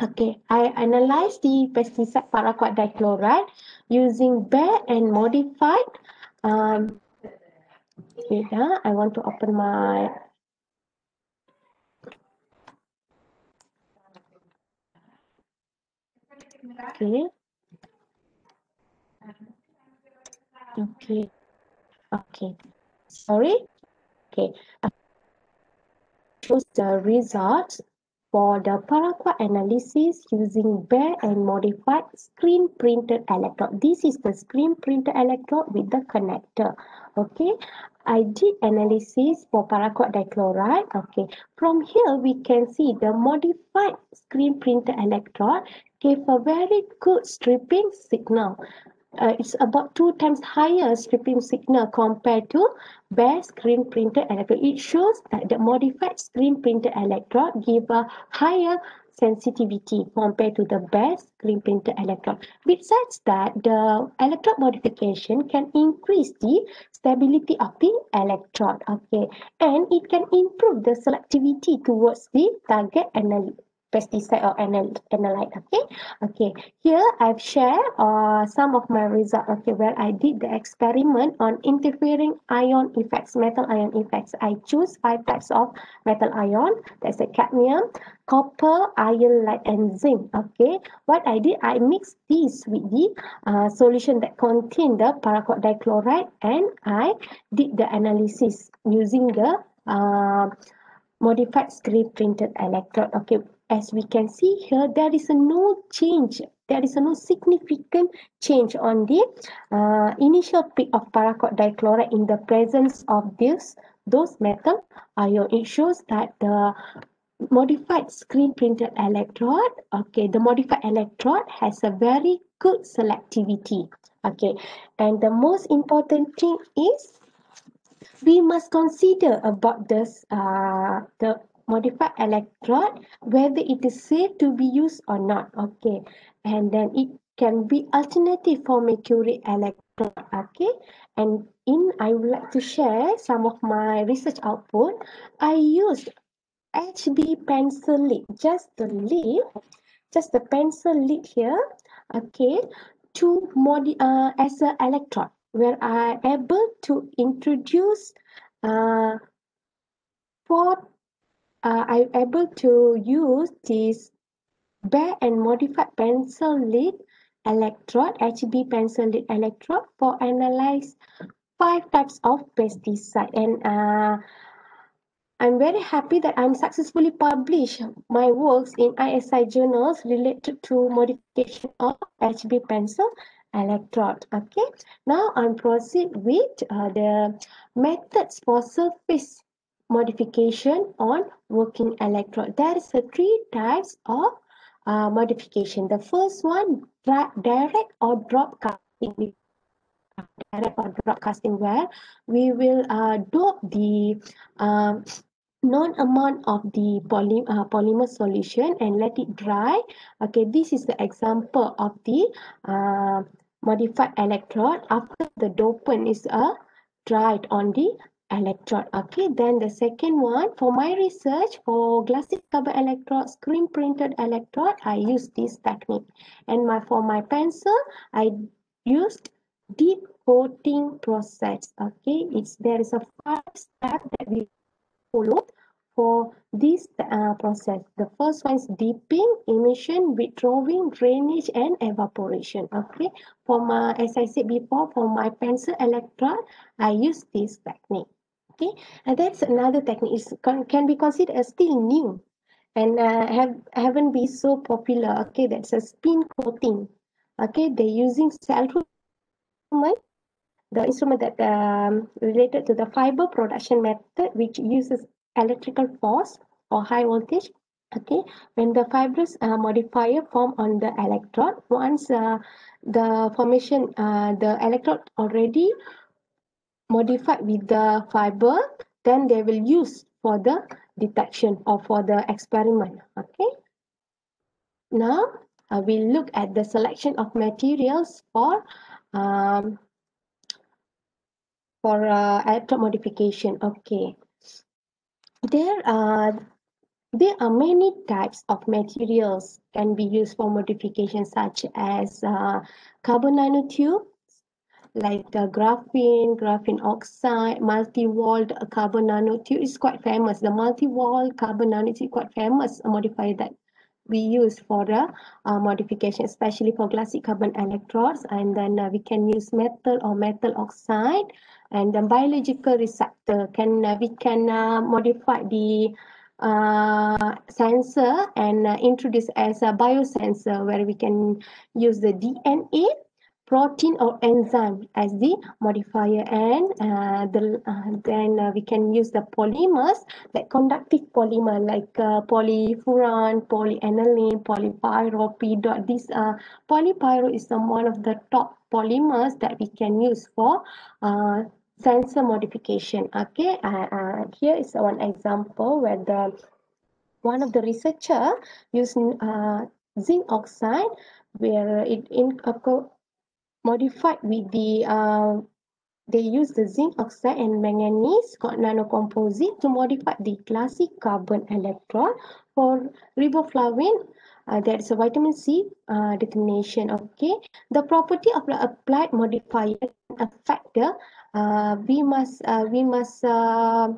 Okay, I analyzed the pesticide paraquat dichloride using bare and modified. Um, wait, uh, I want to open my. Okay. Okay. Okay. Sorry. Okay. Um, Choose the results for the paraquat analysis using bare and modified screen printed electrode. This is the screen printed electrode with the connector. Okay, I did analysis for paraquat dichloride. Okay, from here we can see the modified screen printed electrode gave a very good stripping signal uh, it's about two times higher stripping signal compared to bare screen printed electrode. It shows that the modified screen printed electrode give a higher sensitivity compared to the bare screen printed electrode. Besides that, the electrode modification can increase the stability of the electrode, okay, and it can improve the selectivity towards the target analysis pesticide or anal analyte okay? Okay here i've shared uh, some of my result. Okay where i did the experiment on interfering ion effects metal ion effects. I choose five types of metal ion. That's the cadmium copper iron lead and zinc okay? What i did i mixed these with the uh, solution that contain the paraquat dichloride and i did the analysis using the uh, modified screen printed electrode okay as we can see here, there is no change. There is no significant change on the uh, initial peak of paraquat dichloride in the presence of this those metal ion. It shows that the modified screen printed electrode, okay, the modified electrode has a very good selectivity. Okay, and the most important thing is we must consider about this uh, the modified electrode, whether it is safe to be used or not. Okay, and then it can be alternative for mercury electrode. Okay, and in I would like to share some of my research output. I used HB pencil lid, just the lid, just the pencil lid here. Okay, to modi uh, as an electrode, where I able to introduce uh, four uh, I'm able to use this bare and modified pencil lead electrode, HB pencil lead electrode for analyze five types of pesticide. And uh, I'm very happy that I'm successfully published my works in ISI journals related to modification of HB pencil electrode. Okay, now I'm proceed with uh, the methods for surface modification on working electrode. There is a three types of uh, modification. The first one, direct or drop casting. Direct or drop casting where we will uh, dope the um, known amount of the poly, uh, polymer solution and let it dry. Okay, this is the example of the uh, modified electrode after the dopant is uh, dried on the electrode. Okay, then the second one for my research for glassy carbon electrode, screen printed electrode, I use this technique. And my for my pencil, I used dip coating process. Okay, it's there is a five step that we follow for this uh, process. The first one is dipping, immersion, withdrawing, drainage, and evaporation. Okay, for my, as I said before, for my pencil electrode, I use this technique. Okay, and that's another technique. It can, can be considered as still new and uh, have haven't been so popular. Okay, that's a spin coating. Okay, they're using cell the instrument that um, related to the fiber production method, which uses electrical force or high voltage. Okay, when the fibrous uh, modifier form on the electrode, once uh, the formation, uh, the electrode already modified with the fiber, then they will use for the detection or for the experiment. Okay. Now, uh, we'll look at the selection of materials for um, for uh, electrode modification. Okay. There are there are many types of materials can be used for modification such as uh, carbon nanotube like the graphene, graphene oxide, multi-walled carbon nanotube is quite famous. The multi-walled carbon nanotube is quite famous a modifier that we use for the uh, modification, especially for glassy carbon electrodes. And then uh, we can use metal or metal oxide and the biological receptor can uh, we can uh, modify the uh, sensor and uh, introduce as a biosensor where we can use the DNA protein or enzyme as the modifier and uh, the, uh, then uh, we can use the polymers like conductive polymer like uh, polyfuran, polyaniline, polypyrrole, P dot. This uh, polypyrrole is one of the top polymers that we can use for uh, sensor modification. Okay, uh, here is one example where the one of the researcher using zinc oxide where it in modified with the uh, they use the zinc oxide and manganese called nanocomposite to modify the classic carbon electrode for riboflavin uh, that is a vitamin C uh, determination. Okay, the property of the applied modifier the uh, we must uh, we must uh,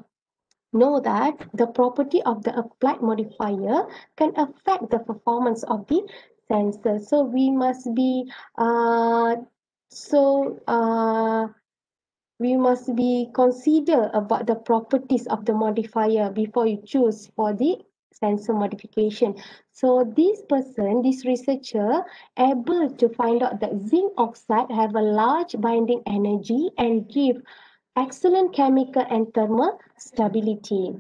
know that the property of the applied modifier can affect the performance of the sensor. So we must be uh, so uh, we must be consider about the properties of the modifier before you choose for the sensor modification. So this person, this researcher, able to find out that zinc oxide have a large binding energy and give excellent chemical and thermal stability.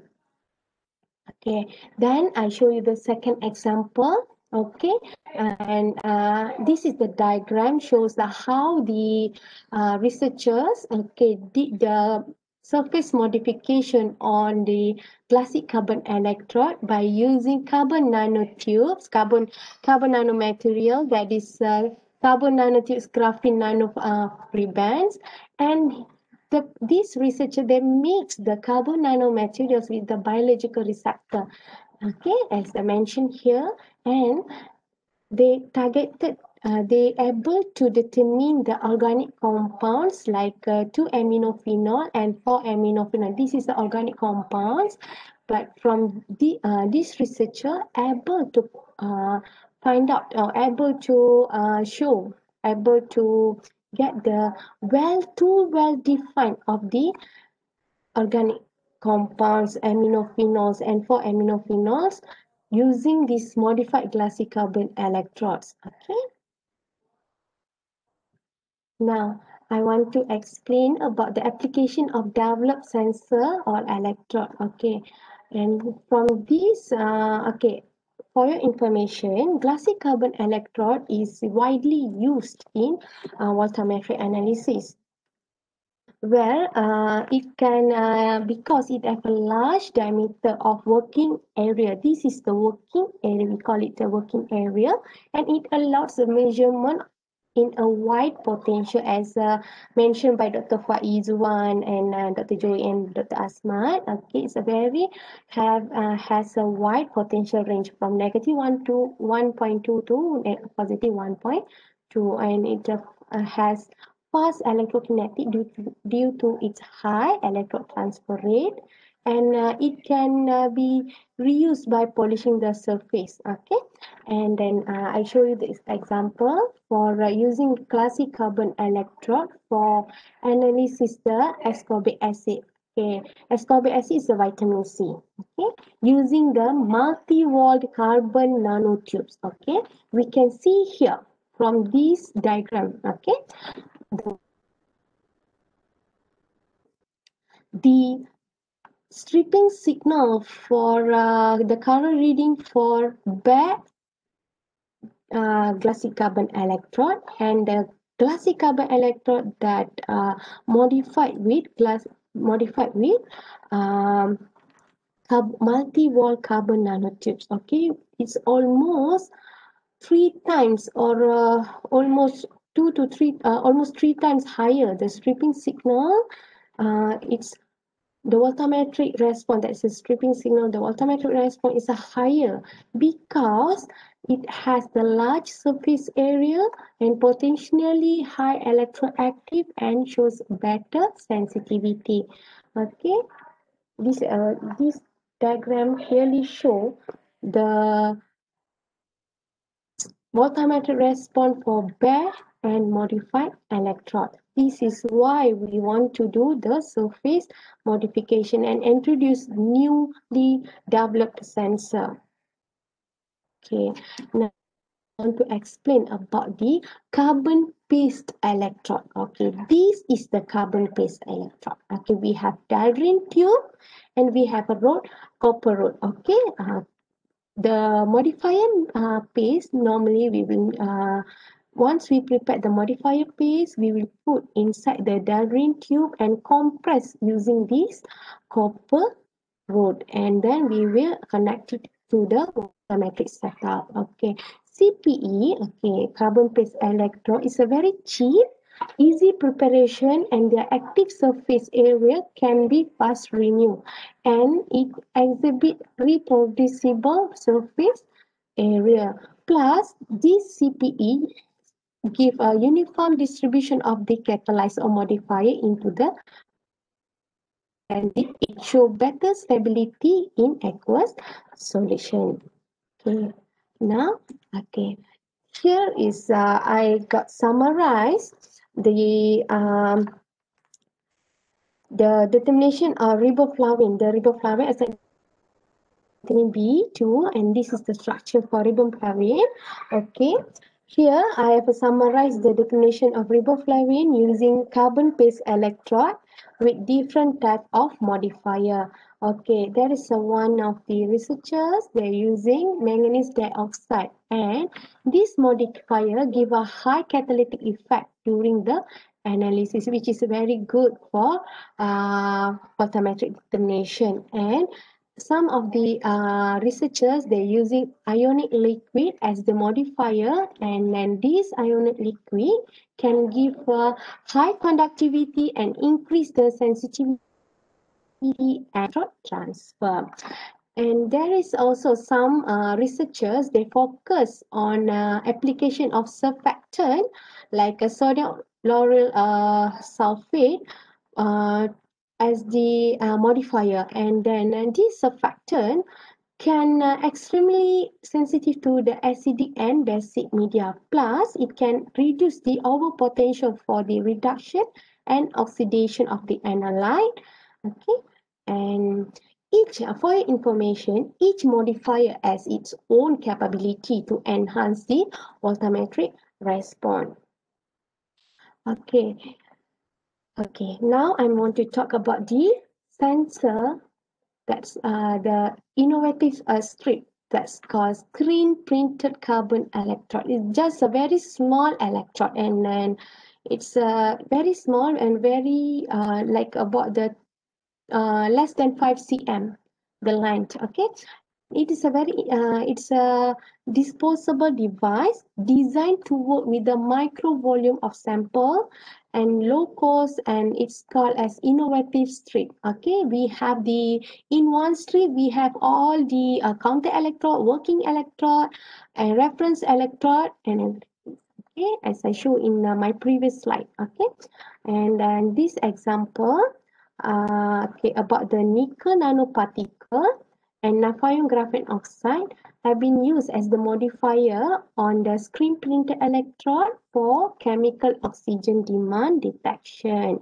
Okay, then I show you the second example okay and uh, this is the diagram shows the how the uh, researchers okay did the surface modification on the glassy carbon electrode by using carbon nanotubes carbon carbon nanomaterial that is uh, carbon nanotubes graphene nano uh, bands and the, this researcher they mix the carbon nanomaterials with the biological receptor okay as i mentioned here and they targeted uh, they able to determine the organic compounds like uh, 2-aminophenol and 4-aminophenol. This is the organic compounds, but from the uh, this researcher able to uh, find out or able to uh, show, able to get the well too well defined of the organic compounds, aminophenols and 4-aminophenols using these modified glassy carbon electrodes. Okay. Now, I want to explain about the application of developed sensor or electrode. Okay. And from this, uh, okay, for your information, glassy carbon electrode is widely used in uh, voltammetric analysis. Where uh, it can uh, because it have a large diameter of working area this is the working area we call it the working area and it allows the measurement in a wide potential as uh, mentioned by Dr. Faizuan and uh, Dr. Joy and Dr. Asmat. Okay, it's a very have uh, has a wide potential range from negative one to 1.2 to positive 1.2 and it uh, has fast electrokinetic due to, due to its high electron transfer rate and uh, it can uh, be reused by polishing the surface okay? And then uh, I show you this example for uh, using glassy carbon electrode for analysis the ascorbic acid okay? Ascorbic acid is a vitamin C okay? Using the multi-walled carbon nanotubes okay? We can see here from this diagram okay the, stripping signal for uh, the current reading for bare uh, glassy carbon electrode and the glassy carbon electrode that uh, modified with glass modified with um, multi-wall carbon nanotubes okay? It's almost three times or uh, almost two to three uh, almost three times higher. The stripping signal uh, it's the voltammetric response that's a stripping signal the voltammetric response is a higher because it has the large surface area and potentially high electroactive and shows better sensitivity. Okay this uh, this diagram clearly show the voltammetric response for bare and modified electrode. This is why we want to do the surface modification and introduce newly developed sensor. Okay, now I want to explain about the carbon paste electrode. Okay, this is the carbon paste electrode. Okay, we have diagram tube and we have a rod, copper rod. Okay, uh, the modifier uh, paste normally we will uh, once we prepare the modifier paste we will put inside the Dalrymple tube and compress using this copper rod. And then we will connect it to the voltammetric setup. Okay. CPE okay carbon paste electrode is a very cheap easy preparation and their active surface area can be fast renewed and it exhibit reproducible surface area. Plus this CPE give a uniform distribution of the catalyst or modifier into the and it, show better stability in aqueous solution okay now okay here is uh, I got summarized the um, the determination of riboflavin. The riboflavin as a vitamin B2 and this is the structure for riboflavin. Okay. Here I have summarized the definition of riboflavin using carbon paste electrode with different type of modifier. Okay, there is a one of the researchers, they're using manganese dioxide and this modifier give a high catalytic effect during the analysis which is very good for uh, voltammetric determination and some of the uh, researchers they're using ionic liquid as the modifier and then this ionic liquid can give a high conductivity and increase the sensitivity and transfer. And there is also some uh, researchers they focus on uh, application of surfactant like a sodium lauryl uh, sulfate uh, as the uh, modifier. And then uh, this surfactant can uh, extremely sensitive to the acidic and basic media. Plus it can reduce the over potential for the reduction and oxidation of the analyte okay? And each for your information each modifier has its own capability to enhance the voltammetric response. Okay Okay, now I want to talk about the sensor that's uh, the innovative uh, strip that's called screen printed carbon electrode. It's just a very small electrode and then it's uh, very small and very uh, like about the uh, less than 5 cm the length okay it is a very uh, it's a disposable device designed to work with the micro volume of sample and low cost and it's called as innovative strip okay we have the in one strip we have all the uh, counter electrode working electrode and reference electrode and okay as i show in uh, my previous slide. Okay and then this example uh, okay about the nickel nanoparticle and naphthalene graphene oxide have been used as the modifier on the screen printed electrode for chemical oxygen demand detection.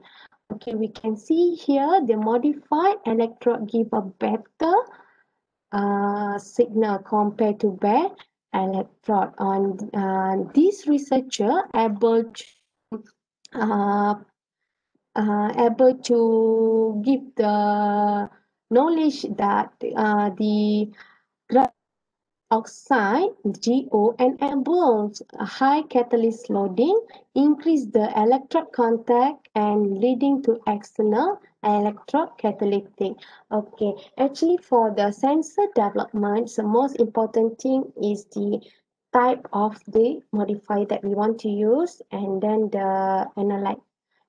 Okay, we can see here the modified electrode give a better uh, signal compared to bare electrode. On uh, this researcher able to uh, uh, able to give the knowledge that uh, the oxide GO enables a high catalyst loading, increase the electrode contact and leading to external electrode catalytic. Okay, actually for the sensor development, the most important thing is the type of the modifier that we want to use and then the analyte.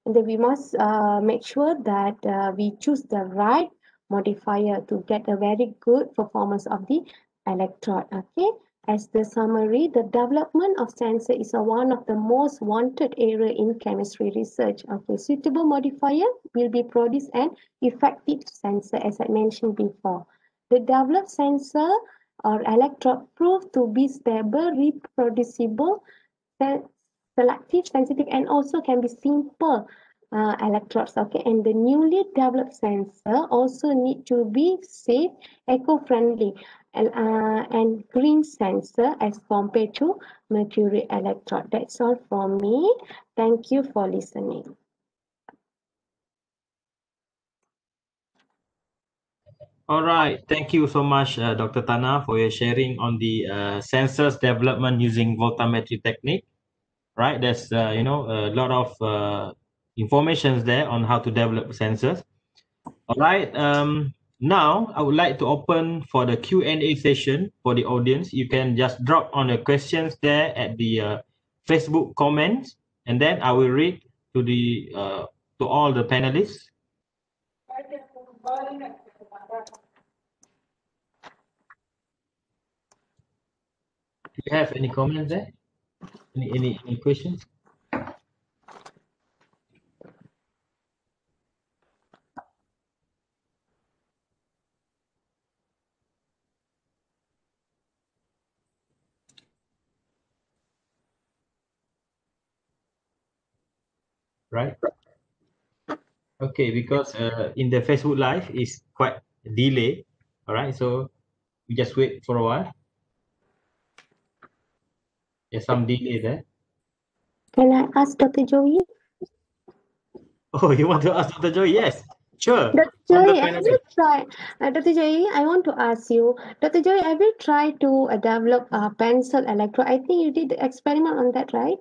And then we must uh, make sure that uh, we choose the right modifier to get a very good performance of the electrode. Okay, as the summary, the development of sensor is a one of the most wanted area in chemistry research. Okay, suitable modifier will be produced an effective sensor as I mentioned before. The developed sensor or electrode proved to be stable, reproducible, selective, sensitive, and also can be simple uh, electrodes okay? And the newly developed sensor also need to be safe eco-friendly and, uh, and green sensor as compared to mercury electrode. That's all from me. Thank you for listening. All right, thank you so much, uh, Dr. Tana, for your sharing on the uh, sensors development using voltammetry technique. Right, there's uh, you know a lot of uh, informations there on how to develop sensors. All right. Um, now I would like to open for the Q&A session for the audience. You can just drop on the questions there at the uh, Facebook comments, and then I will read to the uh, to all the panelists. Do you have any comments there? Any any, any questions? Right? Okay, because uh, in the Facebook Live is quite delay, all right? So we just wait for a while. There's some delay there. can i ask dr joey Oh, you want to ask Dr. Joy? Yes, sure. Dr. From the Joy, have panel. you tried, uh, Dr. Joy, I want to ask you, Dr. Joy, have you tried to uh, develop a pencil electrode? I think you did the experiment on that, right?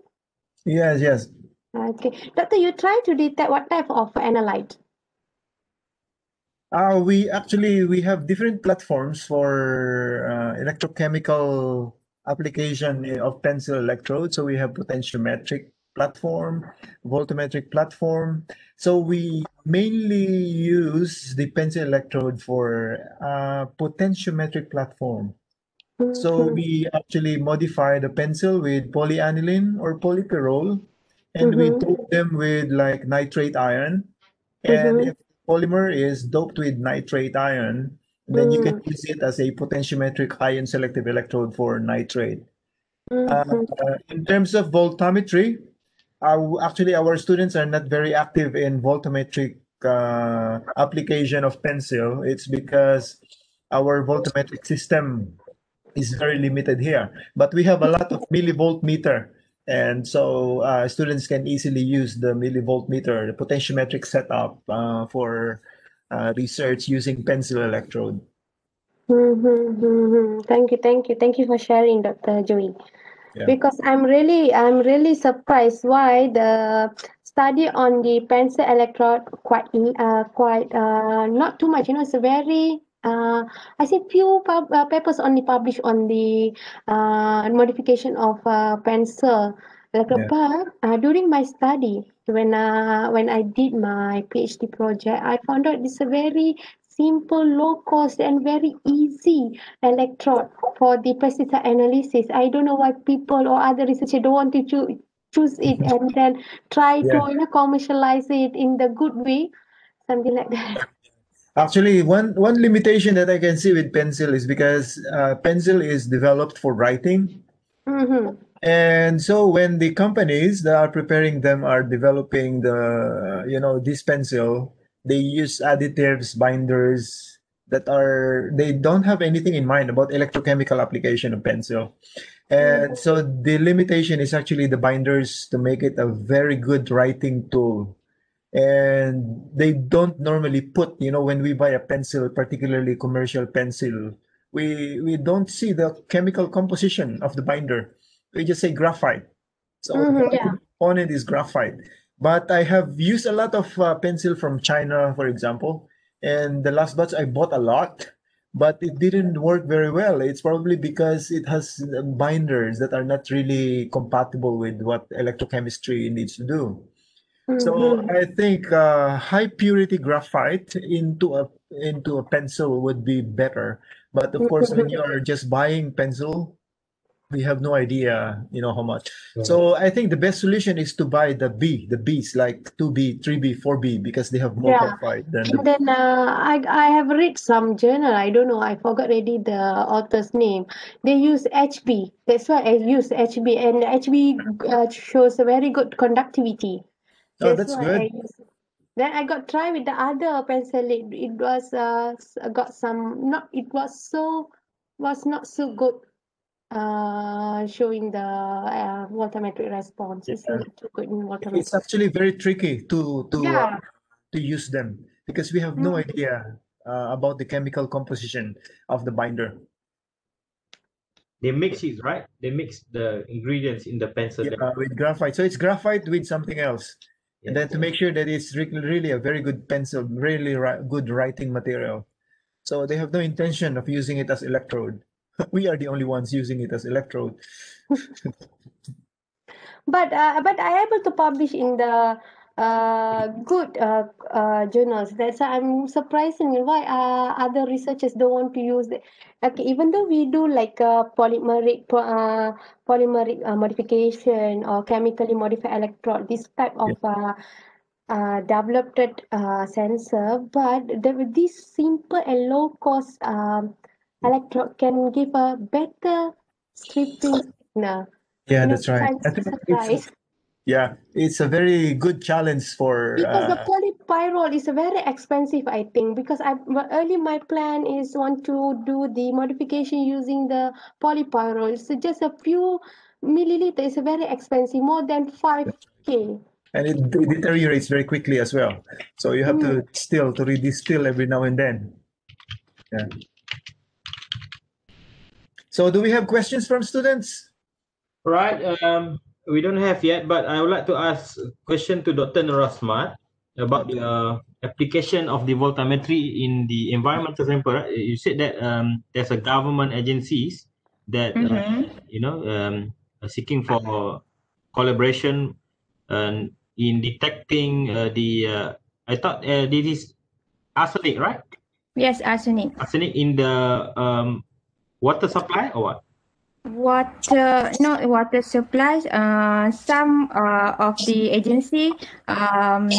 Yes, yes. Okay. Doctor, you try to detect what type of analyte? Uh, we actually we have different platforms for uh, electrochemical application of pencil electrode. So we have potentiometric platform, voltammetric platform. So we mainly use the pencil electrode for uh, potentiometric platform. So Mhm. we actually modify the pencil with polyaniline or polypyrrole, and we Mhm. dope them with like nitrate ion. And Mhm. if polymer is doped with nitrate ion, then you can Mm. use it as a potentiometric ion selective electrode for nitrate. Uh, Mhm. uh, in terms of voltammetry, uh, actually our students are not very active in voltammetric uh, application of pencil. It's because our voltammetric system is very limited here. But we have a lot of millivolt meter. And so uh, students can easily use the millivolt meter, the potentiometric setup uh, for uh, research using pencil electrode. Mhm, mhm. Thank you, thank you, thank you for sharing, Dr. Joey. Yeah. because I'm really I'm really surprised why the study on the pencil electrode quite uh quite uh not too much you know it's a very uh I see few pub- uh, papers only published on the uh modification of uh pencil electrode Yeah. but uh, during my study when uh when I did my PhD project I found out it's a very simple low cost and very easy electrode for the pesticide analysis. I don't know why people or other researchers don't want to choose choose it and then try Yeah. to you know commercialize it in the good way, something like that. Actually, one one limitation that I can see with pencil is because uh, pencil is developed for writing, Mm-hmm. and so when the companies that are preparing them are developing the you know this pencil, they use additives, binders that are they don't have anything in mind about electrochemical application of pencil, and so the limitation is actually the binders to make it a very good writing tool and they don't normally put you know when we buy a pencil particularly commercial pencil we we don't see the chemical composition of the binder. We just say graphite. So Mhm, the yeah. component is graphite. But i have used a lot of uh, pencil from china for example and the last batch i bought a lot but it didn't work very well. It's probably because it has binders that are not really compatible with what electrochemistry needs to do so Mhm. I think uh, high purity graphite into a into a pencil would be better. But of course, when you are just buying pencil, we have no idea, you know, how much. So I think the best solution is to buy the B, the Bs like 2B, 3B, 4B because they have more Yeah. graphite than And the then uh, I I have read some journal. I don't know. I forgot already the author's name. They use HB. That's why I use HB, and HB uh, shows a very good conductivity. Oh, that's why good. I. Then I got try with the other pencil. It, it was uh got some not. It was so was not so good. Uh, showing the uh, voltammetric response. It's Yeah. not too good in It's actually very tricky to to uh, to use them because we have no Mm. idea uh, about the chemical composition of the binder. They mix it, right? They mix the ingredients in the pencil. Yeah, with graphite. So it's graphite with something else. And then to make sure that it's re- really a very good pencil, really ri- good writing material. So they have no intention of using it as electrode. We are the only ones using it as electrode. But uh, but I able to publish in the uh good uh, uh journals. That's why I'm surprising why uh other researchers don't want to use it. Okay, even though we do like a polymeric po- uh polymeric uh, modification or chemically modified electrode, this type of uh uh developed uh sensor, but the, this simple and low cost um electrode can give a better stripping signal. Yeah, You know, that's right. I think it's. Yeah, it's a very good challenge for Because the uh, polypyrrole is very expensive, I think. Because I well, early my plan is want to do the modification using the polypyrrole. So just a few milliliter. It's very expensive, more than five k. and it, it deteriorates very quickly as well. So you have to still to redistill every now and then. Yeah. So do we have questions from students? Right. Um, we don't have yet, but I would like to ask a question to Dr. Nurasmat about the uh, application of the voltammetry in the environmental sample. Right? You said that um, there's a government agencies that uh, Mhm. you know um, are seeking for collaboration um, in detecting uh, the. Uh, I thought uh, this is arsenic, right? Yes, arsenic. Arsenic in the um, water supply or what? Water, no water supplies. Uh, some uh, of the agency um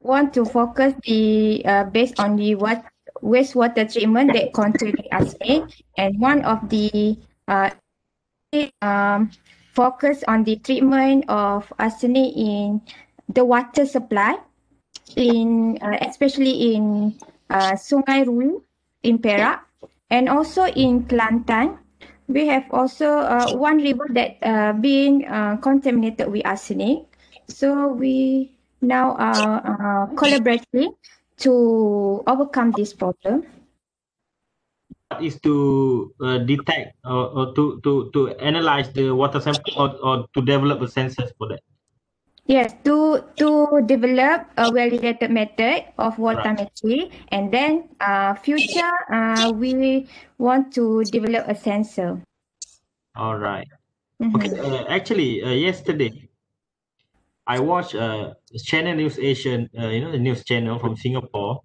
want to focus the uh, based on the what wastewater treatment that contain arsenic, and one of the uh um focus on the treatment of arsenic in the water supply, in uh, especially in uh, Sungai Rulu in Perak, and also in Kelantan we have also uh, one river that uh, being uh, contaminated with arsenic. So we now are uh, collaborating to overcome this problem. is to uh, detect or, or to, to, to analyze the water sample or, or to develop a sensors for that? Yes, to to develop a validated method of voltammetry, and then uh, future uh, we want to develop a sensor. All right. Mhm. Okay. Uh, actually, uh, yesterday, I watched uh, Channel News Asian, uh, you know, the news channel from Singapore.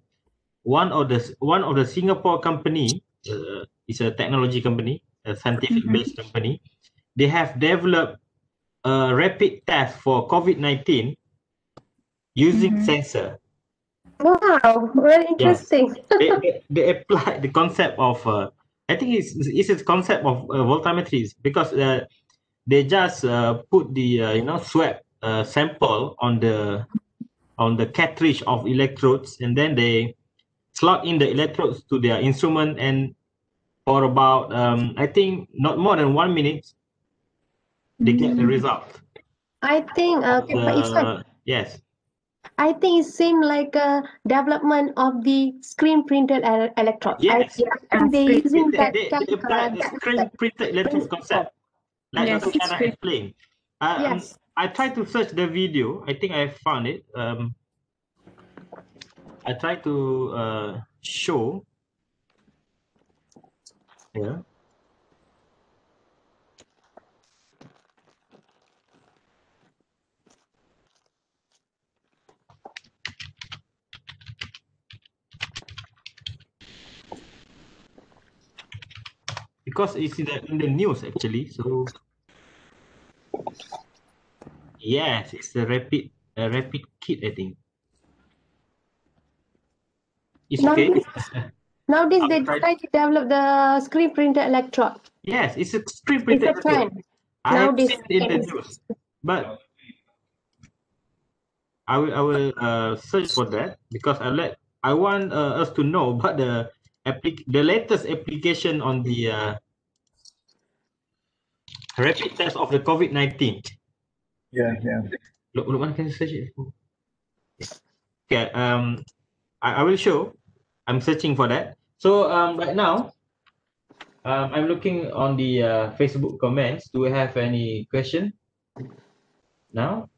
One of the one of the Singapore company, uh, is a technology company, a scientific-based company. They have developed a rapid test for COVID nineteen using Mhm. sensor. Wow, very interesting. they, they, they apply the concept of uh, I think it's it's a concept of uh, voltammetry because uh, they just uh, put the uh, you know swab uh, sample on the on the cartridge of electrodes and then they slot in the electrodes to their instrument and for about um, I think not more than one minute they get the Mm. result. I think uh, okay, it's like, yes. I think it seems like a development of the screen printed ele- electrode. I Yes. think they Screen using they, that they, they apply uh, the screen method. printed electrode concept. Like Yes, Dr. Chana screen- explained. Uh, um, Yes. I tried to search the video. I think I found it. Um, I tried to uh, show. Yeah. Because it's in the, in the news actually. So yes, it's the rapid a rapid kit. I think. It's Now okay. this- Nowadays they try to develop the screen printed electrode. Yes, it's a screen It's printed. a trend. I have Nowadays seen it in the news, but I will I will uh, search for that because I let I want uh, us to know about the applic the latest application on the uh, rapid test of the COVID nineteen. Yeah, yeah. Look, look, can you search it? Okay, um, I, I will show. I'm searching for that. So um, right now, um, I'm looking on the uh, Facebook comments. Do we have any question now?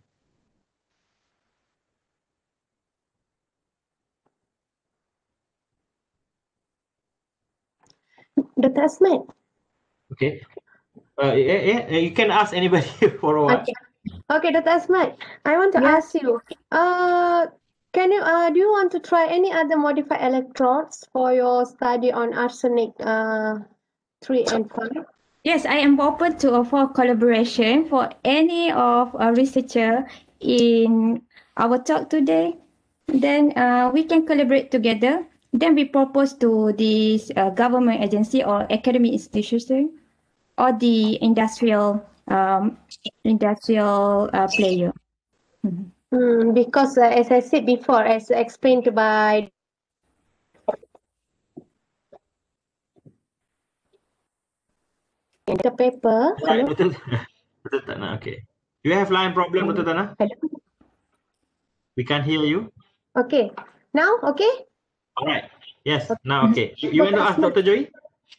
Dr. Asmat. Okay. Uh, yeah, yeah, you can ask anybody for a while. Okay. Okay, Dr. Asmat, I want to Yeah. ask you, uh, can you, uh, do you want to try any other modified electrodes for your study on arsenic, uh, three and five? Yes, I am open to offer collaboration for any of a researcher in our talk today. Then uh, we can collaborate together. Then we propose to this uh, government agency or academic institution or the industrial um, industrial uh, player. Hmm, because uh, as I said before, as explained by the paper, Right, hello, betul. betul tak nak? Okay. You have line problem, betul tak nak? hello. We can't hear you. Okay, now okay. All right. Yes, now okay. You, you want to ask Dr. Joy?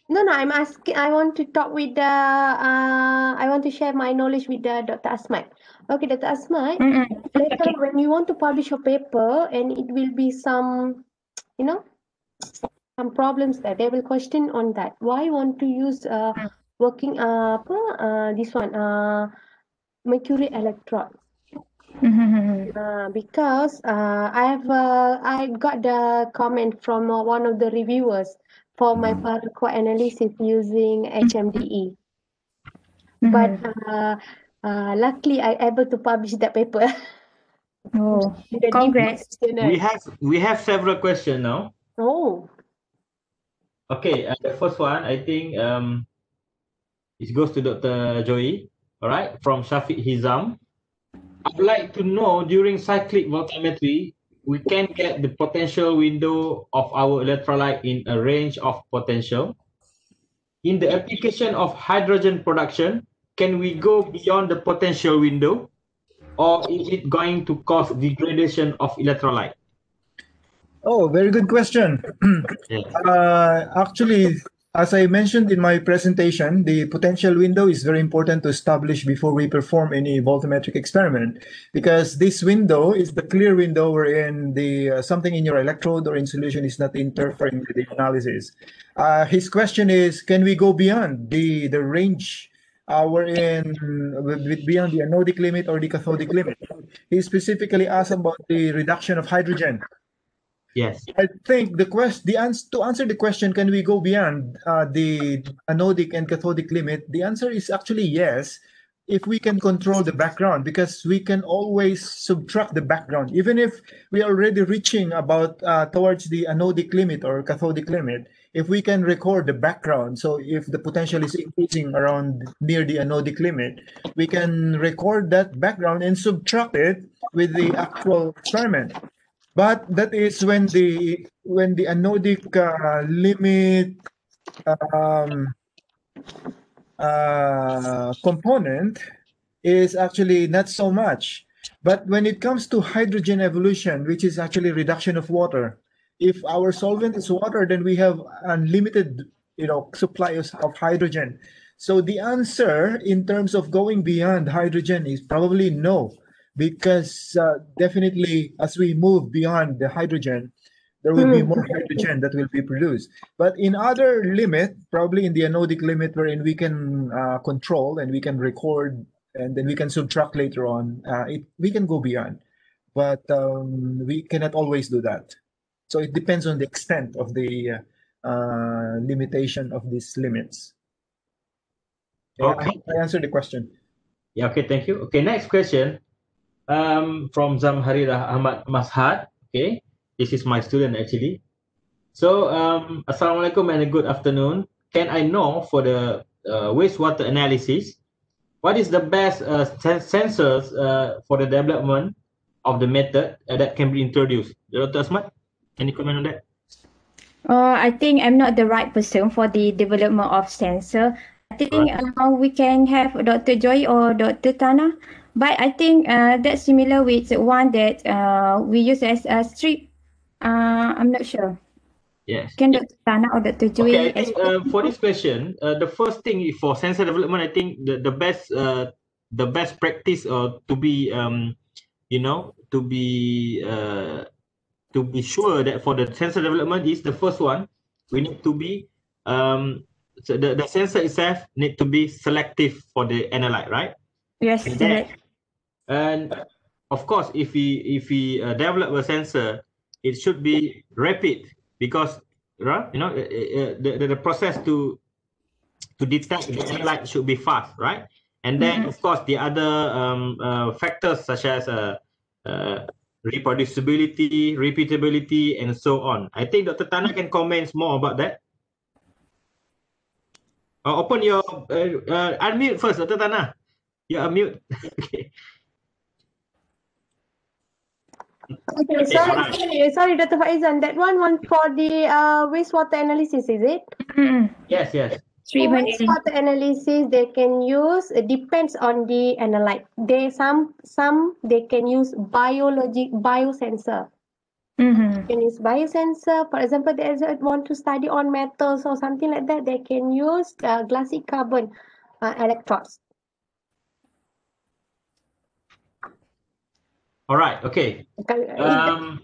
No, no, I'm asking. I want to talk with the. Uh, I want to share my knowledge with the Dr. Asmat. Okay, Dr. Asmat. Mm-mm. Later, when you want to publish your paper, and it will be some, you know, some problems that They will question on that. Why you want to use uh working uh uh this one uh mercury electrode? Mhm. Uh, because uh, I have uh, I got the comment from uh, one of the reviewers for my particle core analysis using HMDE. But Mhm. uh, uh, luckily I able to publish that paper. Oh, the Congrats. We have we have several questions now. Oh, Okay, uh, the first one I think um it goes to Dr. Joey. All right, from Shafiq Hizam. I'd like to know during cyclic voltammetry, we can get the potential window of our electrolyte in a range of potential. In the application of hydrogen production, can we go beyond the potential window? Or is it going to cause degradation of electrolyte? Oh, very good question. Yes. Uh, actually, as I mentioned in my presentation, the potential window is very important to establish before we perform any voltammetric experiment, because this window is the clear window wherein the uh, something in your electrode or in solution is not interfering with the analysis. Uh, his question is, can we go beyond the the range uh, wherein beyond the anodic limit or the cathodic limit? He specifically asked about the reduction of hydrogen. Yes. I think the quest the answer to answer the question, can we go beyond uh, the anodic and cathodic limit? The answer is actually yes, if we can control the background, because we can always subtract the background, even if we are already reaching about uh, towards the anodic limit or cathodic limit. If we can record the background, so if the potential is increasing around near the anodic limit, we can record that background and subtract it with the actual experiment but that is when the when the anodic uh, limit um, uh, component is actually not so much. But when it comes to hydrogen evolution, which is actually reduction of water, if our solvent is water, then we have unlimited, you know, supplies of hydrogen. So the answer in terms of going beyond hydrogen is probably no because uh, definitely as we move beyond the hydrogen there will be more hydrogen that will be produced. But in other limit probably in the anodic limit wherein we can uh, control and we can record and then we can subtract later on uh, it, we can go beyond. But um, we cannot always do that. So it depends on the extent of the uh, limitation of these limits. Yeah, I Okay. hope I answered the question. Yeah, okay, thank you. Okay, next question um, from Zamharira Ahmad Mashad. Okay, this is my student actually. So, um, Assalamualaikum and a good afternoon. Can I know for the uh, wastewater analysis, what is the best uh, sen- sensors uh, for the development of the method uh, that can be introduced? Dr. Asmat, any comment on that? Uh, I think I'm not the right person for the development of sensor. I think uh, we can have Dr. Joy or Dr. Tana, but I think uh, that's similar with the one that uh, we use as a strip. Uh, I'm not sure. Yes. Can Dr. Tana or Dr. Joy Okay, I think uh, for this question, uh, the first thing for sensor development, I think the, the best uh, the best practice or to be um you know to be uh to be sure that for the sensor development is the first one we need to be um so the, the sensor itself need to be selective for the analyte, right? Yes, And then, and of course, if we if we uh, develop a sensor, it should be rapid because right, you know, uh, uh, the, the the process to to detect the analyte should be fast, right? And then, of course, the other um, uh, factors such as uh, uh, reproducibility, repeatability, and so on. I think Dr. Tana can comment more about that. Uh, open your uh, uh, unmute first, Dr. Tana. You unmute. okay. Okay, sorry, sorry, sorry, Dr. Faizuan. That one, one for the uh, wastewater analysis, is it? Mm-mm. Yes, yes. For Treatment wastewater analysis, they can use. It depends on the analyte. They some some they can use biologic biosensor. Mhm. can use biosensor. For example, they want to study on metals or something like that. They can use uh, glassy carbon uh, electrodes. All right. Okay. Okay, Um,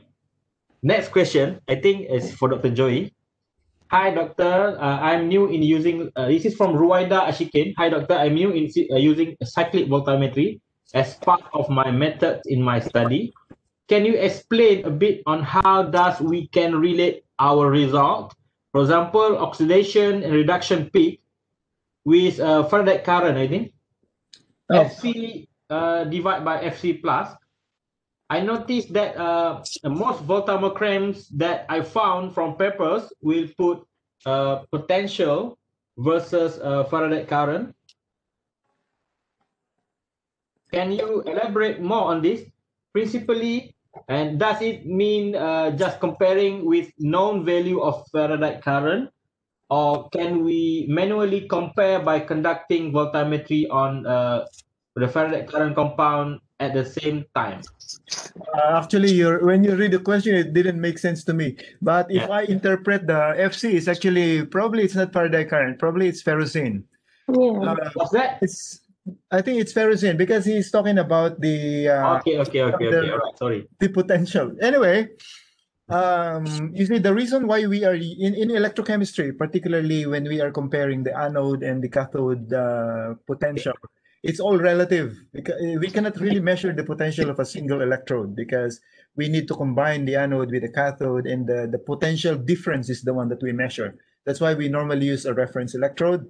next question, I think is for Dr. Joey. Hi, doctor. Uh, I'm new in using. Uh, this is from Ruwaida Ashikin. Hi, doctor. I'm new in uh, using cyclic voltammetry as part of my method in my study. Can you explain a bit on how does we can relate our result, for example, oxidation and reduction peak, with uh, Faraday current? I think Oh. FC uh, divided by FC plus. I noticed that uh, most voltammograms that I found from papers will put uh, potential versus uh, Faraday current. Can you elaborate more on this? Principally, and does it mean uh, just comparing with known value of Faraday current, or can we manually compare by conducting voltammetry on uh, the Faraday current compound at the same time? Uh, actually, you're, when you read the question, it didn't make sense to me. But if Yeah. I interpret the FC, it's actually probably it's not Faraday current. Probably it's ferrocene. Yeah. Uh, What's that? it's I think it's ferrocene because he's talking about the uh, Okay, okay, okay, the- okay. All right, sorry. the potential. Anyway, um, you see, the reason why we are in, in electrochemistry, particularly when we are comparing the anode and the cathode uh, potential, it's all relative. Because we cannot really measure the potential of a single electrode because we need to combine the anode with the cathode, and the, the potential difference is the one that we measure. That's why we normally use a reference electrode.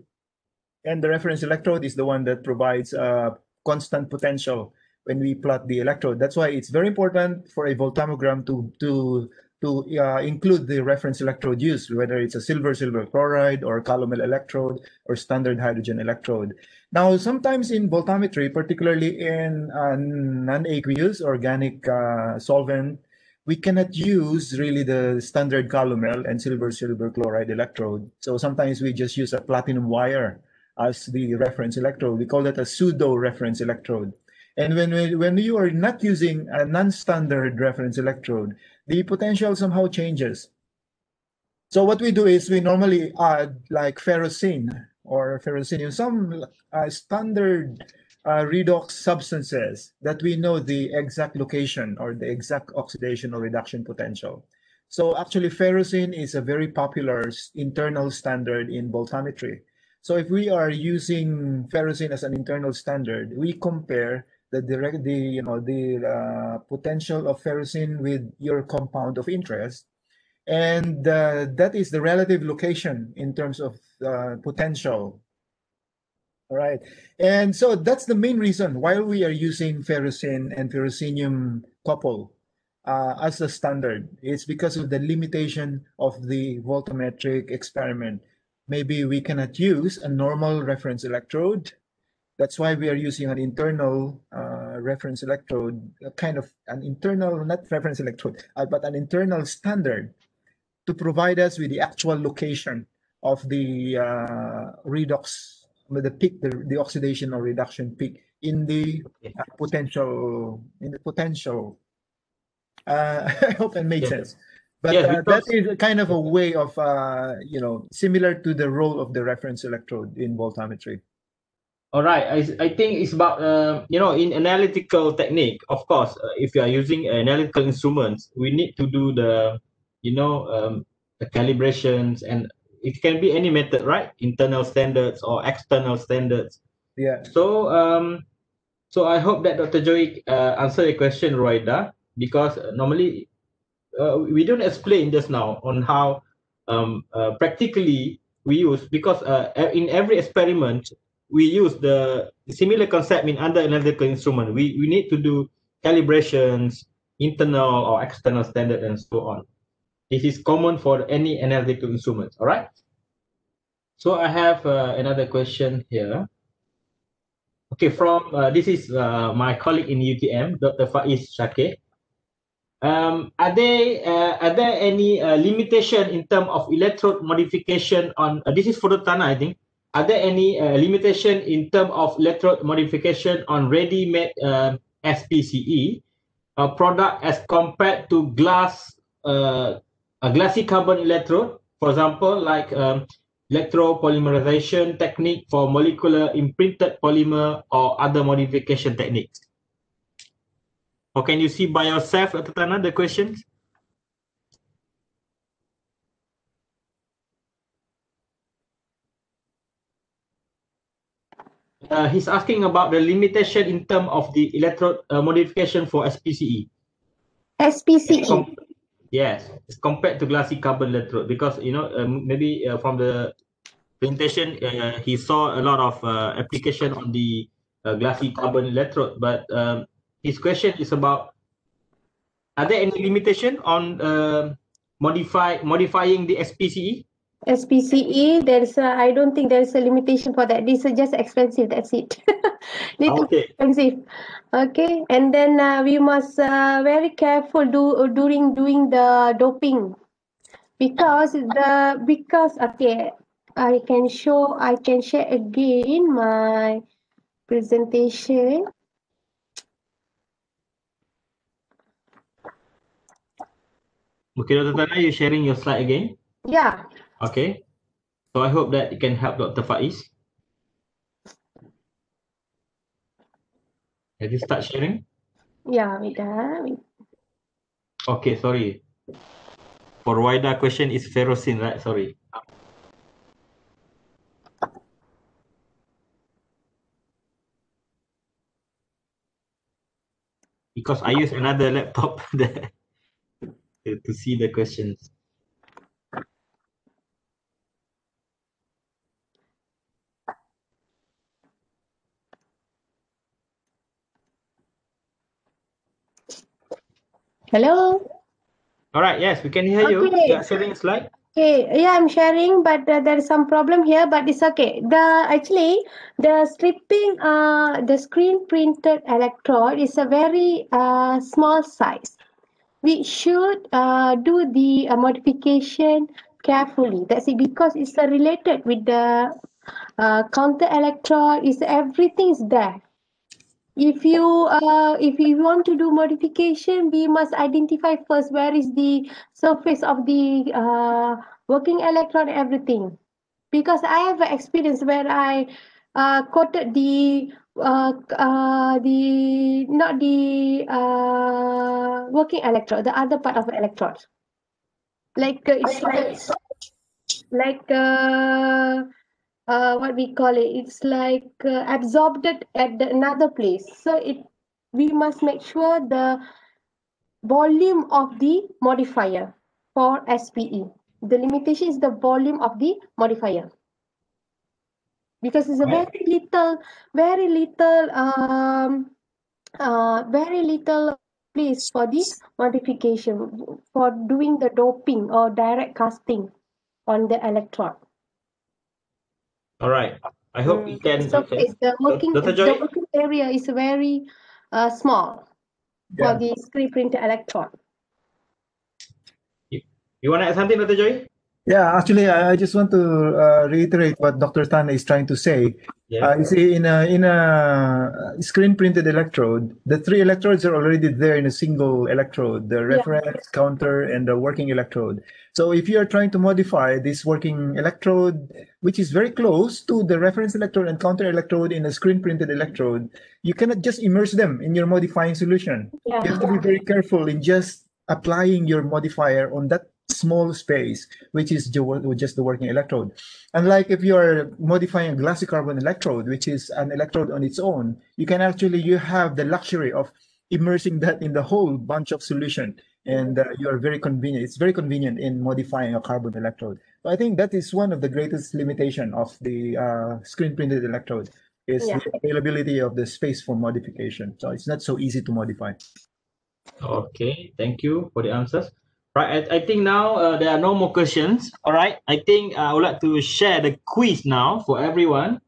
And the reference electrode is the one that provides a constant potential when we plot the electrode. That's why it's very important for a voltammogram to to to uh, include the reference electrode used, whether it's a silver silver chloride or calomel electrode or standard hydrogen electrode. Now, sometimes in voltammetry, particularly in uh, non-aqueous organic uh, solvent, we cannot use really the standard calomel and silver silver chloride electrode. So sometimes we just use a platinum wire as the reference electrode. We call that a pseudo reference electrode. And when, we, when you are not using a non-standard reference electrode, the potential somehow changes. So what we do is we normally add like ferrocene or ferrocenium, some uh, standard uh, redox substances that we know the exact location or the exact oxidation or reduction potential. So actually ferrocene is a very popular internal standard in voltammetry. So if we are using ferrocene as an internal standard, we compare the direct the you know the uh, potential of ferrocene with your compound of interest, and uh, that is the relative location in terms of uh, potential. All right, and so that's the main reason why we are using ferrocene and ferrocenium couple uh, as a standard. It's because of the limitation of the voltammetric experiment maybe we cannot use a normal reference electrode. That's why we are using an internal uh, reference electrode, kind of an internal, not reference electrode, uh, but an internal standard to provide us with the actual location of the uh, redox, the peak, the, the oxidation or reduction peak in the uh, potential, in the potential. Uh, I hope that makes Yeah. sense. But Yeah, uh, that is kind of a way of, uh, you know, similar to the role of the reference electrode in voltammetry. All right, I, I think it's about uh, you know in analytical technique. Of course, uh, if you are using analytical instruments, we need to do the you know um, the calibrations, and it can be any method, right? Internal standards or external standards. Yeah. So um, so I hope that Dr. Joy uh, answer your question, Roida, because normally uh, we don't explain just now on how um, uh, practically we use because uh, in every experiment we use the similar concept in other analytical instrument. We we need to do calibrations, internal or external standard, and so on. This is common for any analytical instruments. All right. So I have uh, another question here. Okay, from uh, this is uh, my colleague in UTM, Dr. Faiz Shakir. Um, are there uh, are there any uh, limitation in terms of electrode modification on uh, this is for the Tana, I think. Are there any uh, limitation in terms of electrode modification on ready-made uh, SPCE uh, product as compared to glass uh, a glassy carbon electrode? For example, like um, electropolymerization technique for molecular imprinted polymer or other modification techniques. Or can you see by yourself, Dr. Tana, the questions? Uh, he's asking about the limitation in terms of the electrode uh, modification for SPCE. SPCE. Yes, compared to glassy carbon electrode because you know um, maybe uh, from the presentation uh, he saw a lot of uh, application on the uh, glassy carbon electrode, but um, his question is about are there any limitation on uh, modify modifying the SPCE? SPCE, there's a, I don't think there's a limitation for that. This is just expensive. That's it. Little okay. expensive. Okay, and then uh, we must uh, very careful do during doing the doping, because the because okay, I can show I can share again my presentation. Okay, Dr. Tana, you sharing your slide again? Yeah. Okay. So I hope that it can help Dr. Faiz. Have you start sharing? Yeah, ah, wait. Okay, sorry. For Waida question is ferrocene, right? Sorry. Because I use another laptop there to, to see the questions. Hello. All right, yes, we can hear you. Okay. You are sharing a slide. Okay, yeah, I'm sharing, but uh, there is some problem here, but it's okay. The actually the stripping, uh, the screen printed electrode is a very uh, small size. We should uh, do the uh, modification carefully. That's it because it's uh, related with the uh, counter electrode. Is everything is there. If you uh, if you want to do modification, we must identify first where is the surface of the uh, working electrode everything. Because I have an experience where I uh, coated the uh, uh, the not the uh, working electrode, the other part of the electrode. Like uh, it's like like uh, uh, what we call it it's like uh, absorbed it at the another place. So it we must make sure the volume of the modifier for SPE the limitation is the volume of the modifier. Because it's a very little very little um uh very little place for this modification for doing the doping or direct casting on the electrode All right. I hope you Mm, can. the surface, the working, Dr. the working area is very uh, small Yeah. for the screen printed electrode. You want to add something, Dr. Joy? Yeah, actually, I, I just want to uh, reiterate what Dr. Tan is trying to say. Yeah. Uh, you see, in a in a screen printed electrode, the three electrodes are already there in a single electrode: the reference, counter, and the working electrode. So, if you are trying to modify this working electrode, which is very close to the reference electrode and counter electrode in a screen printed electrode, you cannot just immerse them in your modifying solution. You have to be very careful in just applying your modifier on that small space, which is just the working electrode. Unlike if you are modifying a glassy carbon electrode, which is an electrode on its own, you can actually you have the luxury of immersing that in the whole bunch of solution, and uh, you are very convenient. It's very convenient in modifying a carbon electrode. So I think that is one of the greatest limitation of the uh, screen printed electrode is Yeah. the availability of the space for modification. So it's not so easy to modify. Okay, thank you for the answers. Right, I, I think now uh, there are no more questions. All right, I think uh, I would like to share the quiz now for everyone.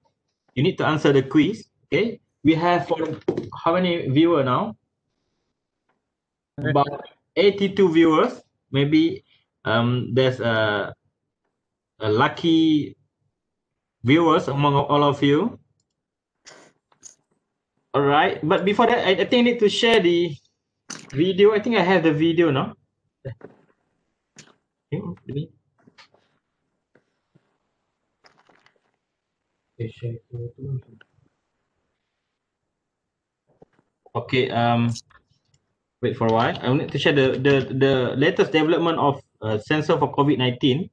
You need to answer the quiz. Okay, we have for how many viewer now? About 82 viewers. Maybe um, there's a, a lucky viewers among all of you. All right, but before that, I, I think I need to share the video. I think I have the video now. Okay, um, wait for a while. I need to share the the the latest development of uh, sensor for COVID nineteen.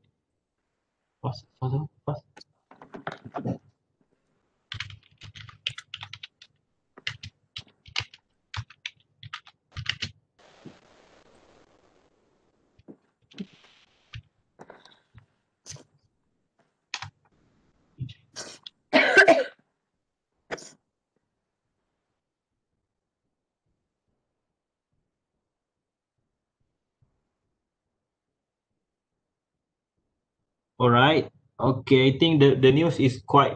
Pause, pause, pause. All right. Okay, I think the, the news is quite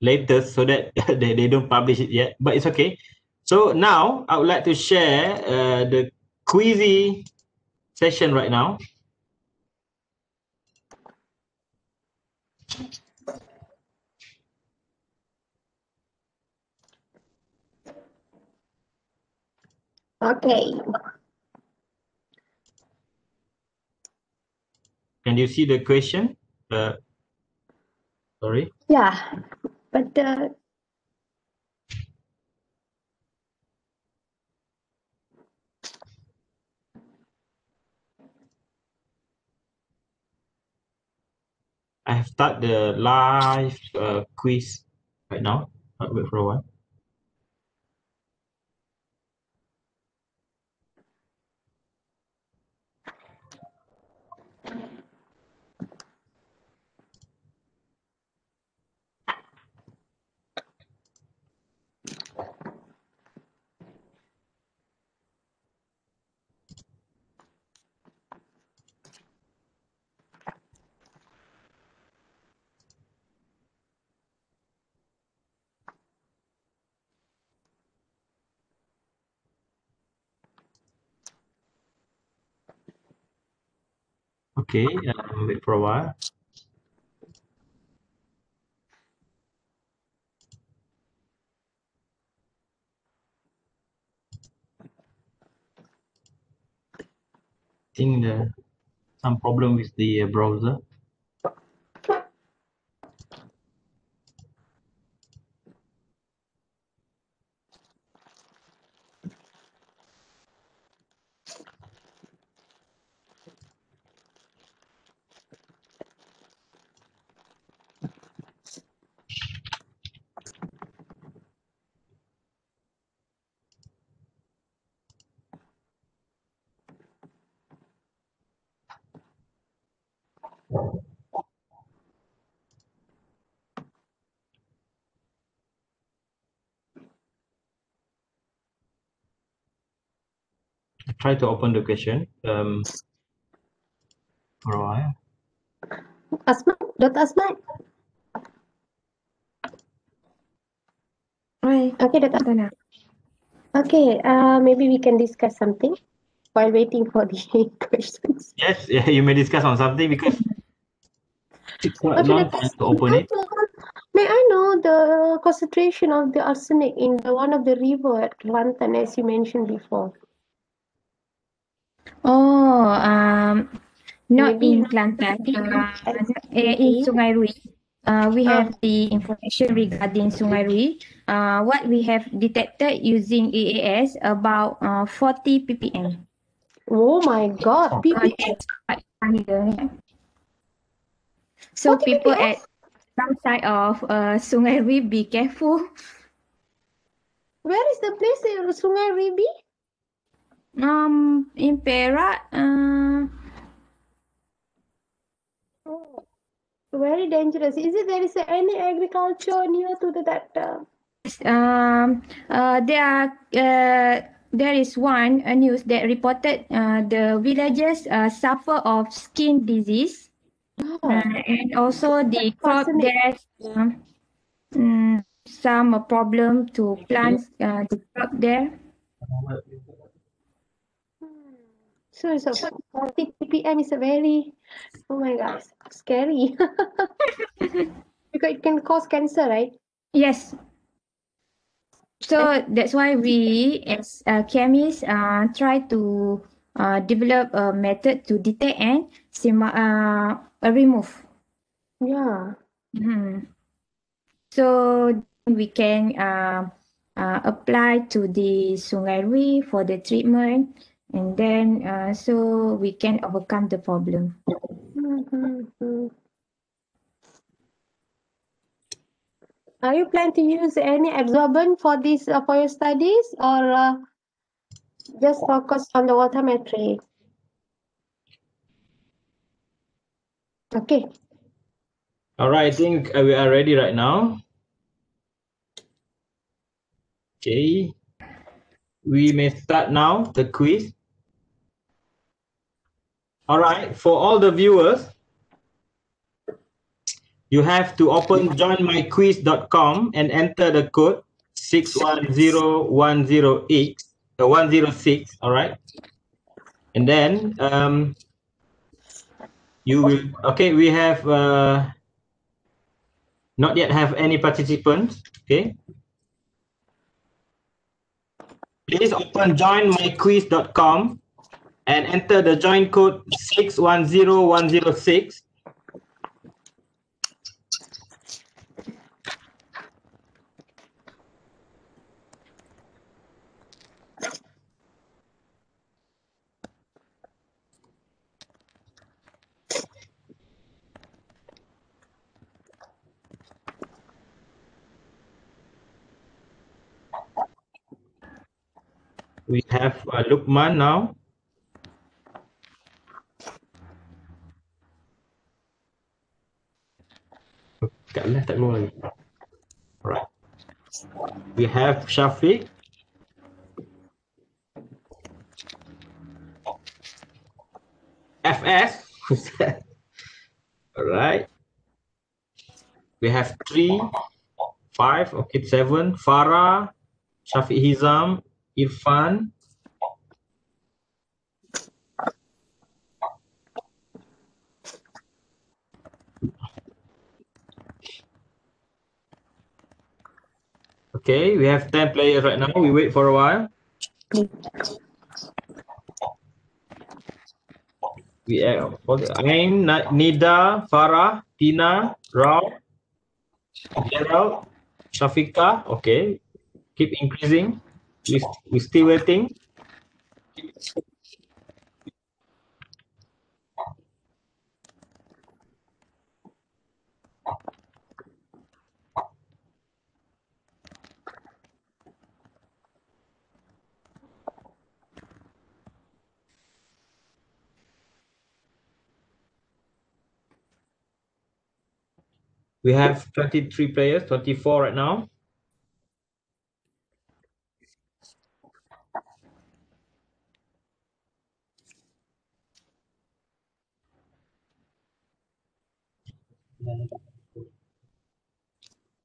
latest so that they, they don't publish it yet, but it's okay. So now I would like to share uh, the quizzy session right now. Okay. Can you see the question? Uh, sorry. Yeah, but uh, I have started the live uh, quiz right now. I'll wait for a while. Okay, um, wait for a while. I think the some problem with the uh, browser. Try to open the question. Um, for a while. Asma, Dr. Asma. Right. Okay, Dr. Tana. Okay, uh, maybe we can discuss something while waiting for the questions. Yes, yeah, you may discuss on something because it's quite Okay, long time to open it. May I know the concentration of the arsenic in the one of the river at Kelantan as you mentioned before? Oh, um, not Maybe- in Kelantan. Uh, eh, in Sungai Rui. Uh, we Ah. have the information regarding Sungai Rui. Uh, what we have detected using EAS about uh, 40 ppm. Oh my God, Uh, ppm. that's quite high there. So people ppm? at some side of uh, Sungai Rui, be careful. Where is the place in Sungai Ribi? Um, in Perak, uh, Oh, very dangerous. Is it there is any agriculture near to the that? Uh, um, uh, there are, uh, there is one uh, news that reported uh, the villagers uh, suffer of skin disease oh, uh, and also the crop there's um, mm, some problem to plant uh, the crop there. So it's a 40 ppm is a very, oh my gosh, scary. because it can cause cancer, right? Yes. So that's why we as uh, chemists uh, try to uh, develop a method to detect and uh, remove. Yeah. Mhm. So we can uh, uh, apply to the Sungai Rui for the treatment and then uh, so we can overcome the problem. Mhm. Are you planning to use any absorbent for this uh, for your studies or uh, just focus on the water voltammetry? Okay. All right, I think uh, we are ready right now. Okay. We may start now the quiz. All right, for all the viewers, you have to open joinmyquiz.com and enter the code 610108 uh, 106, all right? And then um you will okay, we have uh not yet have any participants, okay? Please open joinmyquiz.com and enter the join code 610106. We have uh, Lukman now. Left tak keluar lagi. Alright. We have Shafiq. FS. Alright. We have three, five, okay, seven. Farah, Shafiq Hizam, Irfan. Okay, we have 10 players right now. We wait for a while. We have I'm Nida, Farah, Tina, Rao, Gerald, Shafika. Okay, keep increasing. We, we still waiting. We have 23 players, 24 right now.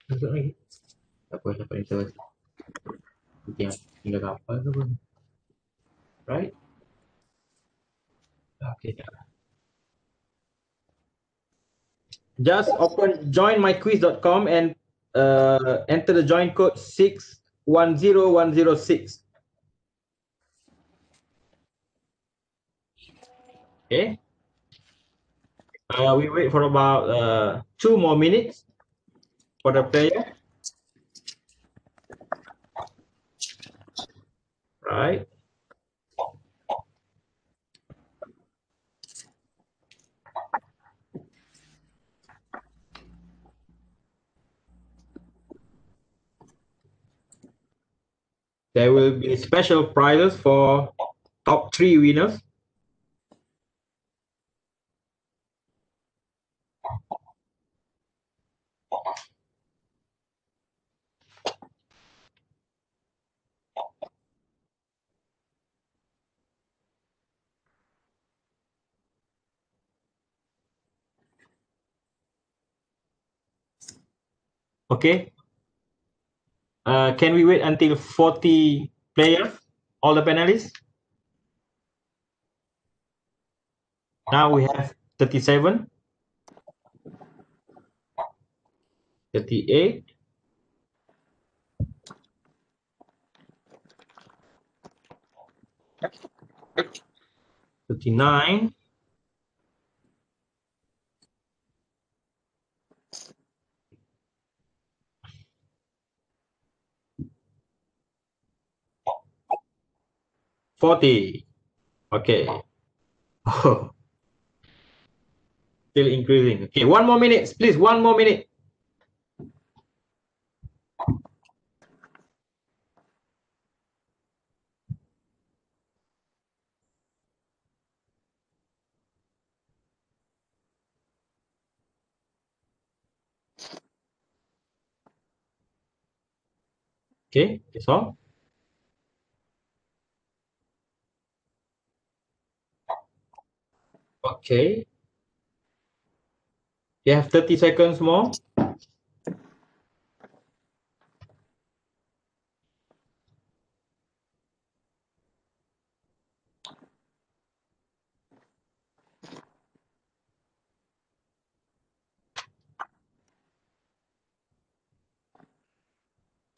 Masuk lagi. Tak apa, dapat interest. Tinggal, ke pun. Right? Okay. Just open joinmyquiz.com and uh, enter the join code 610106. Okay. Uh, we wait for about uh, two more minutes for the player. Right. There will be special prizes for top three winners. Okay. Uh, can we wait until 40 players, all the panelists? Now we have 37, 38, Thirty-nine, Forty. Okay. Oh. Still increasing. Okay, one more minute, please. One more minute. Okay, that's all. Okay. You have 30 seconds more.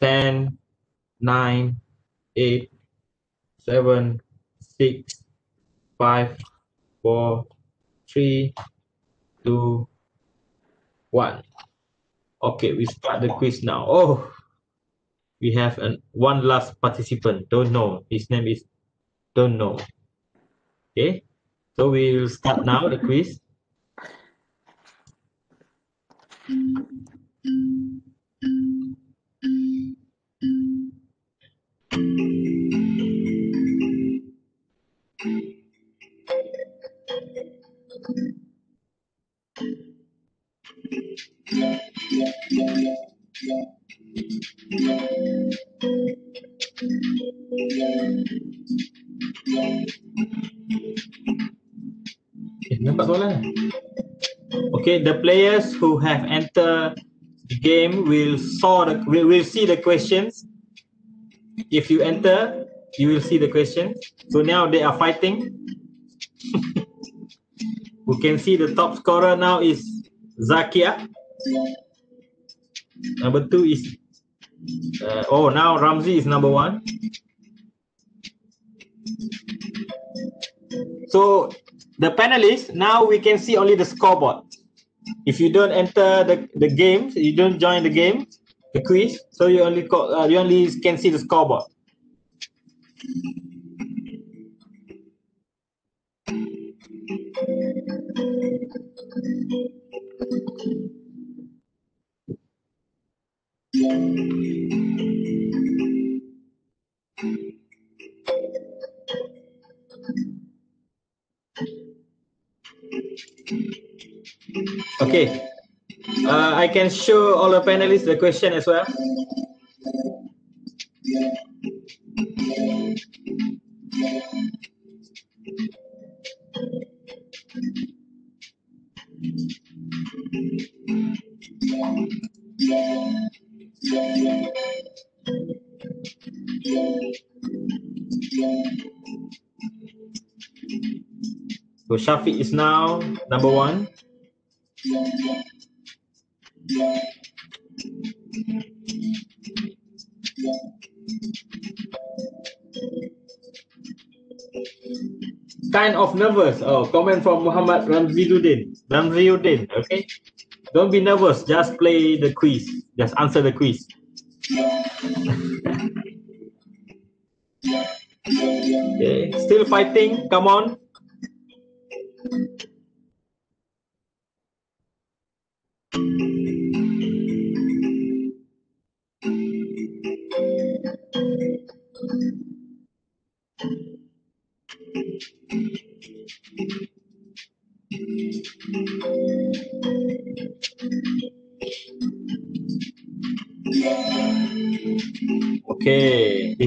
Ten, nine, eight, seven, six, five, four, three, two, one. Okay, we start the quiz now. Oh, we have an one last participant. Don't know. His name is don't know. Okay, so we will start now the quiz. Okay, the players who have entered the game will saw the will, will see the questions. If you enter, you will see the questions. So now they are fighting. we can see the top scorer now is Zakia. Number two is uh, oh now Ramzi is number one. So the panelists now we can see only the scoreboard. If you don't enter the, the game, you don't join the game, the quiz, so you only uh, you only can see the scoreboard. Okay. Uh, I can show all the panelists the question as well. So Shafiq is now number one. Kind of nervous. Oh, comment from Muhammad Ramziuddin. Ramziuddin, okay? Don't be nervous. Just play the quiz. Just answer the quiz. okay, still fighting. Come on.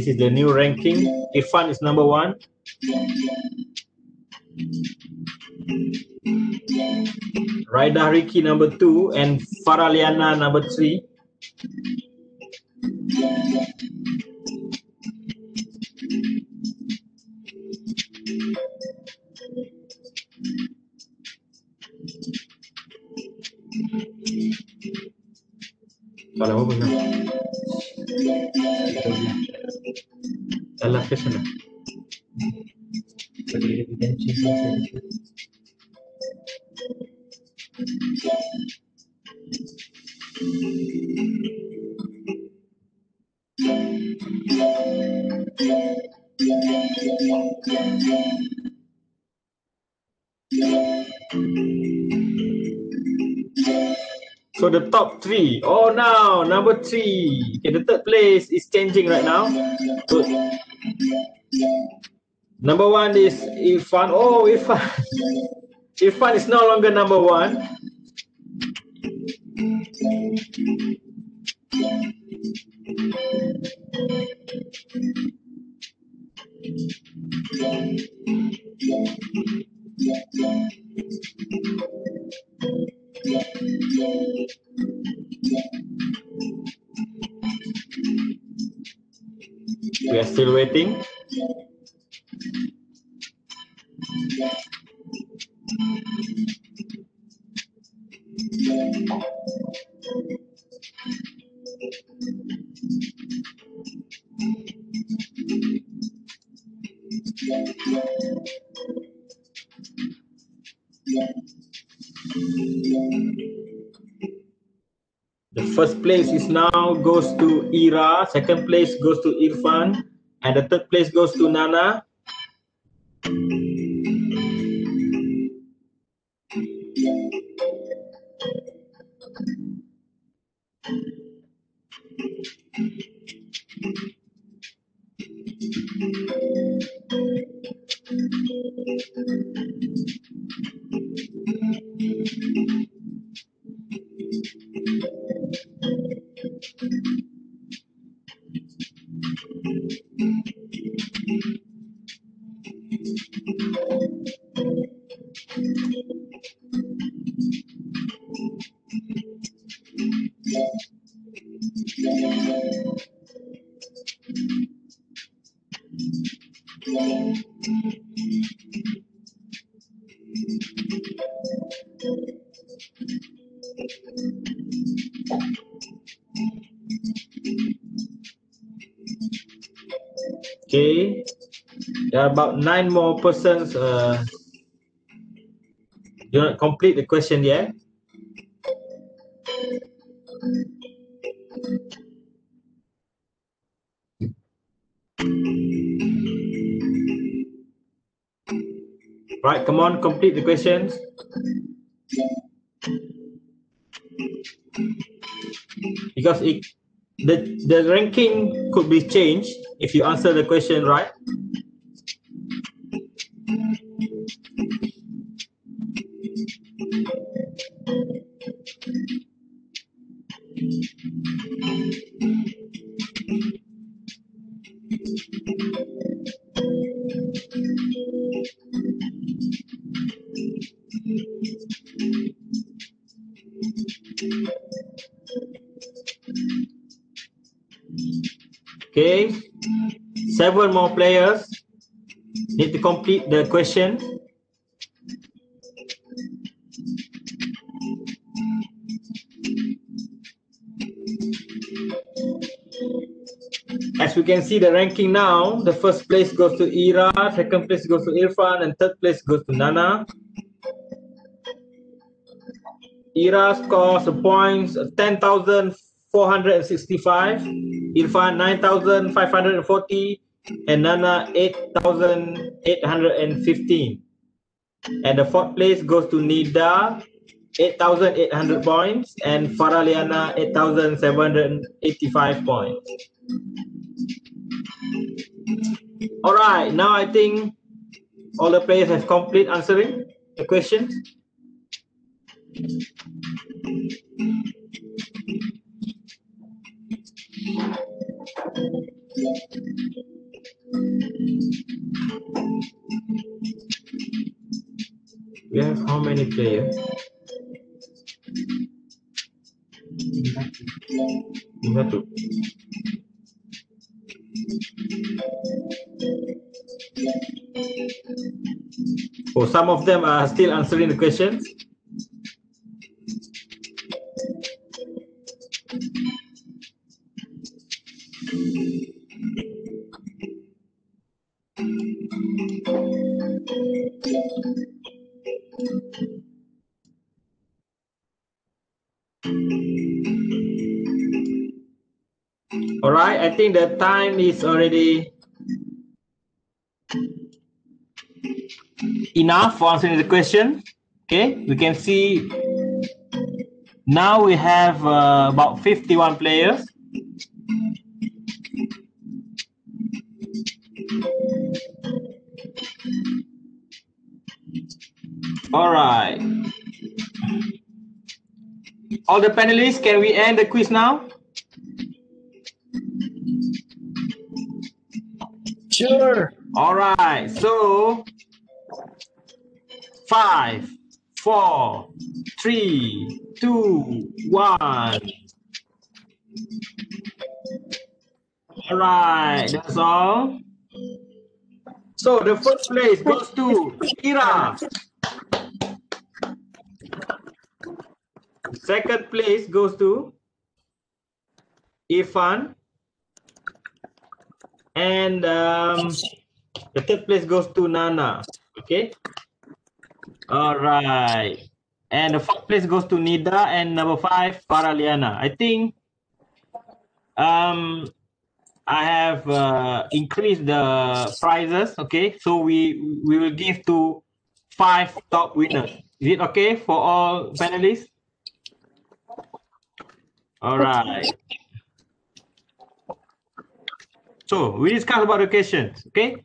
This is the new ranking. Irfan is number one. Raida Riki number two and Faraliana number three. Sana? So the top three. Oh, now number three. Okay, the third place is changing right now. So, number one is Irfan. Oh, Irfan. Irfan is no longer number one. Place now goes to Ira, second place goes to Irfan, and the third place goes to Nana. Are about nine more persons. Uh, do not complete the question yet. Right, come on, complete the questions. Because it, the the ranking could be changed if you answer the question right. Seven more players need to complete the question. As we can see the ranking now, the first place goes to Ira, second place goes to Irfan, and third place goes to Nana. Ira scores points uh, 10,465, Irfan 9,540, Nana 8,815. And the fourth place goes to Nida, 8,800 points, and Faraliana 8,785 points. All right, now I think all the players have complete answering the questions. We have how many players? Satu. Oh, some of them are still answering the questions. All right, I think the time is already enough for answering the question. Okay, we can see now we have uh, about 51 players. All right. All the panelists, can we end the quiz now? Sure. All right, so five, four, three, two, one. All right, that's all. So the first place goes to Ira. Second place goes to Irfan. And um, the third place goes to Nana. Okay. All right. And the fourth place goes to Nida and number five, Paraliana. I think um I have uh, increased the prizes. Okay, so we we will give to five top winners. Is it okay for all panelists? All right. So we discuss about the questions. Okay.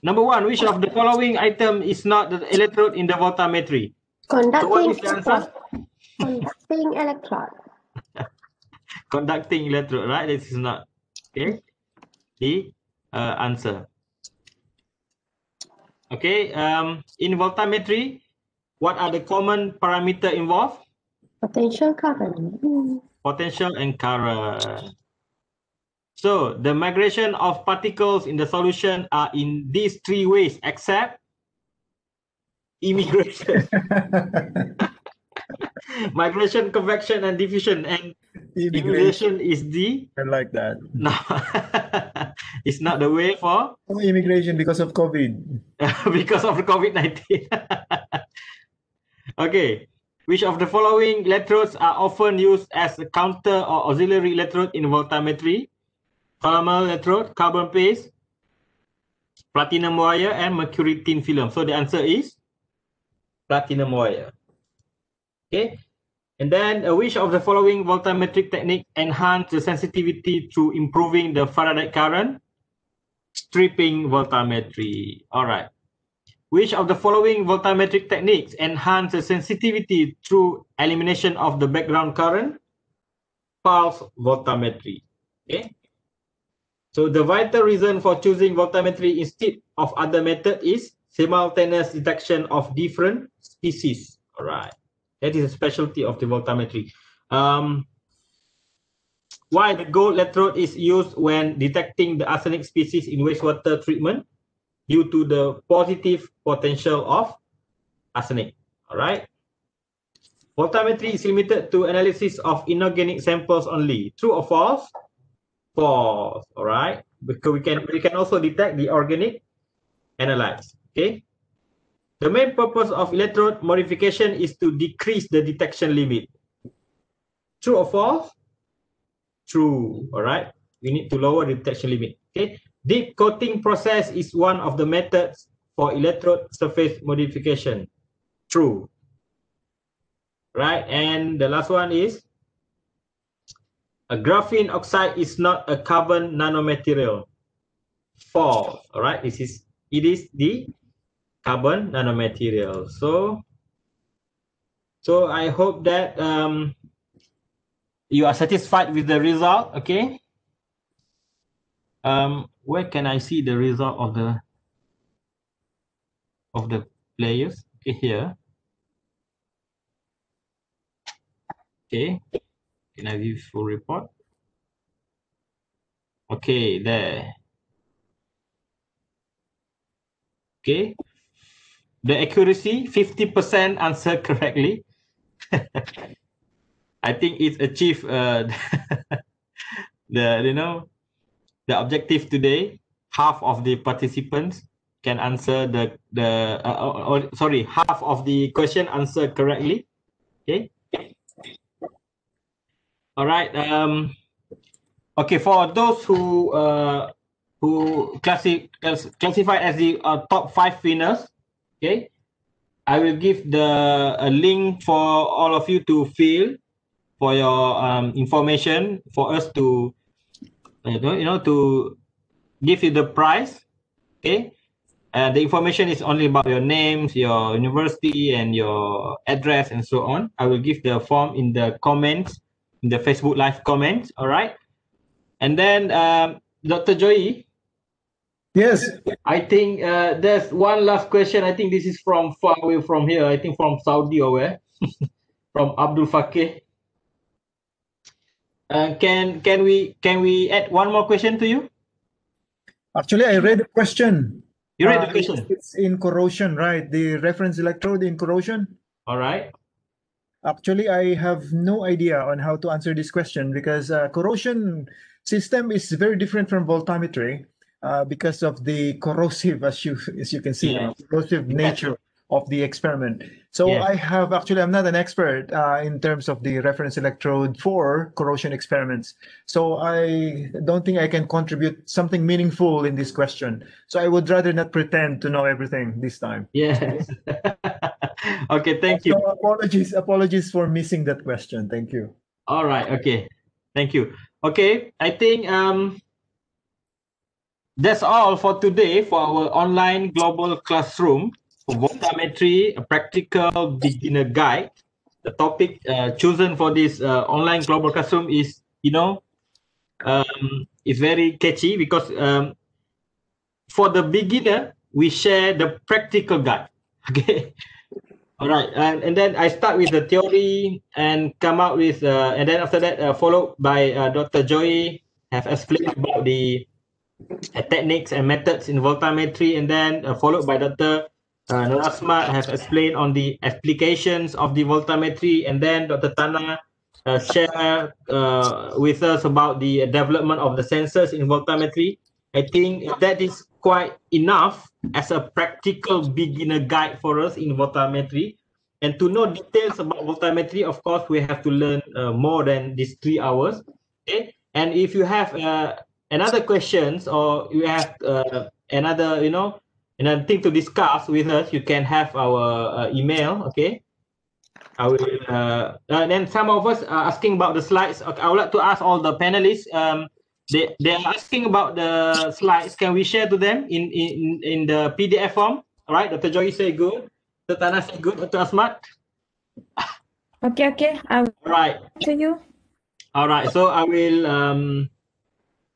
Number one, which of the following item is not the electrode in the voltammetry? So what Conducting is the answer? Conducting electrode. Conducting electrode, right? This is not okay. The uh, answer. Okay. Um, in voltammetry, what are the common parameter involved? Potential current. Potential and current. So the migration of particles in the solution are in these three ways except immigration, migration, convection, and diffusion. And Immigration. immigration is the I like that. no, it's not the way for Oh, immigration because of COVID. because of the COVID nineteen. okay, which of the following electrodes are often used as a counter or auxiliary electrode in voltammetry? Polymer electrode, carbon paste, platinum wire, and mercury thin film. So the answer is platinum wire. Okay. And then, uh, which of the following voltammetric technique enhance the sensitivity through improving the Faraday current? Stripping voltammetry. All right. Which of the following voltammetric techniques enhance the sensitivity through elimination of the background current? Pulse voltammetry. Okay. So the vital reason for choosing voltammetry instead of other method is simultaneous detection of different species. All right. That is a specialty of the voltammetry. Um, why the gold electrode is used when detecting the arsenic species in wastewater treatment? Due to the positive potential of arsenic. All right. Voltammetry is limited to analysis of inorganic samples only. True or false? False. All right. Because we can we can also detect the organic analytes. Okay. The main purpose of electrode modification is to decrease the detection limit. True or false? True. All right. We need to lower the detection limit. Okay. Dip coating process is one of the methods for electrode surface modification. True. Right. And the last one is a graphene oxide is not a carbon nanomaterial. False. All right. This is it is the carbon nanomaterial. So so I hope that um you are satisfied with the result. Okay. Um, where can I see the result of the of the players? Okay, here. Okay. Can I view full report? Okay, there. Okay. The accuracy, 50% answer correctly. I think it's achieved uh, the, you know, the objective today. Half of the participants can answer the, the uh, or, or, sorry, half of the question answered correctly. Okay. All right. Um, okay, for those who uh, who classi class classified as the uh, top five winners, okay, I will give the a link for all of you to fill for your um, information for us to you know, you know to give you the price Okay. Uh, the information is only about your names, your university, and your address, and so on. I will give the form in the comments in the Facebook Live comments. All right. And then, um, Dr. Joy, Yes. I think uh, there's one last question. I think this is from far away from here. I think from Saudi or where? from Abdul Fakir. Uh, can can we can we add one more question to you? Actually, I read the question. You read Uh, the question. It's in corrosion, right? The reference electrode in corrosion. All right. Actually, I have no idea on how to answer this question because uh, corrosion system is very different from voltammetry uh, because of the corrosive, as you as you can see, Yeah. corrosive nature of the experiment. So Yes. I have actually, I'm not an expert uh, in terms of the reference electrode for corrosion experiments. So I don't think I can contribute something meaningful in this question. So I would rather not pretend to know everything this time. Yes. okay, thank you. So apologies, apologies for missing that question. Thank you. All right. Okay. Thank you. Okay. I think um that's all for today for our online global classroom voltammetry, a practical beginner guide. The topic uh, chosen for this uh, online global classroom is, you know, um, is very catchy because um, for the beginner, we share the practical guide. Okay. All right, and, and then I start with the theory and come out with, uh, and then after that, uh, followed by uh, Dr. Joy have explained about the uh, techniques and methods in voltammetry, and then uh, followed by Dr. Uh, Nur have explained on the applications of the voltammetry, and then Dr. Tana uh, share uh, with us about the development of the sensors in voltammetry. I think that is quite enough as a practical beginner guide for us in voltammetry. And to know details about voltammetry, of course, we have to learn uh, more than these three hours. Okay. And if you have uh, another questions or you have uh, another, you know, another thing to discuss with us, you can have our uh, email. Okay. I will. Uh, uh, then some of us are asking about the slides. Okay, I would like to ask all the panelists. Um, they they are asking about the slides. Can we share to them in in in the PDF form? All right, Dr. Joy say good. Dr. Tana say good. Dr. Asmat. Okay, okay. I will All right. to you. All right. So I will um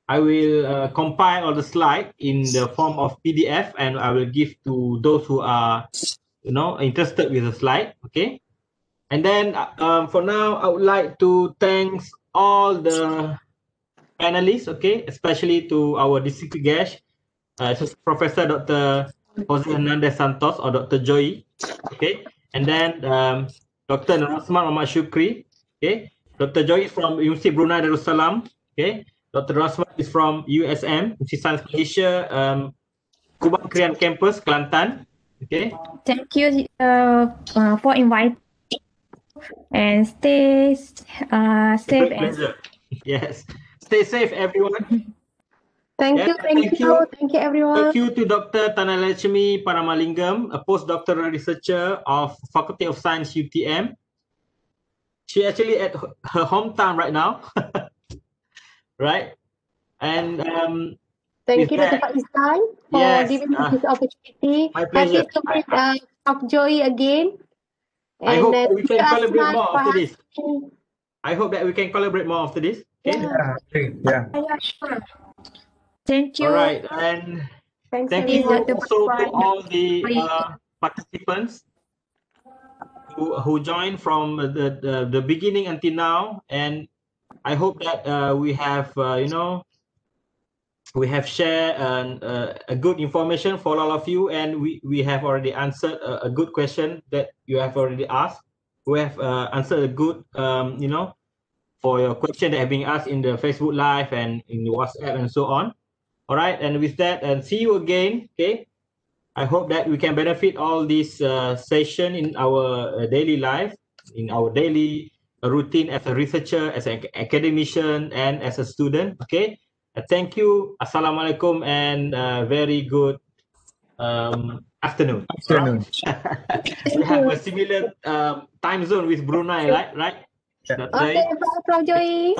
I will uh, compile all the slide in the form of PDF and I will give to those who are you know interested with the slide. Okay. And then uh, um, for now, I would like to thanks all the panelists, okay, especially to our distinguished guest, uh, so Professor Dr. Jose Hernandez Santos or Dr. Joy, okay, and then um, Dr. Nurasmat Ahmad Shukri, okay, Dr. Joy is from University Brunei Darussalam, okay, Dr. Rasman is from USM, University Science Malaysia, um, Kubang Kerian Campus, Kelantan, okay. Thank you uh, uh, for inviting and stay uh, safe and. Yes. Stay safe, everyone. Thank Yeah, you, thank, thank you. you. thank you, everyone. Thank you to Dr. Tanalachmi Paramalingam, a postdoctoral researcher of Faculty of Science UTM. She actually at her hometown right now, right? And um, Thank you, Dr. that- Faizuan, for Yes, giving uh, us this opportunity. my pleasure. Happy to meet uh, Prof. Joy again. I hope that we can collaborate more after this. I hope that we can collaborate more after this. Okay. Yeah. Yeah, okay, yeah. yeah, sure. Thank you. All right. And Thanks, thank you also to all the uh, participants who, who joined from the, the, the beginning until now. And I hope that uh, we have, uh, you know, we have shared uh, a good information for all of you. And we, we have already answered a, a good question that you have already asked. We have uh, answered a good, um, you know, for your question that have been asked in the Facebook Live and in WhatsApp and so on. All right, and with that, and see you again. Okay, I hope that we can benefit all this uh, session in our uh, daily life, in our daily routine as a researcher, as an academician, and as a student. Okay, uh, thank you. Assalamualaikum and uh, very good um, afternoon. Afternoon. we have a similar um, time zone with Brunei, right? Right. Yeah. Dr. Okay, Jai? Prof. Prof. Joy.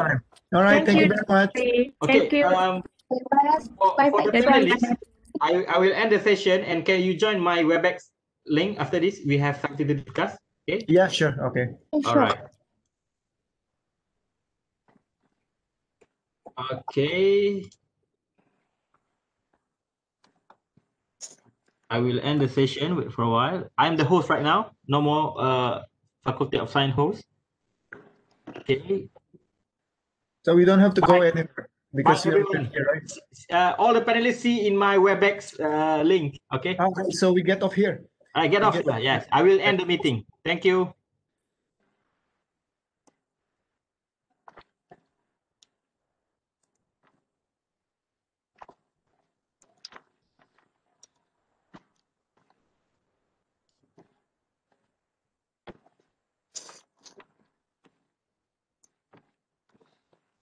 All right, Thank thank you you. very much. Okay, Okay. Thank you. Um, Bye. for, Bye for the Bye-bye. panelists, I, I will end the session and can you join my WebEx link after this? We have something to discuss. Okay. Yeah, sure. Okay. All Sure. right. Okay. I will end the session wait for a while. I'm the host right now. No more uh, Faculty of Science host. Okay. So we don't have to go Bye. anywhere because Bye, you're here, right? Uh, all the panelists see in my WebEx uh, link. Okay. Okay, so we get off here. I get off. Okay. Yes, I will end the meeting. Thank you.